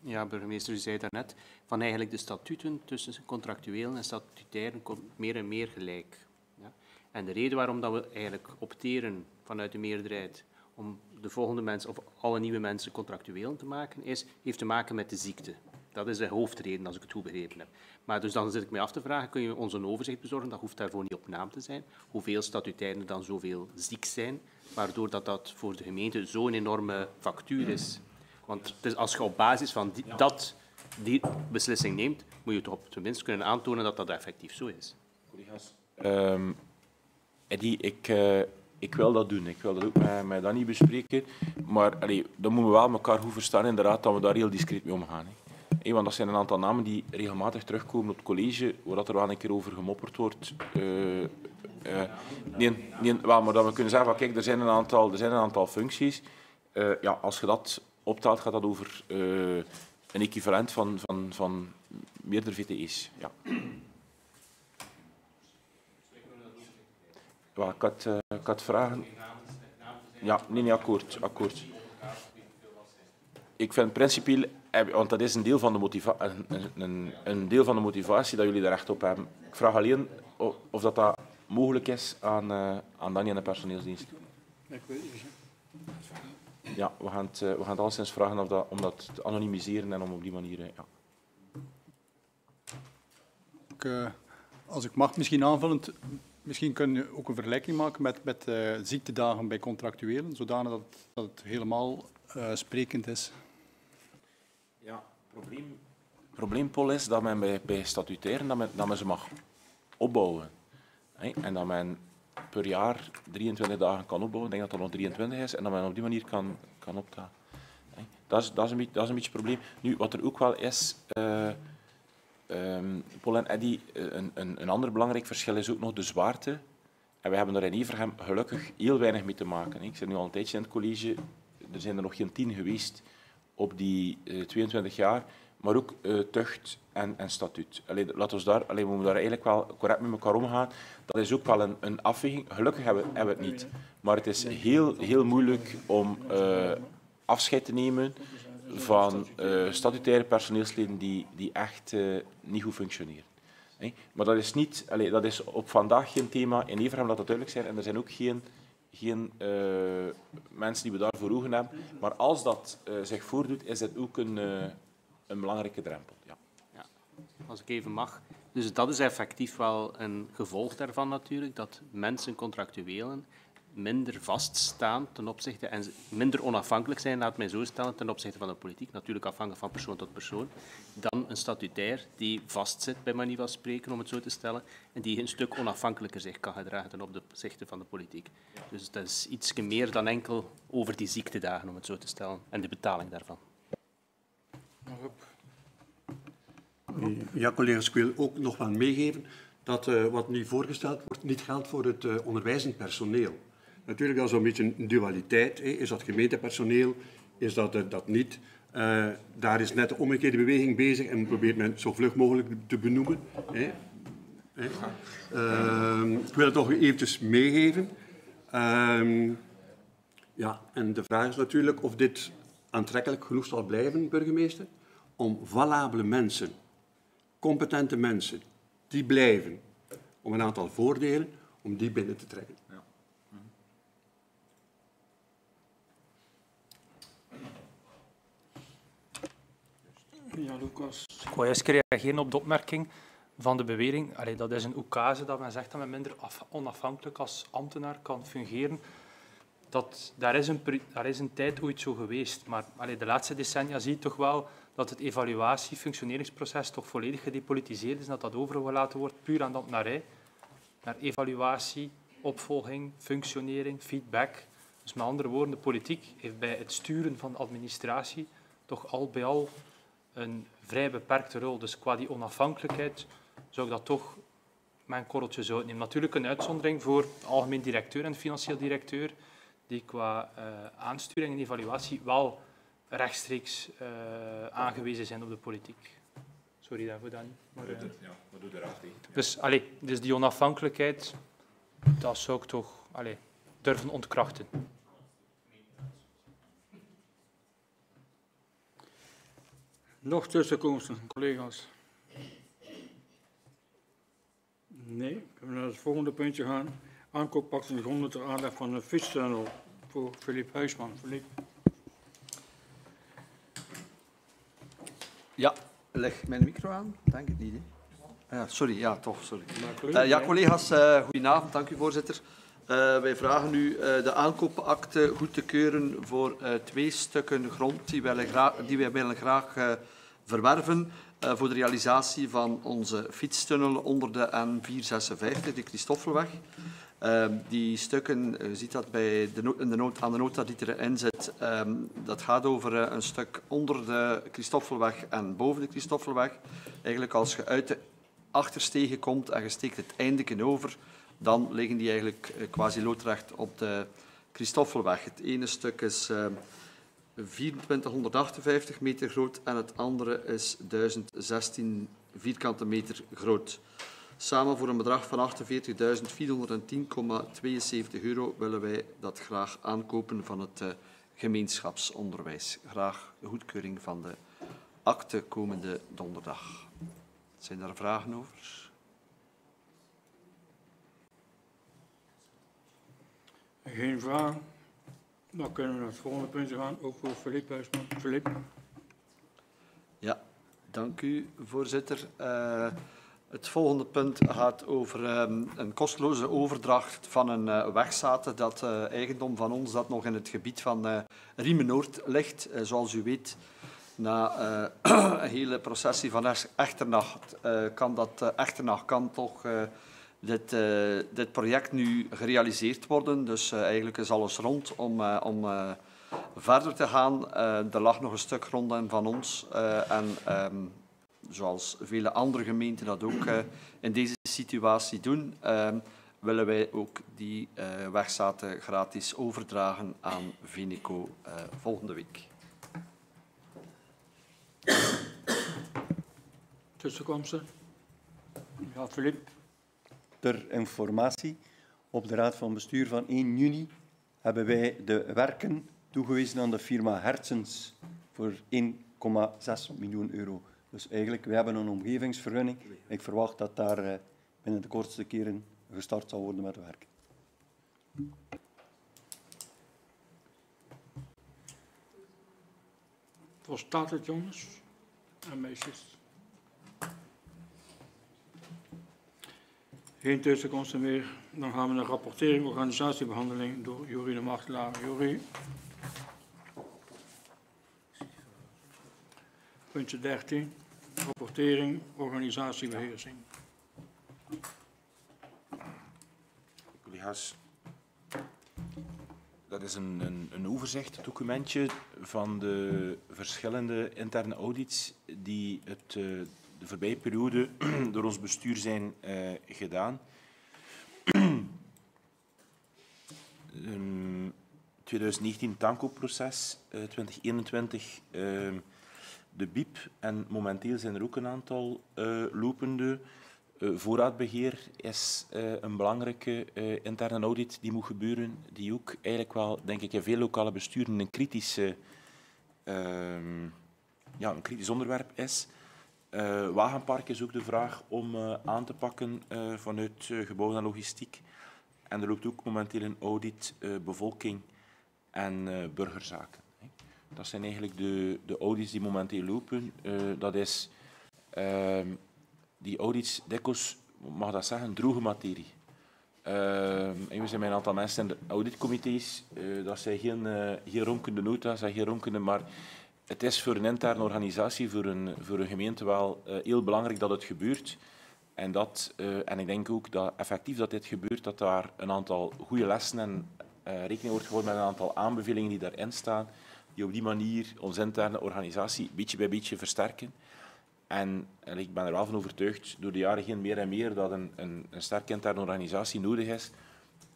Ja, burgemeester, u zei daarnet van eigenlijk de statuten tussen contractueel en statutair komt meer en meer gelijk. Ja? En de reden waarom dat we eigenlijk opteren vanuit de meerderheid om de volgende mensen of alle nieuwe mensen contractueel te maken, is, heeft te maken met de ziekte. Dat is de hoofdreden, als ik het goed begrepen heb. Maar dus dan zit ik mij af te vragen, kun je ons een overzicht bezorgen, dat hoeft daarvoor niet op naam te zijn, hoeveel statutairen dan zoveel ziek zijn, waardoor dat, dat voor de gemeente zo'n enorme factuur is. Want als je op basis van die, dat die beslissing neemt, moet je toch tenminste kunnen aantonen dat dat effectief zo is. Collega's, um, Eddie, ik, uh, ik wil dat doen. Ik wil dat ook met, met Danny bespreken. Maar allee, dan moeten we wel elkaar goed verstaan inderdaad, dat we daar heel discreet mee omgaan. Hè. want dat zijn een aantal namen die regelmatig terugkomen op het college, waar dat er wel een keer over gemopperd wordt. Uh, uh, nee, nee, wel, maar dat we kunnen zeggen, van, kijk, er zijn een aantal, er zijn een aantal functies. Uh, ja, als je dat optelt, gaat dat over uh, een equivalent van, van, van meerdere VTE's. Ja. Ik, had, uh, ik had vragen. Ja, nee, nee, akkoord. akkoord. Ik vind principieel, want dat is een deel van de, motiva een, een, deel van de motivatie dat jullie daar recht op hebben. Ik vraag alleen of dat, dat mogelijk is aan, uh, aan Danny en de personeelsdienst. Ik weet het. Ja, we gaan het, uh, we gaan het alleszins vragen of dat, om dat te anonimiseren en om op die manier... Uh, ja. Ik, uh, als ik mag, misschien aanvullend, misschien kun je ook een vergelijking maken met, met ziektedagen bij contractuelen, zodanig dat, dat het helemaal sprekend is. Ja, probleem, probleem Paul, is dat men bij, bij statutairen dat men, dat men ze mag opbouwen. Hè? En dat men per jaar 23 dagen kan opbouwen. Ik denk dat dat nog 23 is en dat men op die manier kan, kan optaan. Dat is, dat, is een beetje, dat is een beetje het probleem. Nu, wat er ook wel is, uh, Paul en Eddy, eh, een, een, een ander belangrijk verschil is ook nog de zwaarte. En we hebben er in Evergem gelukkig heel weinig mee te maken. Ik zit nu al een tijdje in het college. Er zijn er nog geen tien geweest op die uh, 22 jaar maar ook uh, tucht en, en statuut. Allee, we daar, allee, we moeten daar eigenlijk wel correct met elkaar omgaan. Dat is ook wel een, een afweging. Gelukkig hebben, hebben we het niet. Maar het is heel, heel moeilijk om uh, afscheid te nemen van uh, statutaire personeelsleden die, die echt niet goed functioneren. Maar dat is, niet, allee, dat is op vandaag geen thema in Everham, laat dat duidelijk zijn. En er zijn ook geen, geen mensen die we daarvoor ogen hebben. Maar als dat zich voordoet, is het ook een een belangrijke drempel. Ja. ja. Als ik even mag, Dus dat is effectief wel een gevolg daarvan natuurlijk, dat mensen, contractuelen, minder vaststaan ten opzichte en minder onafhankelijk zijn, laat mij zo stellen, ten opzichte van de politiek, natuurlijk afhankelijk van persoon tot persoon, dan een statutair die vastzit, bij manier van spreken, om het zo te stellen, en die een stuk onafhankelijker zich kan gedragen ten opzichte van de politiek. Dus dat is iets meer dan enkel over die ziektedagen, om het zo te stellen, en de betaling daarvan. Ja, collega's, ik wil ook nog wel meegeven dat uh, wat nu voorgesteld wordt niet geldt voor het uh, onderwijzend personeel. Natuurlijk, dat is een beetje een dualiteit. Hè. Is dat gemeentepersoneel? Is dat uh, dat niet? daar is net de omgekeerde beweging bezig en probeert men zo vlug mogelijk te benoemen. Hè. Ehm, ik wil het toch eventjes meegeven. Ehm, ja, en de vraag is natuurlijk of dit aantrekkelijk genoeg zal blijven, burgemeester, om valabele mensen competente mensen, die blijven, om een aantal voordelen, om die binnen te trekken. Ja. Ja, Lucas. Ik wil eerst reageren op de opmerking van de bewering. Allee, dat is een oekase dat men zegt dat men minder onafhankelijk als ambtenaar kan fungeren. Dat, daar, is een, daar is een tijd ooit zo geweest. Maar de laatste decennia zie je toch wel dat het evaluatie, functioneringsproces toch volledig gedepolitiseerd is, dat dat overgelaten wordt puur aan de ambtenarij, naar evaluatie, opvolging, functionering, feedback. Dus met andere woorden, de politiek heeft bij het sturen van de administratie toch al bij al een vrij beperkte rol. Dus qua die onafhankelijkheid zou ik dat toch mijn korreltje zou nemen. Natuurlijk een uitzondering voor algemeen directeur en financieel directeur, die qua uh, aansturing en evaluatie wel rechtstreeks uh, aangewezen zijn op de politiek. Sorry daarvoor, dan. Maar, uh, ja, wat doet de raad Dus, allee, dus die onafhankelijkheid, dat zou ik toch allee, durven ontkrachten. Nog tussenkomsten, collega's? Nee, we naar het volgende puntje gaan. Aankooppact en gronden ter aanleg van een fietstunnel voor Filip Huisman. Ja, leg mijn micro aan? Denk het niet. Hè? Ja, sorry, ja, toch, sorry. Uh, ja, collega's, uh, goedenavond, dank u voorzitter. Uh, wij vragen u de aankoopakte goed te keuren voor twee stukken grond die wij, graag, die wij willen graag verwerven voor de realisatie van onze fietstunnel onder de N456, de Christoffelweg. Um, die stukken, je ziet dat bij de, in de noot, aan de nota die erin zit, um, dat gaat over uh, een stuk onder de Christoffelweg en boven de Christoffelweg. Eigenlijk als je uit de achterstegen komt en je steekt het eindeken over, dan liggen die eigenlijk uh, quasi loodrecht op de Christoffelweg. Het ene stuk is uh, 2458 meter groot en het andere is 1016 vierkante meter groot. Samen voor een bedrag van 48.410,72 euro willen wij dat graag aankopen van het uh, gemeenschapsonderwijs. Graag de goedkeuring van de akte komende donderdag. Zijn daar vragen over? Geen vragen. Dan kunnen we naar het volgende punt gaan, ook voor Filip Huisman. Filip. Ja, dank u, voorzitter. Uh, het volgende punt gaat over um, een kosteloze overdracht van een uh, wegzaten, dat uh, eigendom van ons dat nog in het gebied van uh, Riemen Noord ligt. zoals u weet, na een hele processie van Echternacht kan dat Echternacht kan toch dit, dit project nu gerealiseerd worden. Dus eigenlijk is alles rond om, om verder te gaan. er lag nog een stuk grond van ons en um, zoals vele andere gemeenten dat ook uh, in deze situatie doen, uh, willen wij ook die uh, wegzaten gratis overdragen aan Veneco volgende week. Tussenkomsten? Ja, Filip. Ter informatie, op de Raad van Bestuur van 1 juni hebben wij de werken toegewezen aan de firma Hertzens voor 1,6 miljoen euro. Dus eigenlijk, we hebben een omgevingsvergunning. Ik verwacht dat daar eh, binnen de kortste keren gestart zal worden met werk. Voor staat het, jongens en meisjes? Geen tussenkomsten meer. Dan gaan we naar rapportering, organisatiebehandeling door Jurie de Martelaar. Jurie. Puntje 13. Rapportering, organisatiebeheersing. Collega's, dat is een, een, een overzicht, documentje van de verschillende interne audits die het, uh, de voorbije periode door ons bestuur zijn uh, gedaan. um, 2019 Tanco-proces, uh, 2021 de BIP en momenteel zijn er ook een aantal lopende. Uh, voorraadbeheer is uh, een belangrijke interne audit die moet gebeuren, die ook eigenlijk wel, denk ik, in veel lokale besturen een, kritische, ehm, ja, een kritisch onderwerp is. wagenpark is ook de vraag om aan te pakken vanuit gebouw en logistiek. En er loopt ook momenteel een audit bevolking en burgerzaken. Dat zijn eigenlijk de, de audits die momenteel lopen. dat is ehm, die audits dikwijls, mag dat zeggen, droge materie. Uh, we zijn met een aantal mensen in de auditcomité's. Uh, dat zijn geen, uh, geen ronkende nota's, geen ronkende, maar het is voor een interne organisatie, voor een, voor een gemeente wel heel belangrijk dat het gebeurt. En, dat, en ik denk ook dat effectief dat dit gebeurt, dat daar een aantal goede lessen en rekening wordt gehouden met een aantal aanbevelingen die daarin staan, die op die manier onze interne organisatie beetje bij beetje versterken. En, ik ben er wel van overtuigd, door de jaren heen meer en meer, dat een, een, een sterke interne organisatie nodig is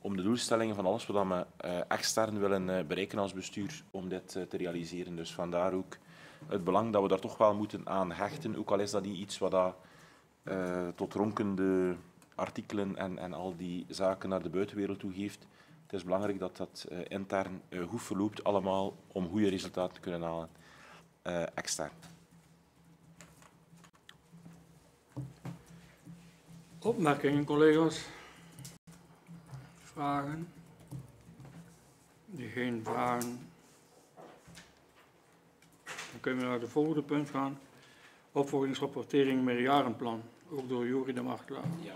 om de doelstellingen van alles wat we uh, extern willen uh, bereiken als bestuur, om dit uh, te realiseren. Dus vandaar ook het belang dat we daar toch wel moeten aan hechten, ook al is dat niet iets wat dat, tot ronkende artikelen en, en al die zaken naar de buitenwereld toe geeft. Het is belangrijk dat dat intern goed verloopt allemaal om goede resultaten te kunnen halen extern. Opmerkingen, collega's? Vragen? Geen vragen. Dan kunnen we naar het volgende punt gaan. Opvolgingsrapportering meerjarenplan. Ook door Juri de Martelaar. Ja.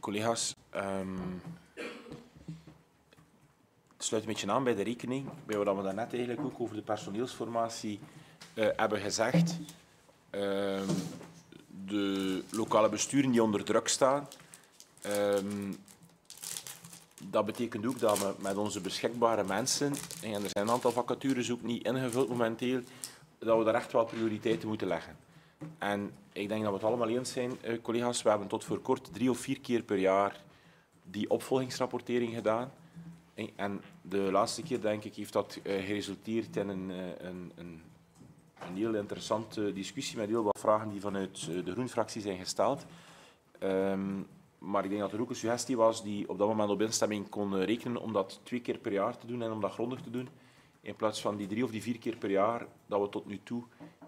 Collega's, um, het sluit een beetje aan bij de rekening. Bij wat we daarnet eigenlijk ook over de personeelsformatie uh, hebben gezegd. Um, de lokale besturen die onder druk staan. Um, dat betekent ook dat we met onze beschikbare mensen, en er zijn een aantal vacatures ook niet ingevuld momenteel, dat we daar echt wel prioriteiten moeten leggen. En ik denk dat we het allemaal eens zijn, eh, collega's. We hebben tot voor kort drie of vier keer per jaar die opvolgingsrapportering gedaan. En de laatste keer, denk ik, heeft dat uh, geresulteerd in een, uh, een, een een heel interessante discussie met heel wat vragen die vanuit eh, de Groenfractie zijn gesteld. Um, maar ik denk dat er ook een suggestie was die op dat moment op instemming kon eh, rekenen om dat twee keer per jaar te doen en om dat grondig te doen. In plaats van die drie of die vier keer per jaar dat we tot nu toe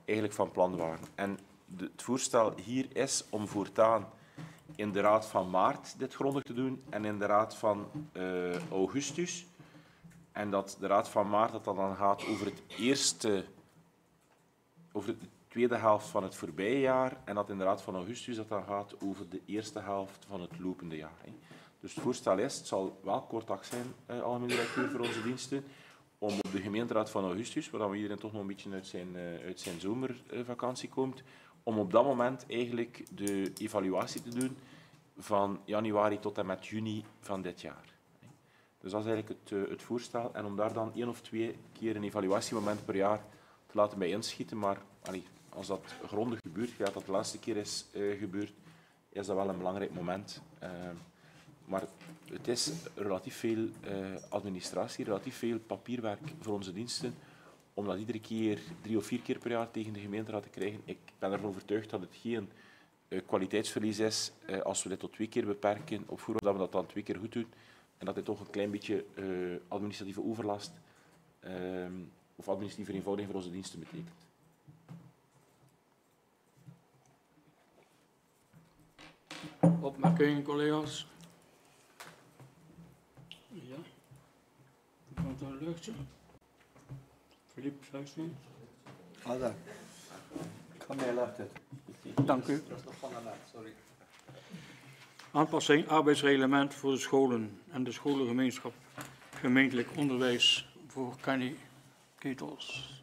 eigenlijk van plan waren. En het voorstel hier is om voortaan in de raad van maart dit grondig te doen en in de raad van uh, augustus. En dat de raad van maart dat dan gaat over het eerste over de tweede helft van het voorbije jaar en dat inderdaad van augustus dat dan gaat over de eerste helft van het lopende jaar. Hè. Dus het voorstel is, het zal wel kortdag zijn, eh, algemeen directeur voor onze diensten, om op de gemeenteraad van augustus, waar we iedereen toch nog een beetje uit zijn, uh, uit zijn zomervakantie komt, om op dat moment eigenlijk de evaluatie te doen van januari tot en met juni van dit jaar. Dus dat is eigenlijk het, uh, het voorstel. En om daar dan één of twee keer een evaluatiemoment per jaar laten bij inschieten. Maar als dat grondig gebeurt, gaat dat de laatste keer is uh, gebeurd, is dat wel een belangrijk moment. Uh, maar het is relatief veel uh, administratie, relatief veel papierwerk voor onze diensten, om dat iedere keer drie of vier keer per jaar tegen de gemeenteraad te krijgen. Ik ben ervan overtuigd dat het geen kwaliteitsverlies is als we dit tot twee keer beperken, op voorhand dat we dat dan twee keer goed doen, en dat dit toch een klein beetje administratieve overlast ehm, of administratieve vereenvoudiging voor onze diensten betekent. Opmerkingen, collega's? Ja. Komt er een luchtje? Philippe, Vuistien? Ah, daar. Ik ga mij laten. Dank u. Dat is nog van sorry. Aanpassing arbeidsreglement voor de scholen en de scholengemeenschap. Gemeentelijk onderwijs voor Kenny Ketels.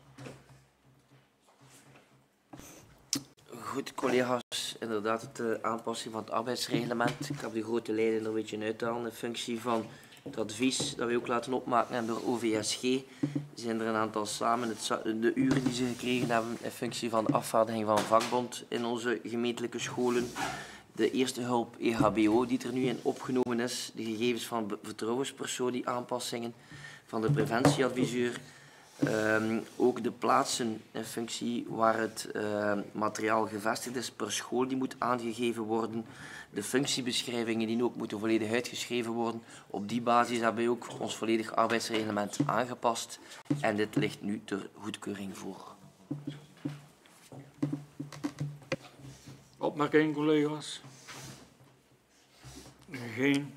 Goed, collega's, inderdaad de aanpassing van het arbeidsreglement. Ik heb de grote lijnen er een beetje uithalen in functie van het advies dat we ook laten opmaken hebben door OVSG. Zijn er een aantal samen het, de uren die ze gekregen hebben in functie van de afvaardiging van vakbond in onze gemeentelijke scholen. De eerste hulp EHBO die er nu in opgenomen is, de gegevens van vertrouwenspersoon, die aanpassingen van de preventieadviseur, Um, ook de plaatsen in functie waar het uh, materiaal gevestigd is per school, die moet aangegeven worden. De functiebeschrijvingen die ook moeten volledig uitgeschreven worden. Op die basis hebben we ook ons volledig arbeidsreglement aangepast. En dit ligt nu ter goedkeuring voor. Opmerkingen, collega's? Geen.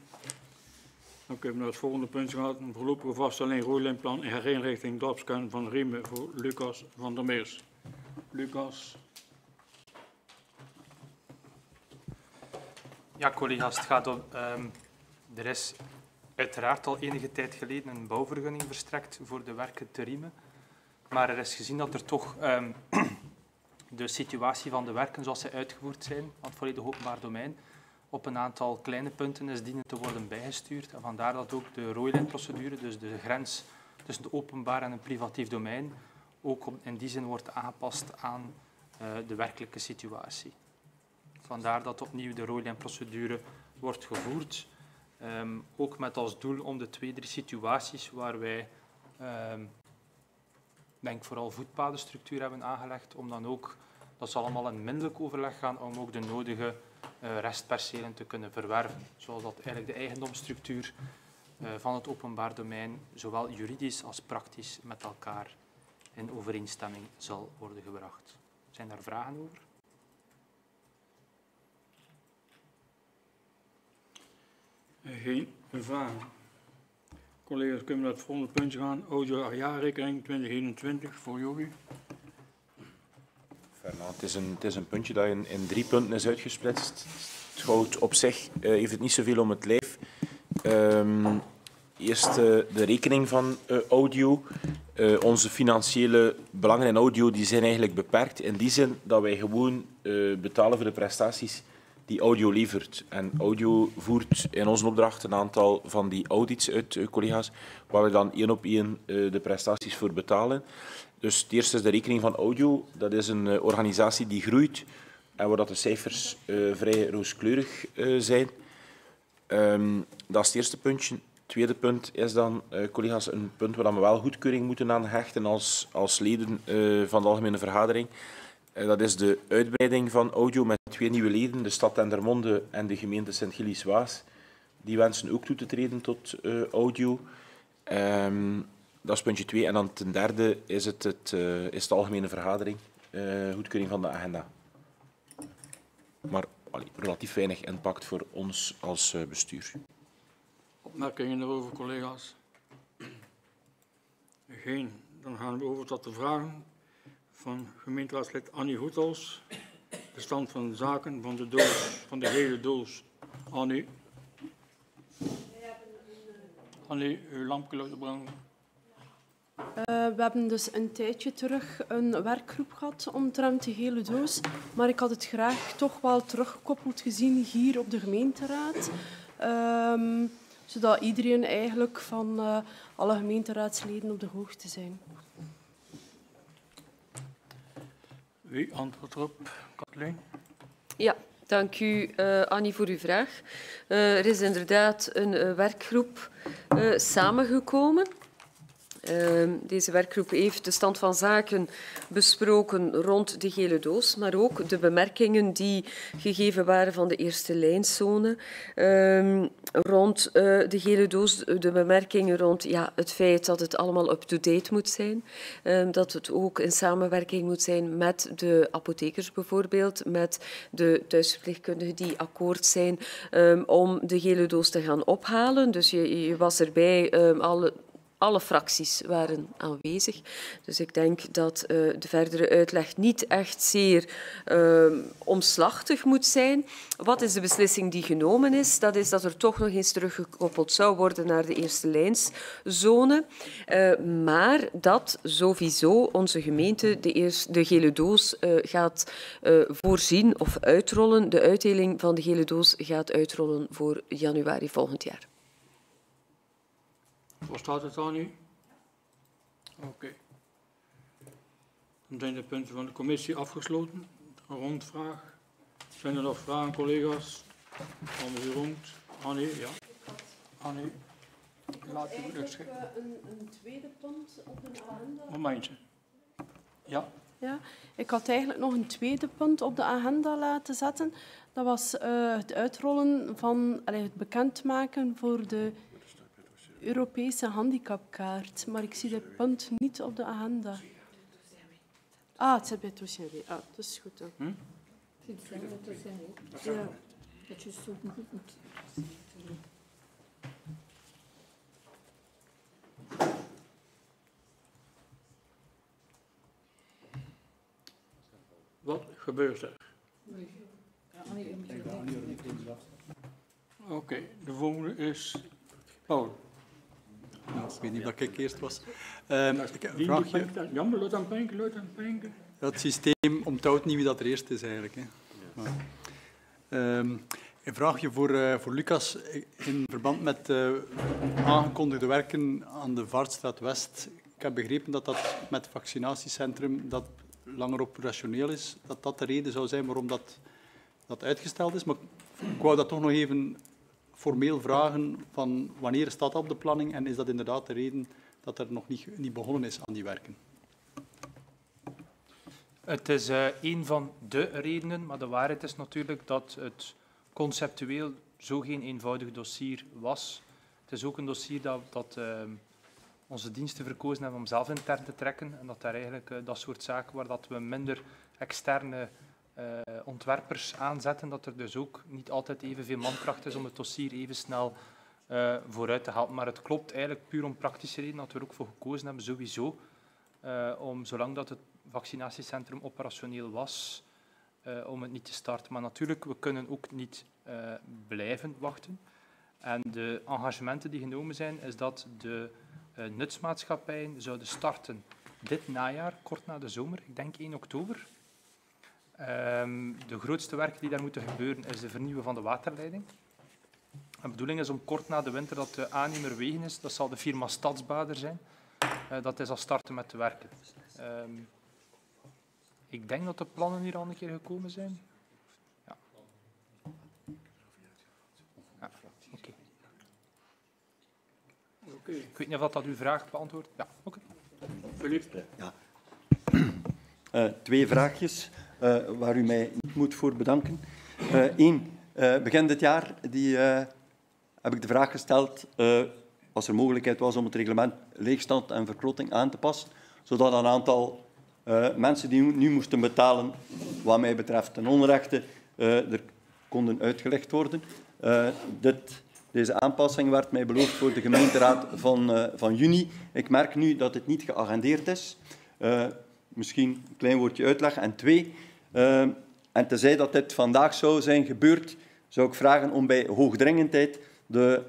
Dan kunnen naar het volgende punt gaan. Een voorlopige vaststelling rooilijnplan en herinrichting dorpskern van Riemen voor Lucas van der Meers. Lucas. Ja, collega's, het gaat om... Um, er is uiteraard al enige tijd geleden een bouwvergunning verstrekt voor de werken te Riemen. Maar er is gezien dat er toch um, de situatie van de werken zoals ze uitgevoerd zijn, aan het volledig openbaar domein, op een aantal kleine punten is dienen te worden bijgestuurd. En vandaar dat ook de rooilijnprocedure, dus de grens tussen het openbaar en een privatief domein, ook in die zin wordt aangepast aan uh, de werkelijke situatie. Vandaar dat opnieuw de rooilijnprocedure wordt gevoerd. Um, ook met als doel om de twee, drie situaties waar wij um, denk vooral voetpadenstructuur hebben aangelegd, om dan ook, dat zal allemaal in minderlijk overleg gaan, om ook de nodige restpercelen te kunnen verwerven. Zoals dat eigenlijk de eigendomsstructuur uh, van het openbaar domein zowel juridisch als praktisch met elkaar in overeenstemming zal worden gebracht. Zijn daar vragen over? Geen vragen. Collega's, kunnen we naar het volgende puntje gaan. Audio jaarrekening 2021 voor Jogi. Het is, een, een puntje dat in, in drie punten is uitgesplitst. Het houdt op zich uh, heeft het niet zoveel om het lijf. Um, eerst uh, de rekening van audio. onze financiële belangen in audio die zijn eigenlijk beperkt in die zin dat wij gewoon betalen voor de prestaties die audio levert. En audio voert in onze opdracht een aantal van die audits uit, collega's, waar we dan één op één de prestaties voor betalen. Dus het eerste is de rekening van audio. Dat is een uh, organisatie die groeit en waar dat de cijfers uh, vrij rooskleurig uh, zijn. Um, dat is het eerste puntje. Het tweede punt is dan, collega's, een punt waar we wel goedkeuring moeten aan hechten als, als leden van de Algemene Vergadering. dat is de uitbreiding van audio met twee nieuwe leden, de stad Dendermonde en de gemeente Sint-Gilles-Waas. Die wensen ook toe te treden tot audio. Um, dat is puntje twee. En dan ten derde is het, het, uh, is de algemene vergadering, uh, goedkeuring van de agenda. Maar relatief weinig impact voor ons als uh, bestuur. Opmerkingen erover, collega's? Geen. Dan gaan we over tot de vragen van gemeenteraadslid Annie Hoetels. De stand van zaken van de doos, van de hele doos. Annie. Annie, uw lampje laten branden. Uh, we hebben dus een tijdje terug een werkgroep gehad omtrent de hele doos. Maar ik had het graag toch wel teruggekoppeld gezien hier op de gemeenteraad. Um, zodat iedereen eigenlijk van uh, alle gemeenteraadsleden op de hoogte zijn. Wie antwoordt erop? Kathleen? Ja, dank u uh, Annie voor uw vraag. Uh, er is inderdaad een werkgroep samengekomen Ehm, deze werkgroep heeft de stand van zaken besproken rond de gele doos, maar ook de bemerkingen die gegeven waren van de eerste lijnzone ehm, rond eh, de gele doos, de bemerkingen rond ja, het feit dat het allemaal up-to-date moet zijn, ehm, dat het ook in samenwerking moet zijn met de apothekers bijvoorbeeld, met de thuisverpleegkundigen die akkoord zijn om de gele doos te gaan ophalen. Dus je, was erbij, alle alle fracties waren aanwezig. Dus ik denk dat uh, de verdere uitleg niet echt zeer uh, omslachtig moet zijn. Wat is de beslissing die genomen is? Dat is dat er toch nog eens teruggekoppeld zou worden naar de eerste lijnszone. Uh, maar dat sowieso onze gemeente de, eerste, de gele doos gaat voorzien of uitrollen. De uitdeling van de gele doos gaat uitrollen voor januari volgend jaar. Waar staat het dan nu? Oké. Okay. Dan zijn de punten van de commissie afgesloten. Een rondvraag. Zijn er nog vragen, collega's? Van u rond. Annie, ja. Annie. Laat u het een, een tweede punt op de agenda. Momentje. Ja. Ja, ik had eigenlijk nog een tweede punt op de agenda laten zetten. Dat was uh, het uitrollen van, allez, het bekendmaken voor de Europese handicapkaart. Maar ik zie dat punt niet op de agenda. Ah, het zit bij dossier Ah, dat is goed dan. Hm? Het zit bij dossier Ja. Dat je zo goed Wat gebeurt er? Oké, okay, de volgende is Paul. Nou, ik weet niet dat ik eerst was. Um, ik vraag je... Jammer, laat aan pinken, laat aan pinken. Dat systeem onthoudt niet wie dat er eerst is eigenlijk. Hè. Maar, um, een vraagje voor, uh, voor Lucas. In verband met uh, aangekondigde werken aan de Vaartstraat West. Ik heb begrepen dat dat met het vaccinatiecentrum dat langer operationeel is, dat dat de reden zou zijn waarom dat, dat uitgesteld is. Maar ik wou dat toch nog even formeel vragen van wanneer staat dat op de planning en is dat inderdaad de reden dat er nog niet, begonnen is aan die werken? Het is uh, een van de redenen, maar de waarheid is natuurlijk dat het conceptueel zo geen eenvoudig dossier was. Het is ook een dossier dat, dat uh, onze diensten verkozen hebben om zelf intern te trekken en dat daar eigenlijk uh, dat soort zaken waar dat we minder externe uh, ontwerpers aanzetten, dat er dus ook niet altijd evenveel mankracht is om het dossier even snel uh, vooruit te halen. Maar het klopt eigenlijk puur om praktische redenen dat we er ook voor gekozen hebben, sowieso, uh, om zolang dat het vaccinatiecentrum operationeel was, om het niet te starten. Maar natuurlijk, we kunnen ook niet blijven wachten. En de engagementen die genomen zijn, is dat de nutsmaatschappijen zouden starten dit najaar, kort na de zomer, ik denk 1 oktober. Um, de grootste werken die daar moeten gebeuren is de vernieuwen van de waterleiding. De bedoeling is om kort na de winter dat de aannemer wegen is. Dat zal de firma Stadsbader zijn. Uh, dat is al starten met te werken. Um, ik denk dat de plannen hier al een keer gekomen zijn. Ja. ja Oké. Okay. Okay. Ik weet niet of dat uw vraag beantwoordt. Ja, oké. Okay. Ja. Uh, twee vraagjes uh, waar u mij niet moet voor bedanken. Eén, uh, begin dit jaar die, heb ik de vraag gesteld als er mogelijkheid was om het reglement leegstand en verkrotting aan te passen, zodat een aantal mensen die nu moesten betalen, wat mij betreft ten onrechte, er konden uitgelegd worden. dit, deze aanpassing werd mij beloofd voor de gemeenteraad van, van juni. Ik merk nu dat het niet geagendeerd is. Misschien een klein woordje uitleg. En twee, uh, en tenzij dat dit vandaag zou zijn gebeurd, zou ik vragen om bij hoogdringendheid de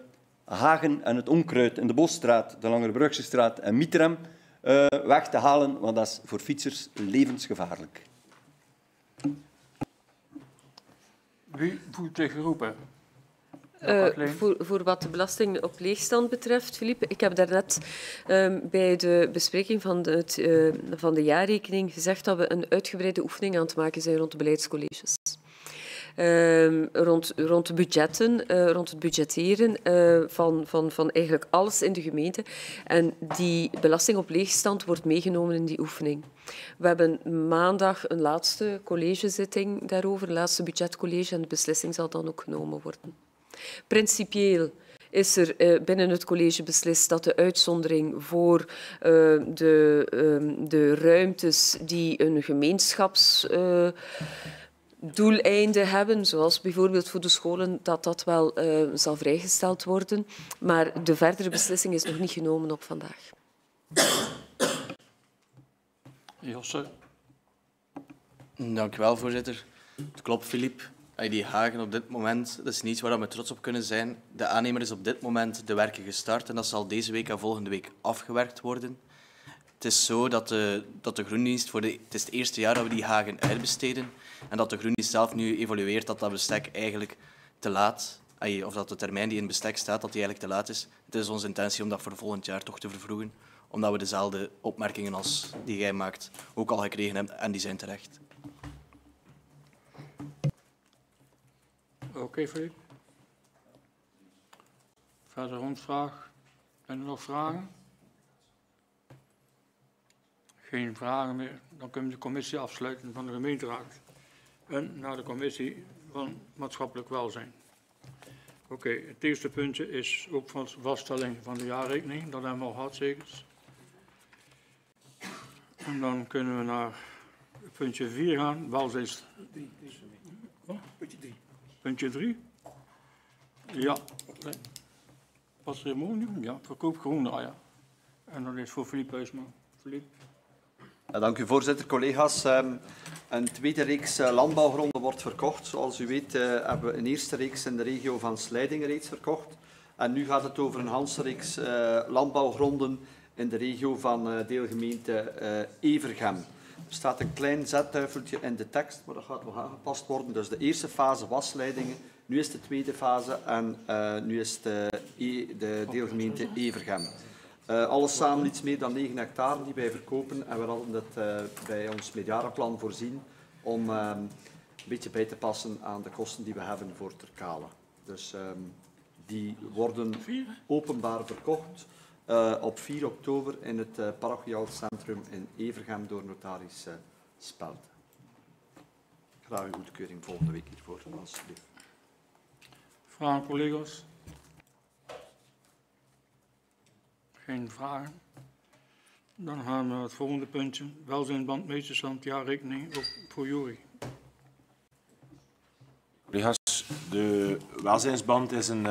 hagen en het onkruid in de Bosstraat, de Langerbrugse straat en Mietrem uh, weg te halen, want dat is voor fietsers levensgevaarlijk. Wie voelt zich geroepen? Uh, voor, voor, wat de belasting op leegstand betreft, Philippe, ik heb daarnet um, bij de bespreking van de, het, uh, van de jaarrekening gezegd dat we een uitgebreide oefening aan het maken zijn rond de beleidscolleges. Uh, rond, rond de budgetten, uh, rond het budgetteren uh, van, van, van eigenlijk alles in de gemeente. En die belasting op leegstand wordt meegenomen in die oefening. We hebben maandag een laatste collegezitting daarover, een laatste budgetcollege, en de beslissing zal dan ook genomen worden. Principieel is er uh, binnen het college beslist dat de uitzondering voor uh, de, uh, de ruimtes die een gemeenschaps doeleinden hebben, zoals bijvoorbeeld voor de scholen, dat dat wel zal vrijgesteld worden. Maar de verdere beslissing is nog niet genomen op vandaag. Josse. Dank u wel, voorzitter. Klopt, Filip. Die Hagen op dit moment, dat is niets waar we trots op kunnen zijn. De aannemer is op dit moment de werken gestart en dat zal deze week en volgende week afgewerkt worden. Het is zo dat de, dat de Groendienst, voor de, het is het eerste jaar dat we die Hagen uitbesteden, en dat de Groendienst zelf nu evalueert dat dat bestek eigenlijk te laat, of dat de termijn die in het bestek staat, dat die eigenlijk te laat is. Het is onze intentie om dat voor volgend jaar toch te vervroegen, omdat we dezelfde opmerkingen als die jij maakt ook al gekregen hebben en die zijn terecht. Oké, okay. Verder rondvraag. Zijn er nog vragen? Geen vragen meer. Dan kunnen we de commissie afsluiten van de gemeenteraad. En naar de commissie van maatschappelijk welzijn. Oké, het eerste puntje is ook van vaststelling van de jaarrekening. Dat hebben we al gehad, zeker. En dan kunnen we naar puntje 4 gaan. Welzijns... Oh, puntje 3. Puntje 3? Ja. Patrimonium? Ja. Verkoop groen, ah, ja. En dat is voor Philippe Huisman. Philippe. Ja, dank u, voorzitter. Collega's, ehm, een tweede reeks eh, landbouwgronden wordt verkocht. Zoals u weet uh, hebben we een eerste reeks in de regio van Slijdingen reeds verkocht. En nu gaat het over een handse reeks uh, landbouwgronden in de regio van deelgemeente Evergem. Er staat een klein zettuifeltje in de tekst, maar dat gaat nog aangepast worden. Dus de eerste fase was Leidingen, nu is de tweede fase en uh, nu is de, e, de deelgemeente Evergem. Uh, alles samen iets meer dan 9 hectare die wij verkopen en we hadden dat uh, bij ons mediarenplan voorzien om uh, een beetje bij te passen aan de kosten die we hebben voor Terkalen. Dus um, die worden openbaar verkocht uh, op 4 oktober in het uh, parochiaal centrum in Evergem door notaris uh, Spelte. Graag uw goedkeuring volgende week hiervoor, alsjeblieft. Vragen, collega's? Geen vragen? Dan gaan we naar het volgende puntje. Welzijnband meesterstand, jaarrekening ook voor Jury. Collega's, de welzijnsband is een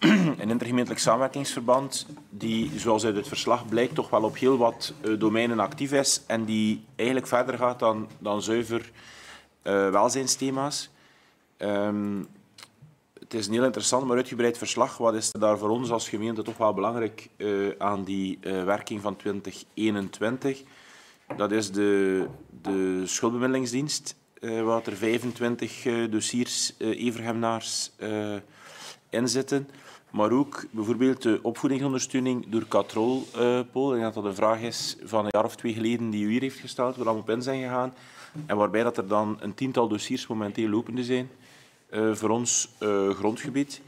een intergemeentelijk samenwerkingsverband die, zoals uit het verslag blijkt, toch wel op heel wat uh, domeinen actief is en die eigenlijk verder gaat dan, dan zuiver uh, welzijnsthema's. Um, het is een heel interessant, maar uitgebreid verslag. Wat is daar voor ons als gemeente toch wel belangrijk uh, aan die werking van 2021? Dat is de, de schuldbemiddelingsdienst, waar er 25 dossiers Evergemnaars in zitten. Maar ook bijvoorbeeld de opvoedingsondersteuning door Catrolpool. Uh, ik denk dat dat een vraag is van een jaar of twee geleden die u hier heeft gesteld, waar we op in zijn gegaan. En waarbij dat er dan een tiental dossiers momenteel lopende zijn uh, voor ons uh, grondgebied.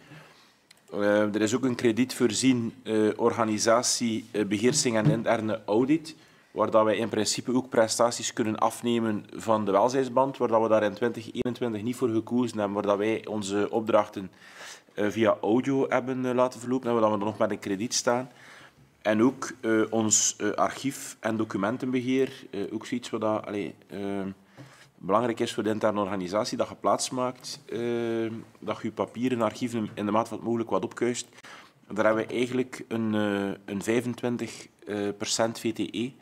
Er is ook een krediet voorzien organisatie, beheersing en interne audit, waar dat wij in principe ook prestaties kunnen afnemen van de welzijnsband, waar dat we daar in 2021 niet voor gekozen hebben, waar dat wij onze opdrachten via audio hebben uh, laten verlopen, hebben we dan nog met een krediet staan. En ook uh, ons archief- en documentenbeheer, ook zoiets wat dat, allee, belangrijk is voor de interne organisatie, dat je plaats maakt, dat je papieren archieven in de maat van het mogelijk wat opkuist. Daar hebben we eigenlijk een, een 25% VTE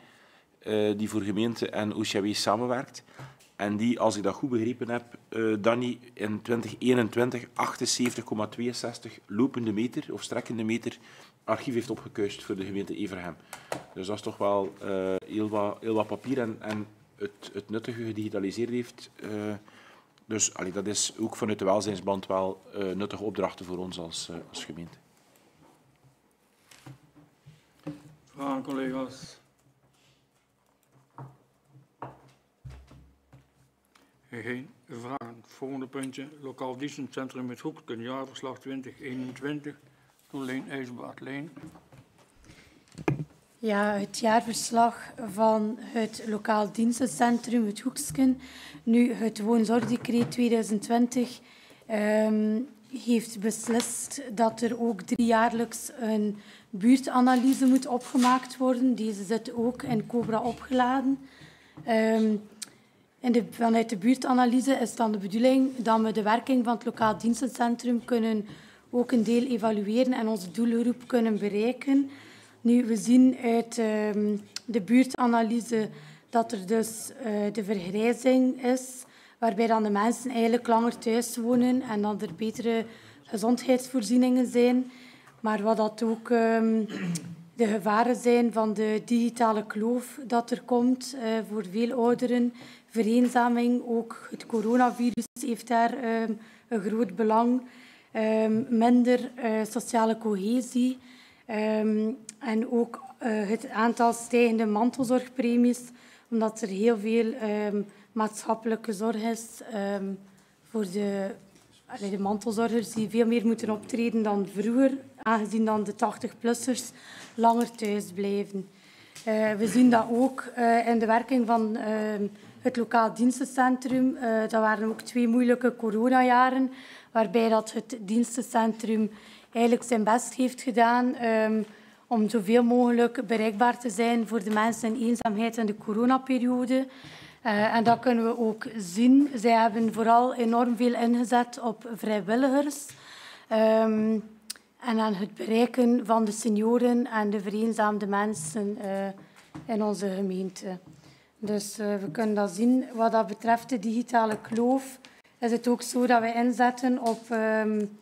die voor gemeente en OCW samenwerkt. En die, als ik dat goed begrepen heb, uh, Danny in 2021 78,62 lopende meter of strekkende meter archief heeft opgekuist voor de gemeente Everhem. Dus dat is toch wel uh, heel, wat, heel wat papier en, en het, het nuttige gedigitaliseerd heeft. Uh, dus allee, dat is ook vanuit de welzijnsband wel nuttige opdrachten voor ons als, als gemeente. Vragen, collega's? Geen vragen. Volgende puntje. Lokaal dienstencentrum met Hoeksken. Jaarverslag 2021. Leen IJsbaard. Leen. Ja, het jaarverslag van het lokaal dienstencentrum, het Hoeksken. Nu, het woonzorgdecreet 2020 um, heeft beslist dat er ook driejaarlijks een buurtanalyse moet opgemaakt worden. Deze zit ook in Cobra opgeladen. Um, in vanuit de buurtanalyse is dan de bedoeling dat we de werking van het lokaal dienstencentrum kunnen ook een deel evalueren en onze doelgroep kunnen bereiken. Nu, we zien uit um, de buurtanalyse dat er dus uh, de vergrijzing is, waarbij dan de mensen eigenlijk langer thuis wonen en dan er betere gezondheidsvoorzieningen zijn. Maar wat dat ook um, de gevaren zijn van de digitale kloof dat er komt uh, voor veel ouderen, vereenzaming, ook het coronavirus heeft daar um, een groot belang, um, minder uh, sociale cohesie. Um, en ook uh, het aantal stijgende mantelzorgpremies, omdat er heel veel maatschappelijke zorg is voor de, de mantelzorgers die veel meer moeten optreden dan vroeger, aangezien dan de 80-plussers langer thuis blijven. Uh, we zien dat ook in de werking van het lokaal dienstencentrum. dat waren ook twee moeilijke coronajaren, waarbij dat het dienstencentrum eigenlijk zijn best heeft gedaan um, om zoveel mogelijk bereikbaar te zijn voor de mensen in eenzaamheid in de coronaperiode. Uh, en dat kunnen we ook zien. Zij hebben vooral enorm veel ingezet op vrijwilligers. Um, en aan het bereiken van de senioren en de vereenzaamde mensen uh, in onze gemeente. Dus uh, we kunnen dat zien. Wat dat betreft de digitale kloof is het ook zo dat wij inzetten op um,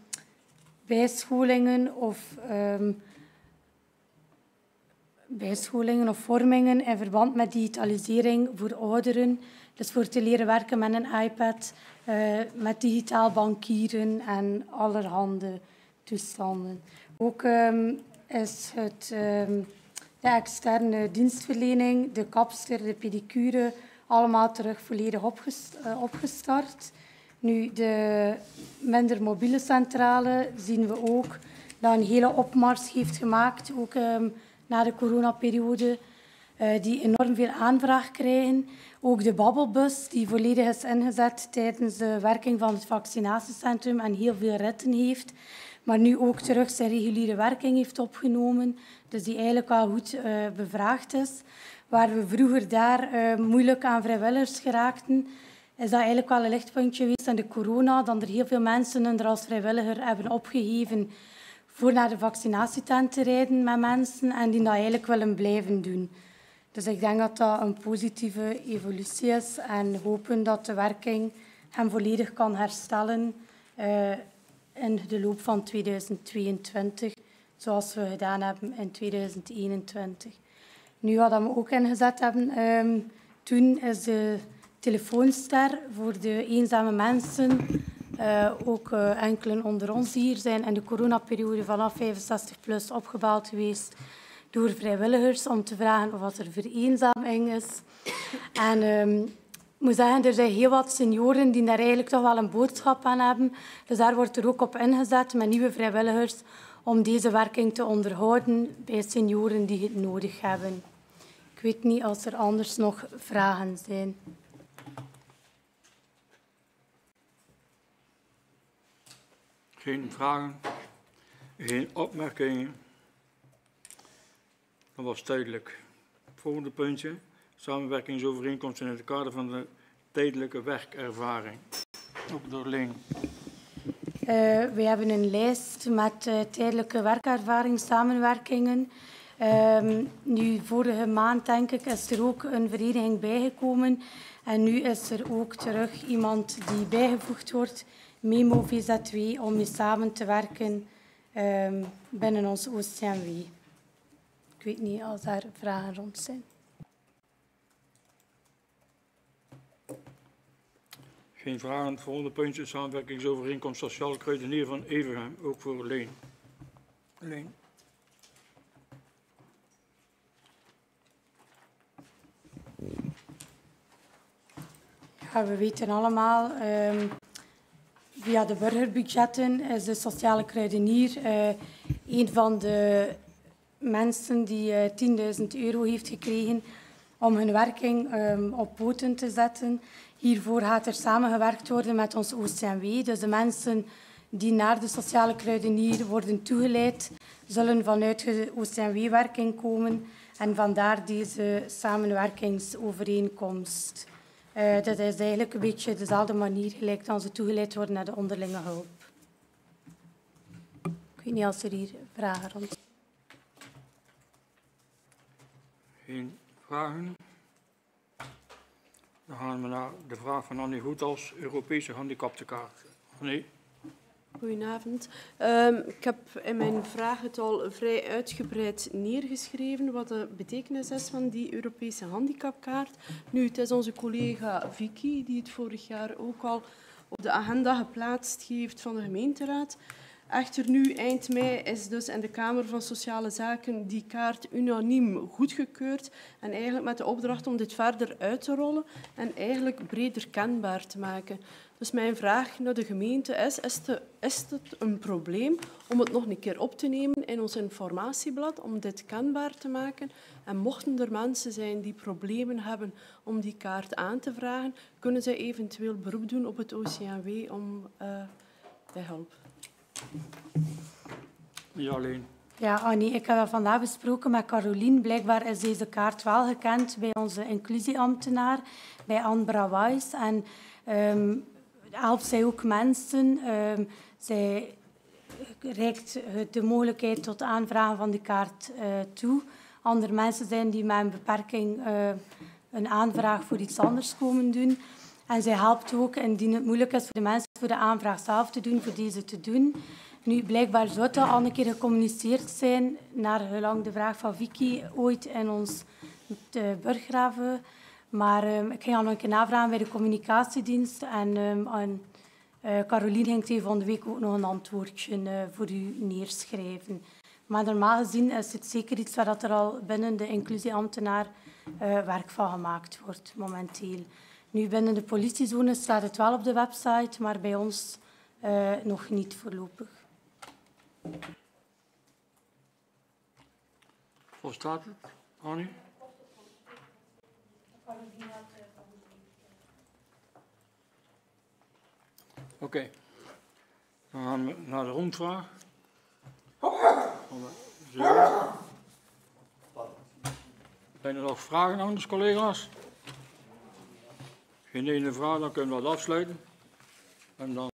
bijscholingen of um, bijscholingen of vormingen in verband met digitalisering voor ouderen. Dus voor te leren werken met een iPad, uh, met digitaal bankieren en allerhande toestanden. Ook um, is het, de externe dienstverlening, de kapster, de pedicure, allemaal terug volledig uh, opgestart. Nu, de minder mobiele centrale zien we ook dat een hele opmars heeft gemaakt, ook um, na de coronaperiode, uh, die enorm veel aanvraag krijgen. Ook de babbelbus, die volledig is ingezet tijdens de werking van het vaccinatiecentrum en heel veel ritten heeft maar nu ook terug zijn reguliere werking heeft opgenomen. Dus die eigenlijk wel goed uh, bevraagd is. Waar we vroeger daar uh, moeilijk aan vrijwilligers geraakten, is dat eigenlijk wel een lichtpuntje geweest aan de corona. Dan er heel veel mensen er als vrijwilliger hebben opgegeven voor naar de vaccinatietent te rijden met mensen en die dat eigenlijk willen blijven doen. Dus ik denk dat dat een positieve evolutie is en hopen dat de werking hem volledig kan herstellen. Uh, in de loop van 2022, zoals we gedaan hebben in 2021. Nu, wat we ook ingezet hebben um, toen, is de telefoonster voor de eenzame mensen. Uh, ook uh, enkelen onder ons hier zijn in de coronaperiode vanaf 65 plus opgebouwd geweest door vrijwilligers om te vragen of er vereenzaming is. En um, ik moet zeggen, er zijn heel wat senioren die daar eigenlijk toch wel een boodschap aan hebben. Dus daar wordt er ook op ingezet met nieuwe vrijwilligers om deze werking te onderhouden bij senioren die het nodig hebben. Ik weet niet als er anders nog vragen zijn. Geen vragen, geen opmerkingen. Dat was duidelijk. Volgende puntje samenwerkingsovereenkomst in het kader van de tijdelijke werkervaring. Ook door Leen. Uh, we hebben een lijst met uh, tijdelijke werkervaring samenwerkingen. Um, nu, vorige maand, denk ik, is er ook een vereniging bijgekomen. En nu is er ook terug iemand die bijgevoegd wordt, Memo VZW, om mee samen te werken um, binnen ons OCMW. Ik weet niet als daar vragen rond zijn. Geen vragen. Het volgende puntje samenwerkingsovereenkomst sociaal kruidenier van Evergem, ook voor Leen. Leen. Ja, we weten allemaal, um, via de burgerbudgetten is de sociale kruidenier uh, een van de mensen die uh, 10.000 euro heeft gekregen om hun werking um, op poten te zetten. Hiervoor gaat er samengewerkt worden met ons OCMW. Dus de mensen die naar de sociale kruidenier worden toegeleid, zullen vanuit de OCMW-werking komen en vandaar deze samenwerkingsovereenkomst. Uh, dat is eigenlijk een beetje dezelfde manier gelijk dan ze toegeleid worden naar de onderlinge hulp. Ik weet niet als er hier vragen rond Geen vragen? Dan gaan we naar de vraag van Annie Goethals, Europese handicaptenkaart. Nee? Goedenavond. Um, ik heb in mijn vraag het al vrij uitgebreid neergeschreven wat de betekenis is van die Europese handicapkaart. Nu, het is onze collega Vicky die het vorig jaar ook al op de agenda geplaatst heeft van de gemeenteraad. Echter nu, eind mei, is dus in de Kamer van Sociale Zaken die kaart unaniem goedgekeurd. En eigenlijk met de opdracht om dit verder uit te rollen en eigenlijk breder kenbaar te maken. Dus mijn vraag naar de gemeente is, is, te, is het een probleem om het nog een keer op te nemen in ons informatieblad, om dit kenbaar te maken? En mochten er mensen zijn die problemen hebben om die kaart aan te vragen, kunnen zij eventueel beroep doen op het OCMW om uh, bij hulp? Ja, alleen. Ja, Annie, ik heb vandaag besproken met Carolien. Blijkbaar is deze kaart wel gekend bij onze inclusieambtenaar, bij Anne Brawais. En um, helpt zij ook mensen. Um, zij reikt de mogelijkheid tot aanvragen van de kaart uh, toe. Andere mensen zijn die met een beperking uh, een aanvraag voor iets anders komen doen. En zij helpt ook, indien het moeilijk is voor de mensen voor de aanvraag zelf te doen, voor deze te doen. Nu, blijkbaar zou het al een keer gecommuniceerd zijn naar gelang de vraag van Vicky ooit in ons burggraven. Maar um, ik ging al een keer navragen bij de communicatiedienst. En, um, en uh, Caroline ging tegen van de week ook nog een antwoordje uh, voor u neerschrijven. Maar normaal gezien is het zeker iets waar dat er al binnen de inclusieambtenaar uh, werk van gemaakt wordt momenteel. Nu, binnen de politiezone staat het wel op de website, maar bij ons uh, nog niet voorlopig. Hoe het, Annie? Oké. Okay. Dan gaan we naar de rondvraag. Zijn er nog vragen aan de collega's? Geen ene vraag, dan kunnen we het afsluiten. En dan